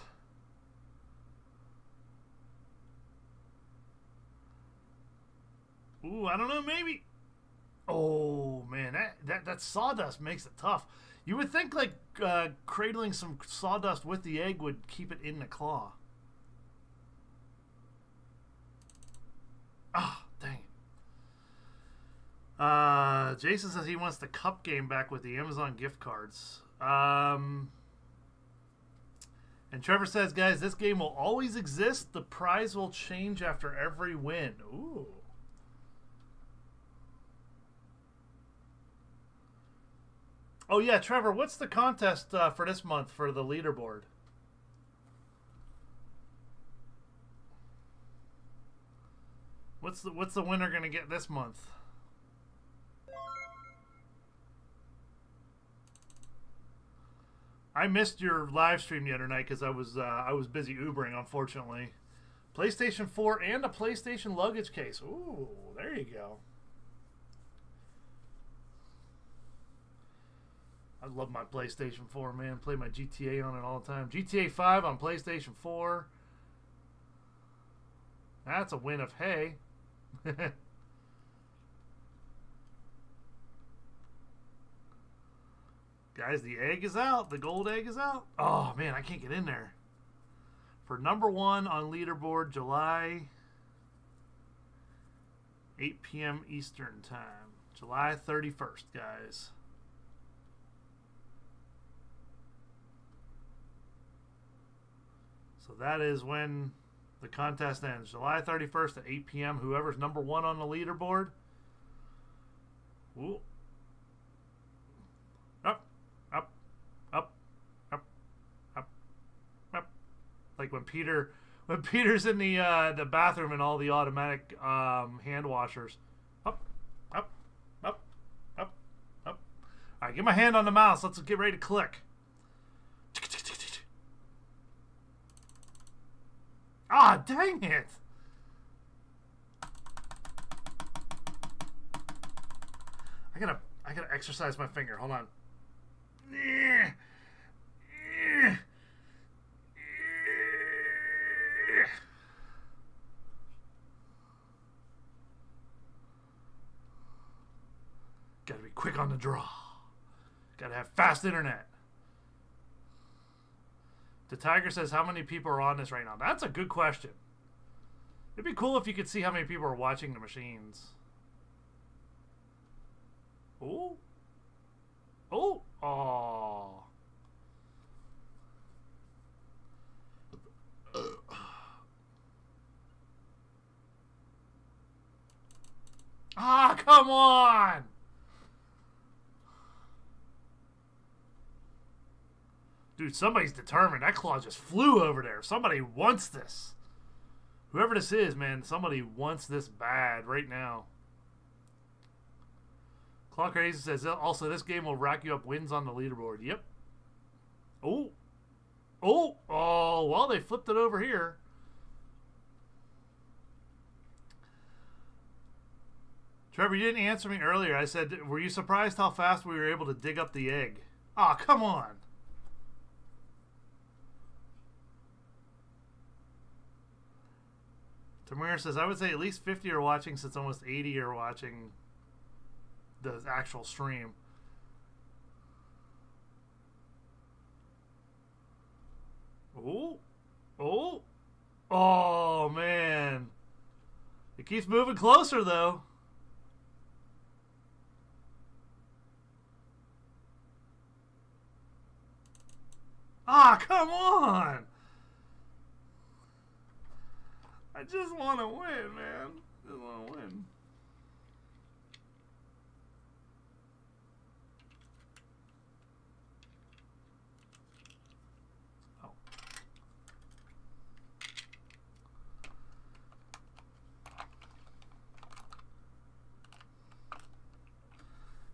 Ooh, I don't know, maybe. Oh man, that that that sawdust makes it tough. You would think like uh, cradling some sawdust with the egg would keep it in the claw. Ah. Uh, Jason says he wants the cup game back with the Amazon gift cards. Um, and Trevor says, guys, this game will always exist. The prize will change after every win. Ooh. Oh yeah, Trevor, what's the contest uh, for this month for the leaderboard? What's the what's the winner gonna get this month? I missed your live stream the other night because I was uh, I was busy Ubering, unfortunately. PlayStation 4 and a PlayStation luggage case. Ooh, there you go. I love my PlayStation 4, man. Play my GTA on it all the time. GTA 5 on PlayStation 4. That's a win of hay. Guys, the egg is out. The gold egg is out. Oh, man, I can't get in there. For number one on leaderboard, July 8 p.m. Eastern Time. July 31st, guys. So that is when the contest ends. July 31st at 8 p.m. Whoever's number one on the leaderboard. Ooh. Up, up, up, up, up, up. Like when Peter, when Peter's in the uh, the bathroom and all the automatic um, hand washers. Up, up, up, up, up. All right, get my hand on the mouse. Let's get ready to click. Ah, dang it! I gotta, I gotta exercise my finger. Hold on. Gotta be quick on the draw. Gotta have fast internet. The Tiger says, How many people are on this right now? That's a good question. It'd be cool if you could see how many people are watching the machines. Oh. Oh. Oh. Ah, come on! Dude, somebody's determined. That claw just flew over there. Somebody wants this. Whoever this is, man, somebody wants this bad right now. Claw Crazy says, also, this game will rack you up wins on the leaderboard. Yep. Oh. Oh. Oh, well, they flipped it over here. Trevor, you didn't answer me earlier. I said, were you surprised how fast we were able to dig up the egg? Ah, oh, come on. Tamir says, I would say at least 50 are watching since almost 80 are watching the actual stream. Oh. Oh. Oh, man. It keeps moving closer, though. Ah, come on. I just want to win, man. Just want to win. Oh.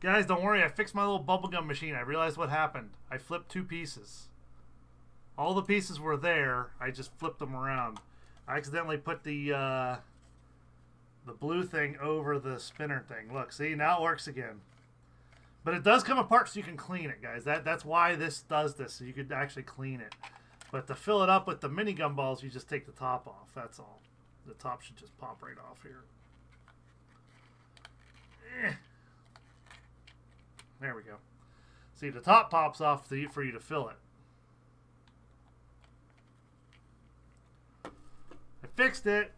Guys, don't worry. I fixed my little bubblegum machine. I realized what happened. I flipped two pieces. All the pieces were there. I just flipped them around. I accidentally put the uh, the blue thing over the spinner thing. Look, see now it works again. But it does come apart so you can clean it, guys. That that's why this does this, so you could actually clean it. But to fill it up with the mini gumballs, you just take the top off. That's all. The top should just pop right off here. Eh. There we go. See, the top pops off for you to fill it. Fixed it.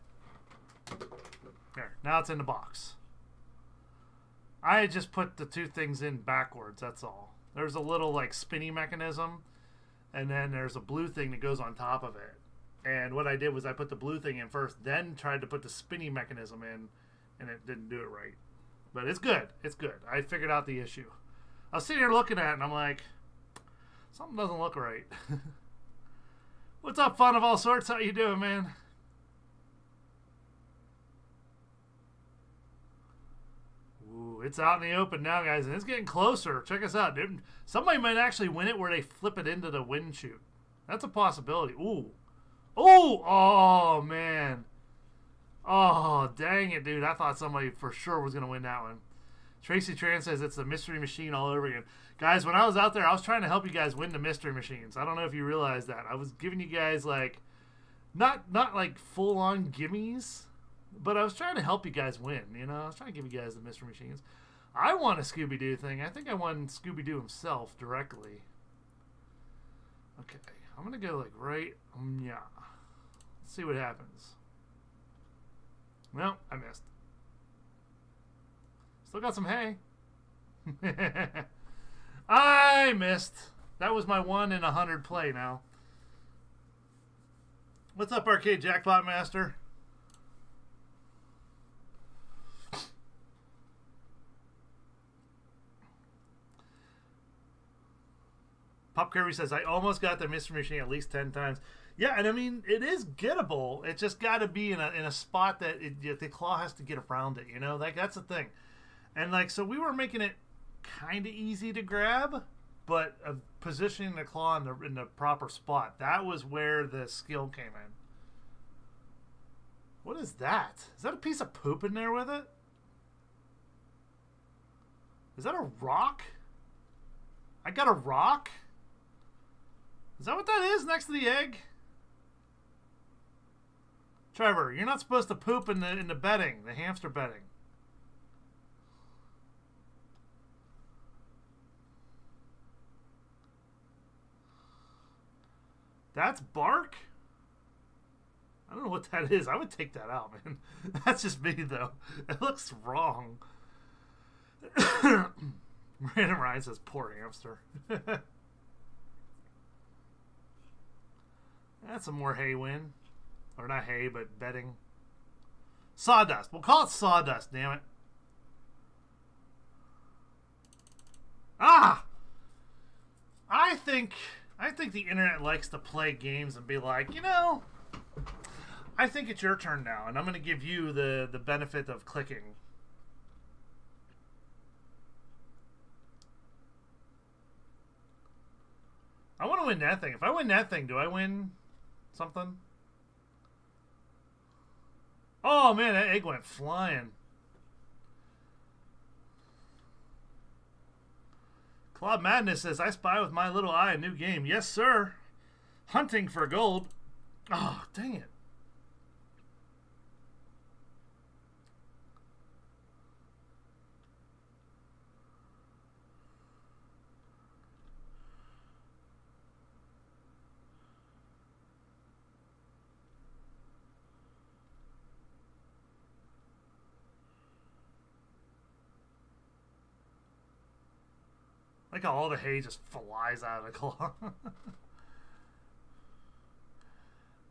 There. Now it's in the box. I just put the two things in backwards. That's all. There's a little like spinny mechanism, and then there's a blue thing that goes on top of it. And what I did was I put the blue thing in first, then tried to put the spinny mechanism in, and it didn't do it right. But it's good. It's good. I figured out the issue. I was sitting here looking at it, and I'm like, something doesn't look right. What's up, fun of all sorts? How you doing, man? It's out in the open now, guys, and it's getting closer. Check us out, dude. Somebody might actually win it where they flip it into the wind chute. That's a possibility. Ooh. Ooh! Oh, man. Oh, dang it, dude. I thought somebody for sure was going to win that one. Tracy Tran says it's the mystery machine all over again. Guys, when I was out there, I was trying to help you guys win the mystery machines. I don't know if you realize that. I was giving you guys like not not like full on gimmies, but I was trying to help you guys win, you know? I was trying to give you guys the mystery machines. I won a Scooby Doo thing. I think I won Scooby Doo himself directly. Okay, I'm gonna go like right mm, yeah. Let's see what happens. Well, I missed. Still got some hay. I missed. That was my one in a hundred play now. What's up, Arcade Jackpot Master? Pop Kirby says, I almost got the Mystery Machine at least 10 times. Yeah, and I mean, it is gettable. It's just got to be in a, in a spot that it, the claw has to get around it, you know? Like, that's the thing. And, like, so we were making it kind of easy to grab, but uh, positioning the claw in the, in the proper spot, that was where the skill came in. What is that? Is that a piece of poop in there with it? Is that a rock? I got a rock? Is that what that is next to the egg? Trevor, you're not supposed to poop in the in the bedding, the hamster bedding. That's bark? I don't know what that is. I would take that out, man. That's just me, though. It looks wrong. Random Ryan says, poor hamster. That's some more hay win. Or not hay, but bedding. Sawdust. We'll call it sawdust, damn it. Ah! I think I think the internet likes to play games and be like, you know, I think it's your turn now, and I'm going to give you the the benefit of clicking. I want to win that thing. If I win that thing, do I win something? Oh man, that egg went flying. Claude Madness says, I spy with my little eye a new game. Yes, sir. Hunting for gold. Oh, dang it. How all the hay just flies out of the claw.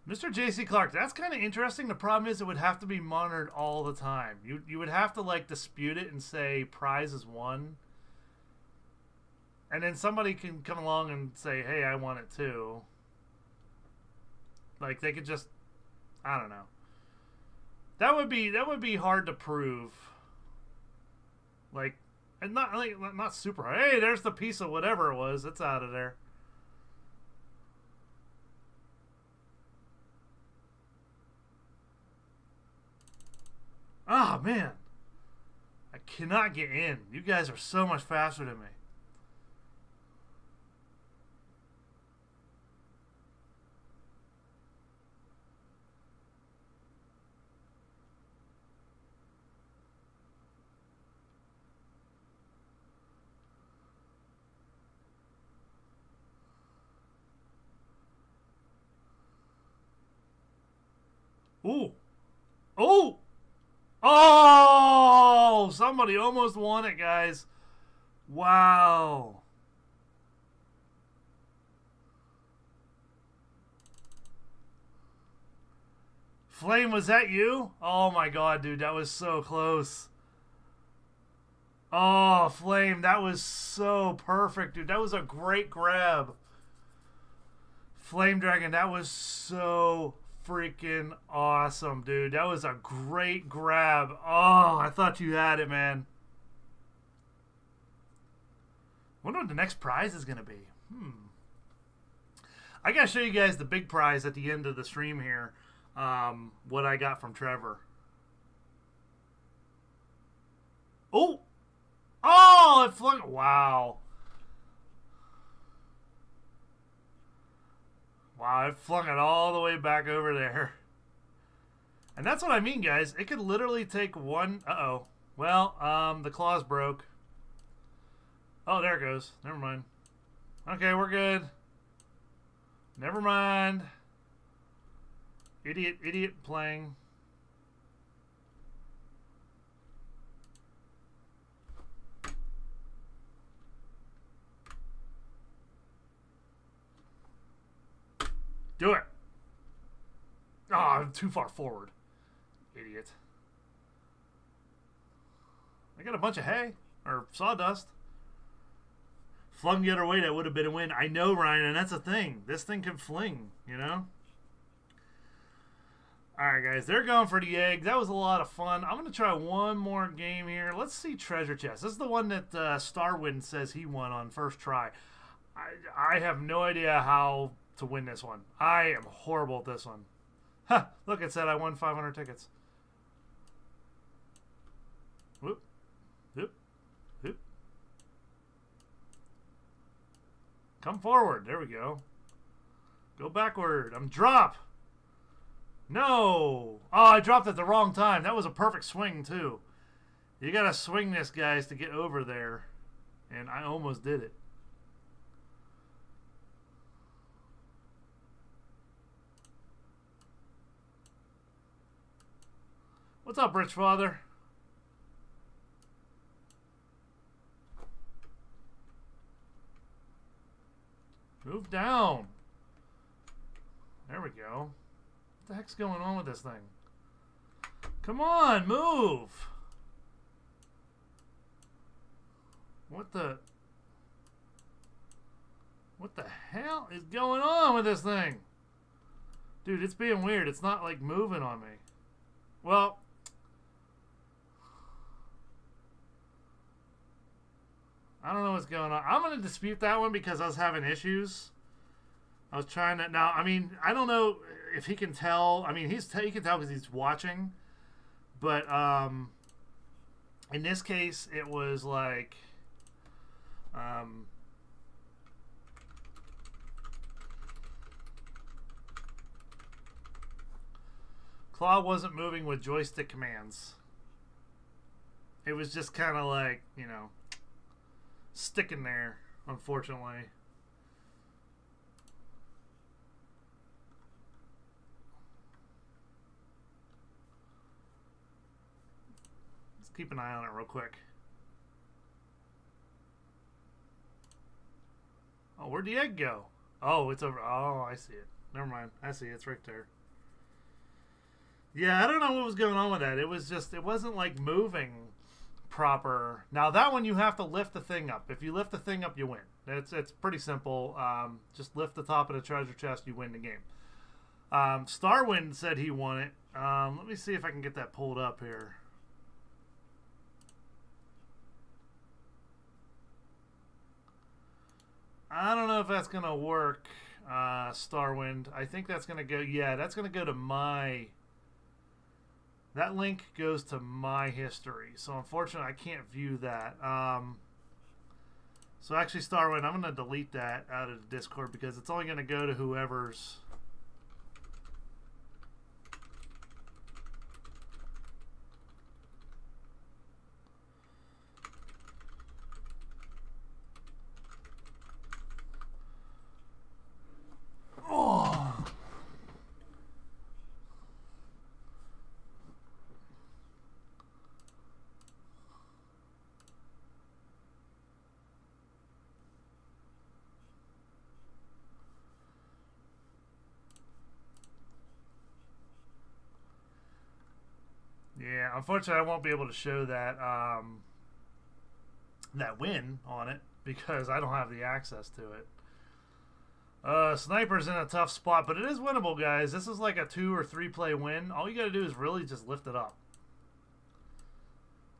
Mr. J.C. Clark, that's kind of interesting. The problem is it would have to be monitored all the time. You you would have to like dispute it and say prize is won. And then somebody can come along and say, "Hey, I want it too." Like they could just I don't know. That would be that would be hard to prove. Like and not like not super. Hey, there's the piece of whatever it was. It's out of there. Ah, oh, man. I cannot get in. You guys are so much faster than me. Ooh. Oh! Oh! Somebody almost won it, guys. Wow. Flame, was that you? Oh my god, dude, that was so close. Oh, Flame, that was so perfect, dude. That was a great grab. Flame Dragon, that was so freaking awesome, dude. That was a great grab. Oh, I thought you had it, man. Wonder what the next prize is gonna be. Hmm. I gotta show you guys the big prize at the end of the stream here. Um, what I got from Trevor. Oh, oh! It flung. Wow. Wow, it flung it all the way back over there. And that's what I mean, guys. It could literally take one. Uh oh. Well, um, the claws broke. Oh, there it goes. Never mind. Okay, we're good. Never mind. Idiot, idiot playing. Do it. Oh, I'm too far forward. Idiot. I got a bunch of hay. Or sawdust. Flung the other way, that would have been a win. I know, Ryan, and that's a thing. This thing can fling, you know? Alright, guys, they're going for the egg. That was a lot of fun. I'm going to try one more game here. Let's see Treasure Chest. This is the one that uh, Starwind says he won on first try. I, I have no idea how to win this one. I am horrible at this one. Ha! Look, it said I won 500 tickets. Whoop. Come forward. There we go. Go backward. I'm drop. No! Oh, I dropped at the wrong time. That was a perfect swing, too. You gotta swing this, guys, to get over there. And I almost did it. What's up, Rich Father? Move down. There we go. What the heck's going on with this thing? Come on, move! What the... What the hell is going on with this thing? Dude, it's being weird. It's not, like, moving on me. Well... I don't know what's going on. I'm going to dispute that one because I was having issues. I was trying to... Now, I mean, I don't know if he can tell, I mean, he's he can tell because he's watching, but um, in this case, it was like, um, Claw wasn't moving with joystick commands. It was just kind of like, you know, sticking there, unfortunately. Let's keep an eye on it real quick. Oh, where'd the egg go? Oh, it's over. Oh, I see it. Never mind. I see it. It's right there. Yeah, I don't know what was going on with that. It was just, it wasn't like moving proper. Now that one you have to lift the thing up. If you lift the thing up, you win. It's it's pretty simple. Um, just lift the top of the treasure chest, you win the game. Um, Starwind said he won it. Um, let me see if I can get that pulled up here. I don't know if that's to work, uh, Starwind. I think that's to go, yeah, that's to go to my, that link goes to my history. So unfortunately, I can't view that. Um, so actually, Starwind, I'm going to delete that out of Discord because it's only going to go to whoever's unfortunately, I won't be able to show that um, that win on it because I don't have the access to it. Uh, Sniper's in a tough spot, but it is winnable, guys. This is like a two or three play win. All you got to do is really just lift it up.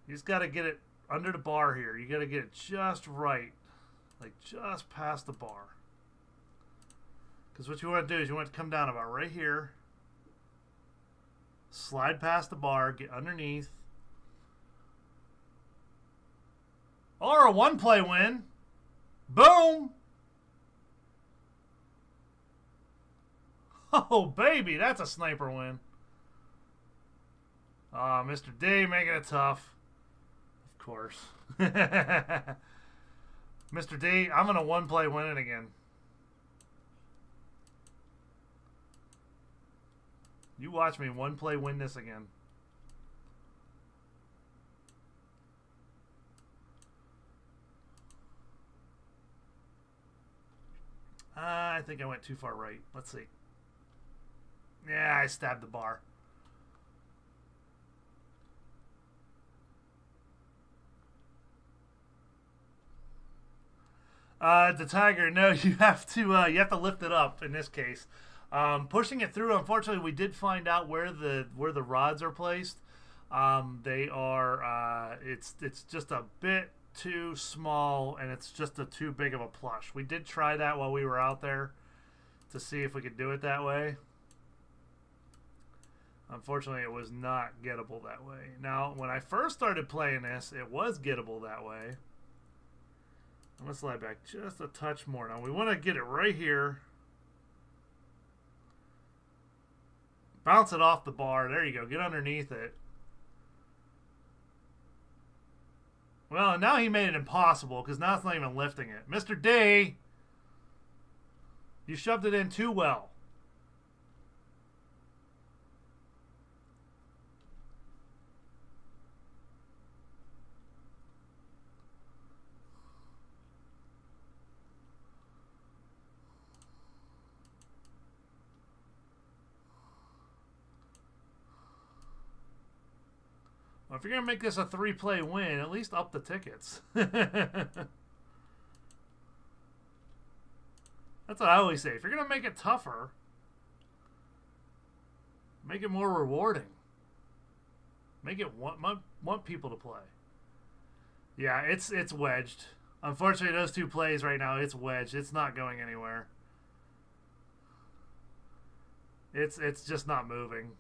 You just got to get it under the bar here. You got to get it just right, like just past the bar. Because what you want to do is you want to come down about right here, slide past the bar, get underneath. Or a one play win. Boom! Oh, baby, that's a sniper win. Ah, uh, Mr. D making it tough. Of course. Mr. D, I'm going to one play win it again. You watch me one play win this again. Uh, I think I went too far right. Let's see. Yeah, I stabbed the bar. Uh, the tiger, no, you have to uh, you have to lift it up in this case. Um, pushing it through, unfortunately, we did find out where the where the rods are placed. Um, they are uh, it's it's just a bit too small, and it's just a too big of a plush. We did try that while we were out there to see if we could do it that way. Unfortunately, it was not gettable that way. Now, when I first started playing this, it was gettable that way. I'm going to slide back just a touch more. Now, we want to get it right here. Bounce it off the bar. There you go. Get underneath it. Well, now he made it impossible because now it's not even lifting it. Mr. D, you shoved it in too well. Well, if you're going to make this a three play win, at least up the tickets. That's what I always say. If you're going to make it tougher, make it more rewarding. Make it want, want, want people to play. Yeah, it's it's wedged. Unfortunately, those two plays right now, it's wedged. It's not going anywhere. It's it's just not moving.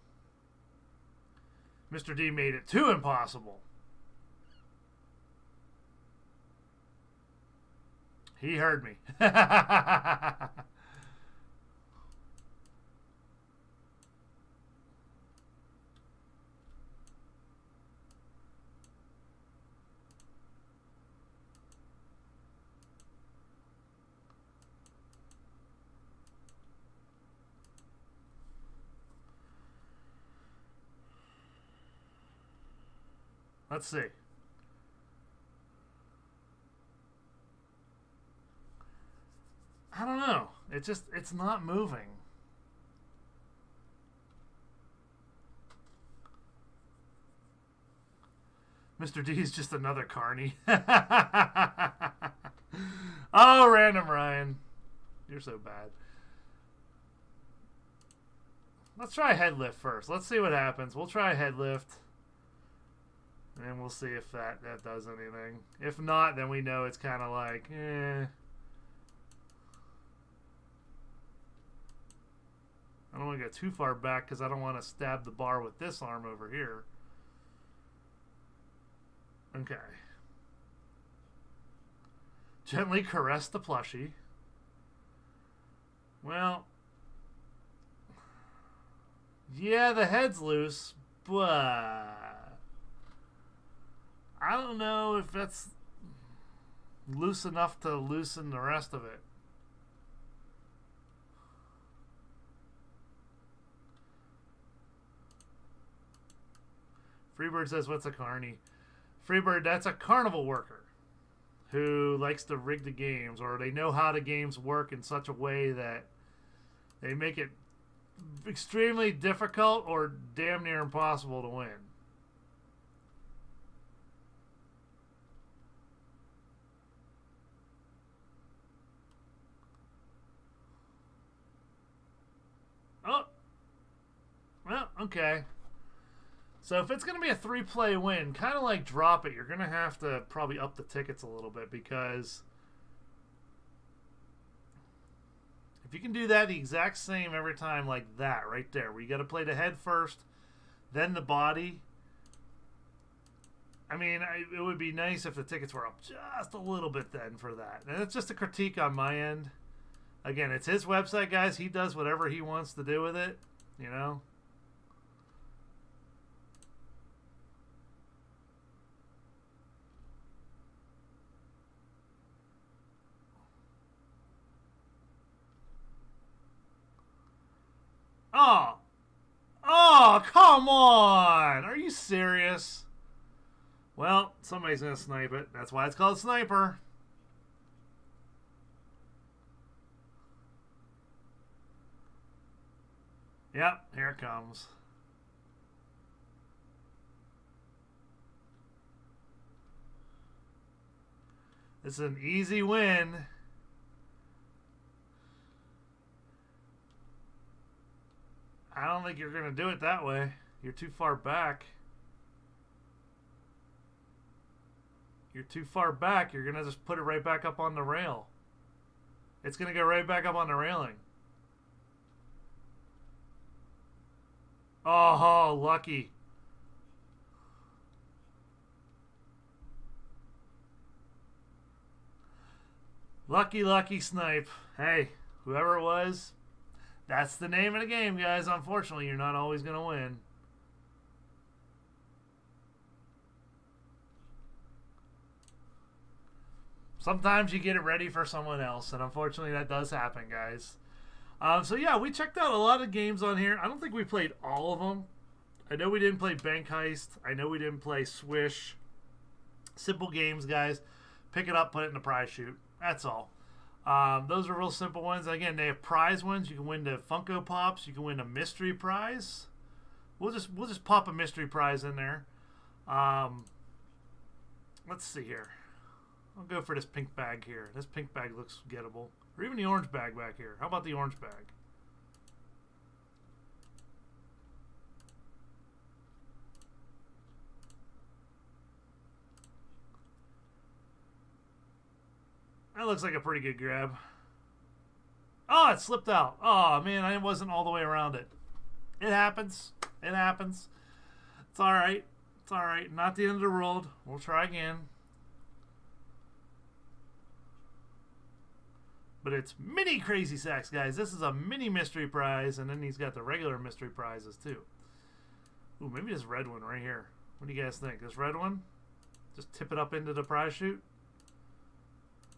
Mr. D made it too impossible. He heard me. Let's see. I don't know. It just it's not moving. Mr. D is just another carny. oh, random Ryan. You're so bad. Let's try head lift first. Let's see what happens. We'll try head lift. And we'll see if that, that does anything. If not, then we know it's kind of like, eh. I don't want to go too far back because I don't want to stab the bar with this arm over here. Okay. Gently caress the plushie. Well, yeah, the head's loose, but I don't know if that's loose enough to loosen the rest of it. Freebird says, What's a carny? Freebird, that's a carnival worker who likes to rig the games, or they know how the games work in such a way that they make it extremely difficult or damn near impossible to win. Well, okay. So if it's going to be a three play win, kind of like drop it, you're going to have to probably up the tickets a little bit because if you can do that the exact same every time, like that right there, where you got to play the head first, then the body. I mean, I, it would be nice if the tickets were up just a little bit then for that. And it's just a critique on my end. Again, it's his website, guys. He does whatever he wants to do with it, you know. Oh. Oh, come on. Are you serious? Well, somebody's to snipe it. That's why it's called Sniper. Yep, here it comes. It's an easy win. I don't think you're going to do it that way. You're too far back. You're too far back. You're going to just put it right back up on the rail. It's going to go right back up on the railing. Oh, lucky. Lucky, lucky snipe. Hey, whoever it was, that's the name of the game, guys. Unfortunately, you're not always going to win. Sometimes you get it ready for someone else, and unfortunately, that does happen, guys. Um, so yeah, we checked out a lot of games on here. I don't think we played all of them. I know we didn't play Bank Heist. I know we didn't play Swish. Simple games, guys. Pick it up, put it in the prize chute. That's all. Um, those are real simple ones. Again, they have prize ones. You can win the Funko Pops. You can win a mystery prize. We'll just we'll just pop a mystery prize in there. Um, let's see here. I'll go for this pink bag here. This pink bag looks gettable. Or even the orange bag back here. How about the orange bag? That looks like a pretty good grab. Oh, it slipped out. Oh, man, I wasn't all the way around it. It happens. It happens. It's all right. It's all right. Not the end of the world. We'll try again. But it's mini crazy sacks, guys. This is a mini mystery prize, and then he's got the regular mystery prizes too. Ooh, maybe this red one right here. What do you guys think? This red one? Just tip it up into the prize chute?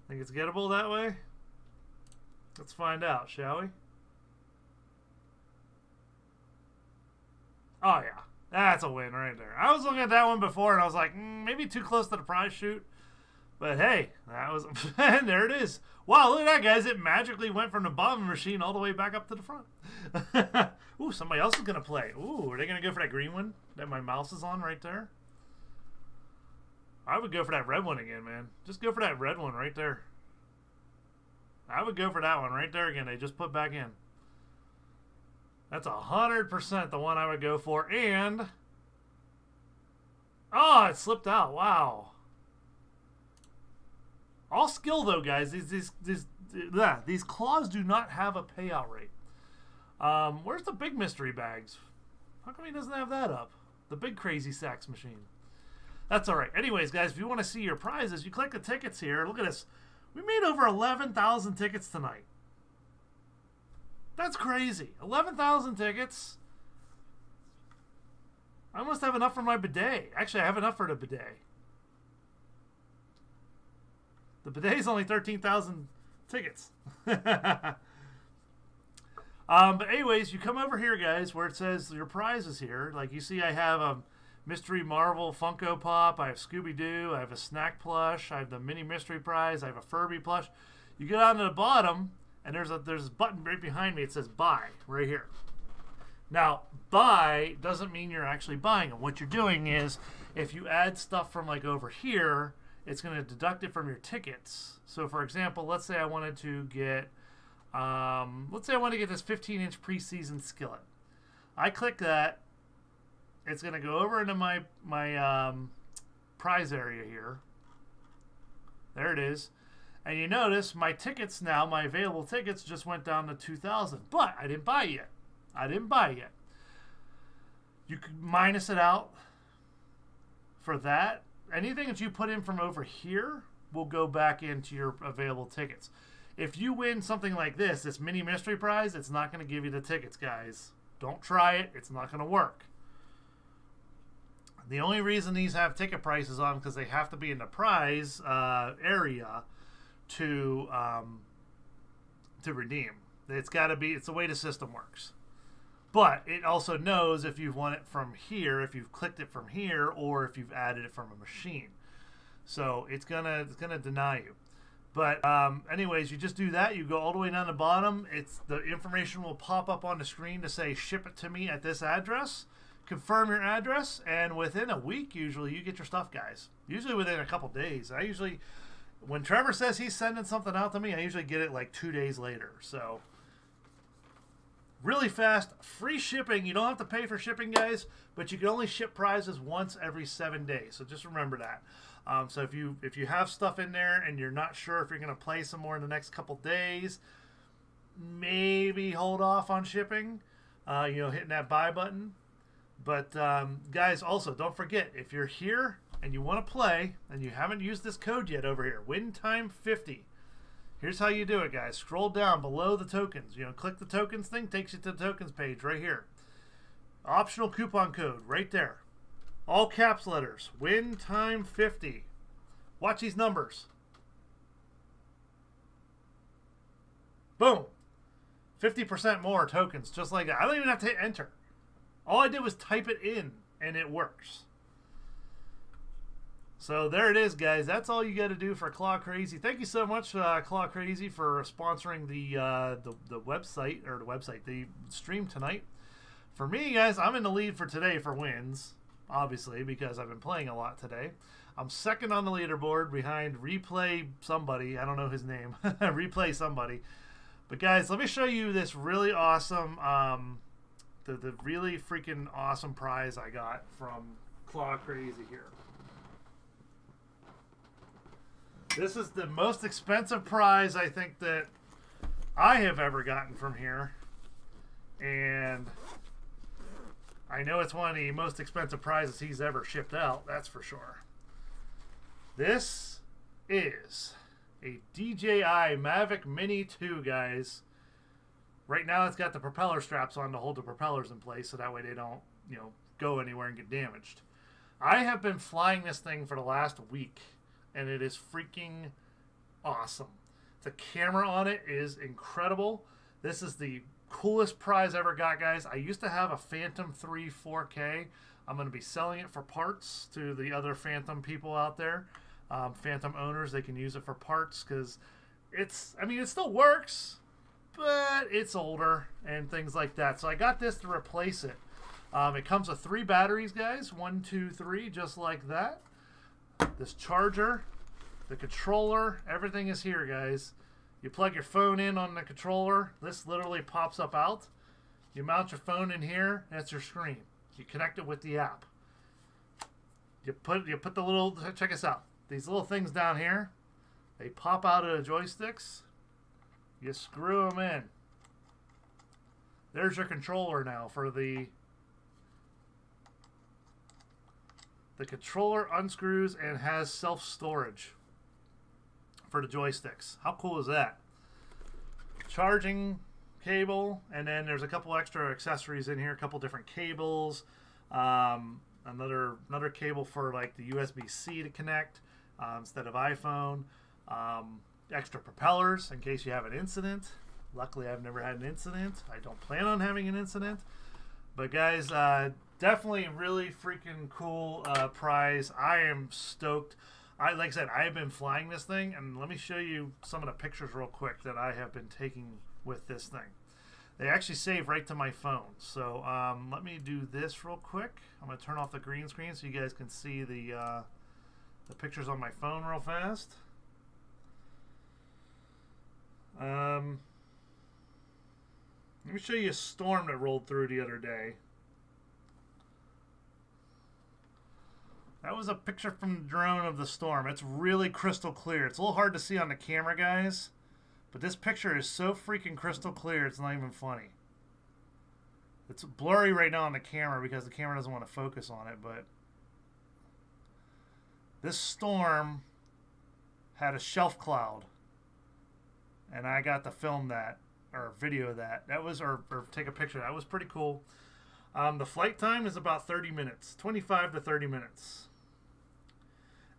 Think it's gettable that way? Let's find out, shall we? Oh, yeah. That's a win right there. I was looking at that one before, and I was like, mm, maybe too close to the prize chute. But hey, that was and there it is. Wow, look at that, guys! It magically went from the bottom machine all the way back up to the front. Ooh, somebody else is gonna play. Ooh, are they gonna go for that green one that my mouse is on right there? I would go for that red one again, man. Just go for that red one right there. I would go for that one right there again. They just put back in. That's a hundred percent the one I would go for. And oh, it slipped out. Wow. All skill though, guys. These these these these claws do not have a payout rate. Um, where's the big mystery bags? How come he doesn't have that up? The big crazy sacks machine. That's all right. Anyways, guys, if you want to see your prizes, you click the tickets here. Look at this. We made over 11,000 tickets tonight. That's crazy. 11,000 tickets. I must have enough for my bidet. Actually, I have enough for the bidet. The bidet is only 13,000 tickets. um, but anyways, you come over here, guys, where it says your prizes here. Like you see, I have a Mystery Marvel Funko Pop. I have Scooby Doo. I have a snack plush. I have the mini mystery prize. I have a Furby plush. You get down to the bottom, and there's a there's a button right behind me. It says buy right here. Now, buy doesn't mean you're actually buying them. What you're doing is, if you add stuff from like over here it's going to deduct it from your tickets. So, for example, let's say I wanted to get, um, let's say I want to get this 15 inch preseason skillet. I click that, it's going to go over into my my um, prize area here. There it is. And you notice my tickets now, my available tickets just went down to 2,000. But I didn't buy yet. I didn't buy yet. You could minus it out for that. Anything that you put in from over here will go back into your available tickets. If you win something like this, this mini mystery prize, it's not going to give you the tickets, guys. Don't try it. It's not going to work. The only reason these have ticket prices on because they have to be in the prize uh, area to um, to redeem. It's got to be. It's the way the system works. But it also knows if you've won it from here, if you've clicked it from here, or if you've added it from a machine. So it's gonna it's gonna deny you. But um, anyways, you just do that. You go all the way down the bottom. It's the information will pop up on the screen to say ship it to me at this address. Confirm your address, and within a week, usually you get your stuff, guys. Usually within a couple days. I usually, when Trevor says he's sending something out to me, I usually get it like two days later. So really fast, free shipping. You don't have to pay for shipping, guys, but you can only ship prizes once every seven days. So just remember that. Um, so if you if you have stuff in there and you're not sure if you're going to play some more in the next couple days, maybe hold off on shipping. Uh, you know, hitting that buy button. But um, guys, also don't forget if you're here and you want to play and you haven't used this code yet over here, win time 50. Here's how you do it, guys. Scroll down below the tokens. You know, click the tokens thing, takes you to the tokens page right here. Optional coupon code right there. All caps letters. Win time 50. Watch these numbers. Boom. 50% more tokens, just like that. I don't even have to hit enter. All I did was type it in, and it works. So there it is, guys. That's all you got to do for Claw Crazy. Thank you so much, uh, Claw Crazy, for sponsoring the, uh, the the website or the website, the stream tonight. For me, guys, I'm in the lead for today for wins, obviously because I've been playing a lot today. I'm second on the leaderboard behind Replay somebody. I don't know his name. Replay somebody. But guys, let me show you this really awesome, um, the the really freaking awesome prize I got from Claw Crazy here. This is the most expensive prize I think that I have ever gotten from here. And I know it's one of the most expensive prizes he's ever shipped out, that's for sure. This is a DJI Mavic Mini 2, guys. Right now it's got the propeller straps on to hold the propellers in place so that way they don't, you know, go anywhere and get damaged. I have been flying this thing for the last week and it is freaking awesome. The camera on it is incredible. This is the coolest prize I ever got, guys. I used to have a Phantom 3 4K. I'm going to be selling it for parts to the other Phantom people out there. Um, Phantom owners, they can use it for parts because it's, I mean, it still works, but it's older and things like that. So I got this to replace it. Um, it comes with three batteries, guys. One, two, three, just like that this charger, the controller, everything is here, guys. You plug your phone in on the controller, this literally pops up out. You mount your phone in here, that's your screen. You connect it with the app. You put you put the little check us out. These little things down here, they pop out of the joysticks. You screw them in. There's your controller now for the The controller unscrews and has self storage for the joysticks. How cool is that? Charging cable, and then there's a couple extra accessories in here, a couple different cables, um, another another cable for like the USB C to connect uh, instead of iPhone, um, extra propellers in case you have an incident. Luckily, I've never had an incident. I don't plan on having an incident. But guys, uh, definitely really freaking cool uh, prize. I am stoked. I like I said, I have been flying this thing, and let me show you some of the pictures real quick that I have been taking with this thing. They actually save right to my phone. So um, let me do this real quick. I'm going to turn off the green screen so you guys can see the uh, the pictures on my phone real fast. Um, let me show you a storm that rolled through the other day. That was a picture from the drone of the storm. It's really crystal clear. It's a little hard to see on the camera, guys. But this picture is so freaking crystal clear, it's not even funny. It's blurry right now on the camera because the camera doesn't want to focus on it, but this storm had a shelf cloud. And I got to film that or video that. That was or, or take a picture. That was pretty cool. Um, the flight time is about 30 minutes, 25 to 30 minutes.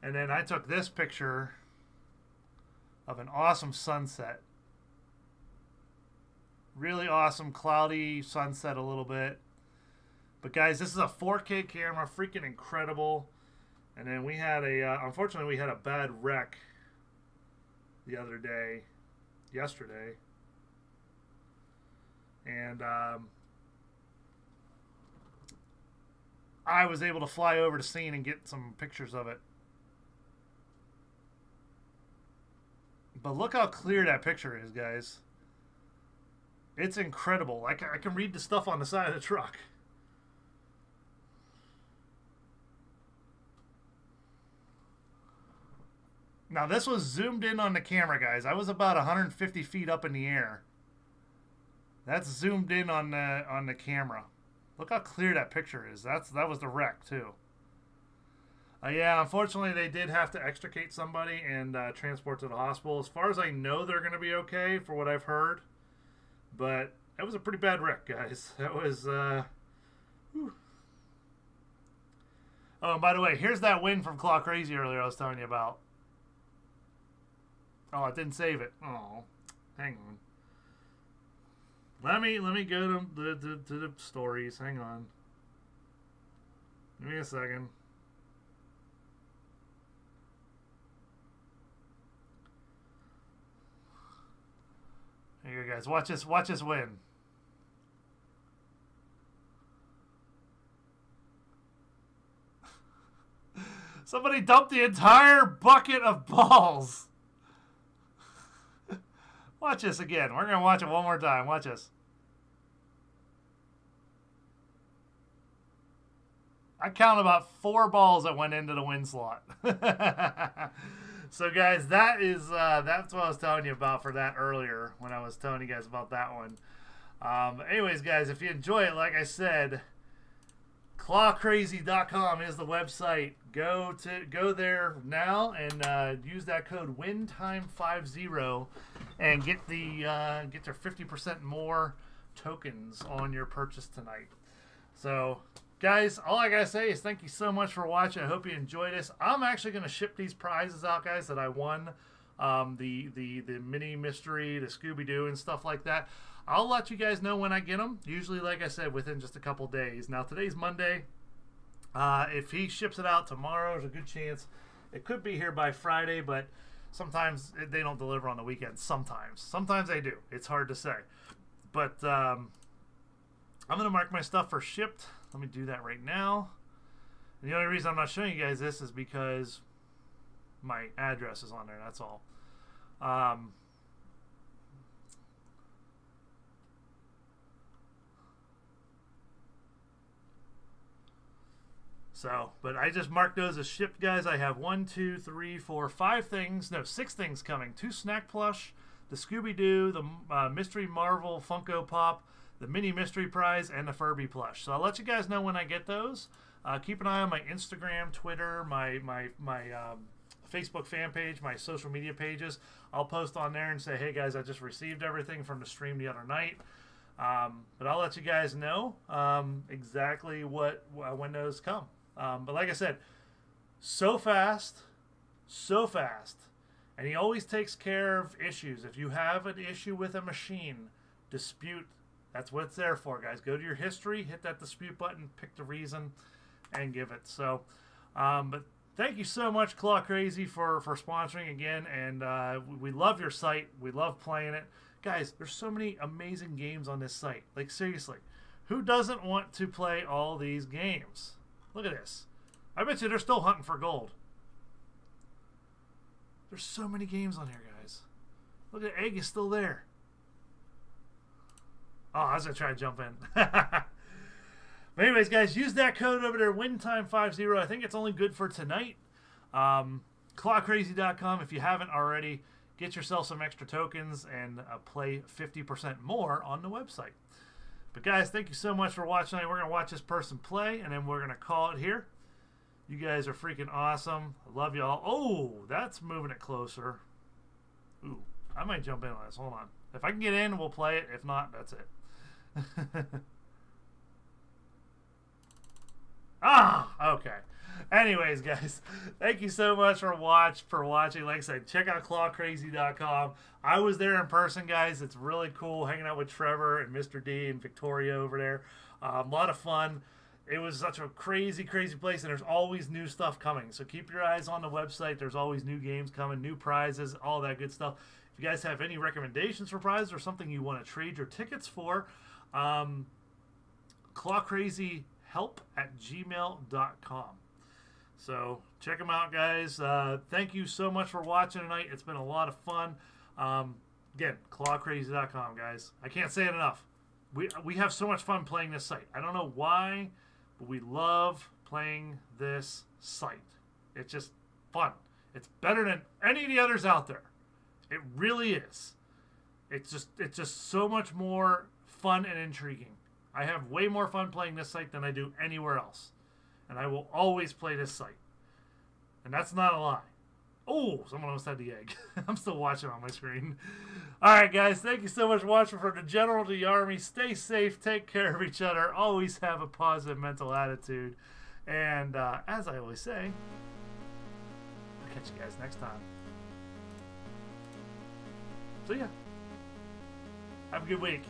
And then I took this picture of an awesome sunset. Really awesome, cloudy sunset a little bit. But guys, this is a 4K camera, freaking incredible. And then we had a, uh, unfortunately, we had a bad wreck the other day, yesterday. And um, I was able to fly over to scene and get some pictures of it. But look how clear that picture is, guys. It's incredible. I can, I can read the stuff on the side of the truck. Now, this was zoomed in on the camera, guys. I was about 150 feet up in the air. That's zoomed in on the on the camera. Look how clear that picture is. That's that was the wreck too. Uh, yeah, unfortunately, they did have to extricate somebody and uh, transport to the hospital. As far as I know, they're going to be okay, for what I've heard. But that was a pretty bad wreck, guys. That was. Uh. Oh, and by the way, here's that win from Claw Crazy earlier I was telling you about. Oh, I didn't save it. Oh, hang on. Let me let me go to the to, to the stories. Hang on. Give me a second. Here you go, guys. Watch us. Watch us win. Somebody dumped the entire bucket of balls. Watch this again. We're going to watch it one more time. Watch this. I count about four balls that went into the win slot. so, guys, that is uh, that's what I was telling you about for that earlier when I was telling you guys about that one. Um, anyways, guys, if you enjoy it, like I said, clawcrazy.com is the website. Go to go there now and uh, use that code WinTime50 and get the uh, get their 50% more tokens on your purchase tonight. So, guys, all I gotta say is thank you so much for watching. I hope you enjoyed this. I'm actually gonna ship these prizes out, guys, that I won. Um, the the the mini mystery, the Scooby Doo, and stuff like that. I'll let you guys know when I get them. Usually, like I said, within just a couple days. Now today's Monday. Uh, if he ships it out tomorrow, there's a good chance it could be here by Friday, but sometimes they don't deliver on the weekend. Sometimes, sometimes they do. It's hard to say. But um, I'm gonna mark my stuff for shipped. Let me do that right now. And the only reason I'm not showing you guys this is because my address is on there. That's all. Um, So, but I just marked those as shipped, guys. I have one, two, three, four, five things. No, six things coming. Two snack plush, the Scooby Doo, the uh, Mystery Marvel Funko Pop, the Mini Mystery Prize, and the Furby plush. So I'll let you guys know when I get those. Uh, keep an eye on my Instagram, Twitter, my my my um, Facebook fan page, my social media pages. I'll post on there and say, hey guys, I just received everything from the stream the other night. Um, but I'll let you guys know um, exactly what when those come. Um, but like I said, so fast, so fast. And he always takes care of issues. If you have an issue with a machine, dispute. That's what it's there for, guys. Go to your history, hit that dispute button, pick the reason, and give it. So, um, but thank you so much, Claw Crazy, for for sponsoring again. And uh, we love your site. We love playing it, guys. There's so many amazing games on this site. Like seriously, who doesn't want to play all these games? Look at this. I bet you they're still hunting for gold. There's so many games on here, guys. Look at Egg is still there. Oh, I was gonna try to jump in. But anyways, guys, use that code over there, WinTime50. I think it's only good for tonight. Um, clawcrazy.com if you haven't already. Get yourself some extra tokens and uh, play 50% more on the website. But guys, thank you so much for watching. We're going to watch this person play, and then we're going to call it here. You guys are freaking awesome. I love y'all. Oh, that's moving it closer. Ooh, I might jump in on this. Hold on. If I can get in, we'll play it. If not, that's it. ah, okay. Anyways, guys, thank you so much for watch for watching. Like I said, check out clawcrazy.com. I was there in person, guys. It's really cool hanging out with Trevor and Mr. D and Victoria over there. Um, a lot of fun. It was such a crazy, crazy place, and there's always new stuff coming. So keep your eyes on the website. There's always new games coming, new prizes, all that good stuff. If you guys have any recommendations for prizes or something you want to trade your tickets for, um, clawcrazyhelp at gmail.com. So check them out, guys. Uh, thank you so much for watching tonight. It's been a lot of fun. Um, again, clawcrazy.com, guys. I can't say it enough. We, we have so much fun playing this site. I don't know why, but we love playing this site. It's just fun. It's better than any of the others out there. It really is. It's just it's just so much more fun and intriguing. I have way more fun playing this site than I do anywhere else. And I will always play this site. And that's not a lie. Oh, someone almost had the egg. I'm still watching on my screen. All right, guys. Thank you so much for watching. From the General to the Army, stay safe. Take care of each other. Always have a positive mental attitude. And uh, as I always say, I'll catch you guys next time. See ya. Have a good week.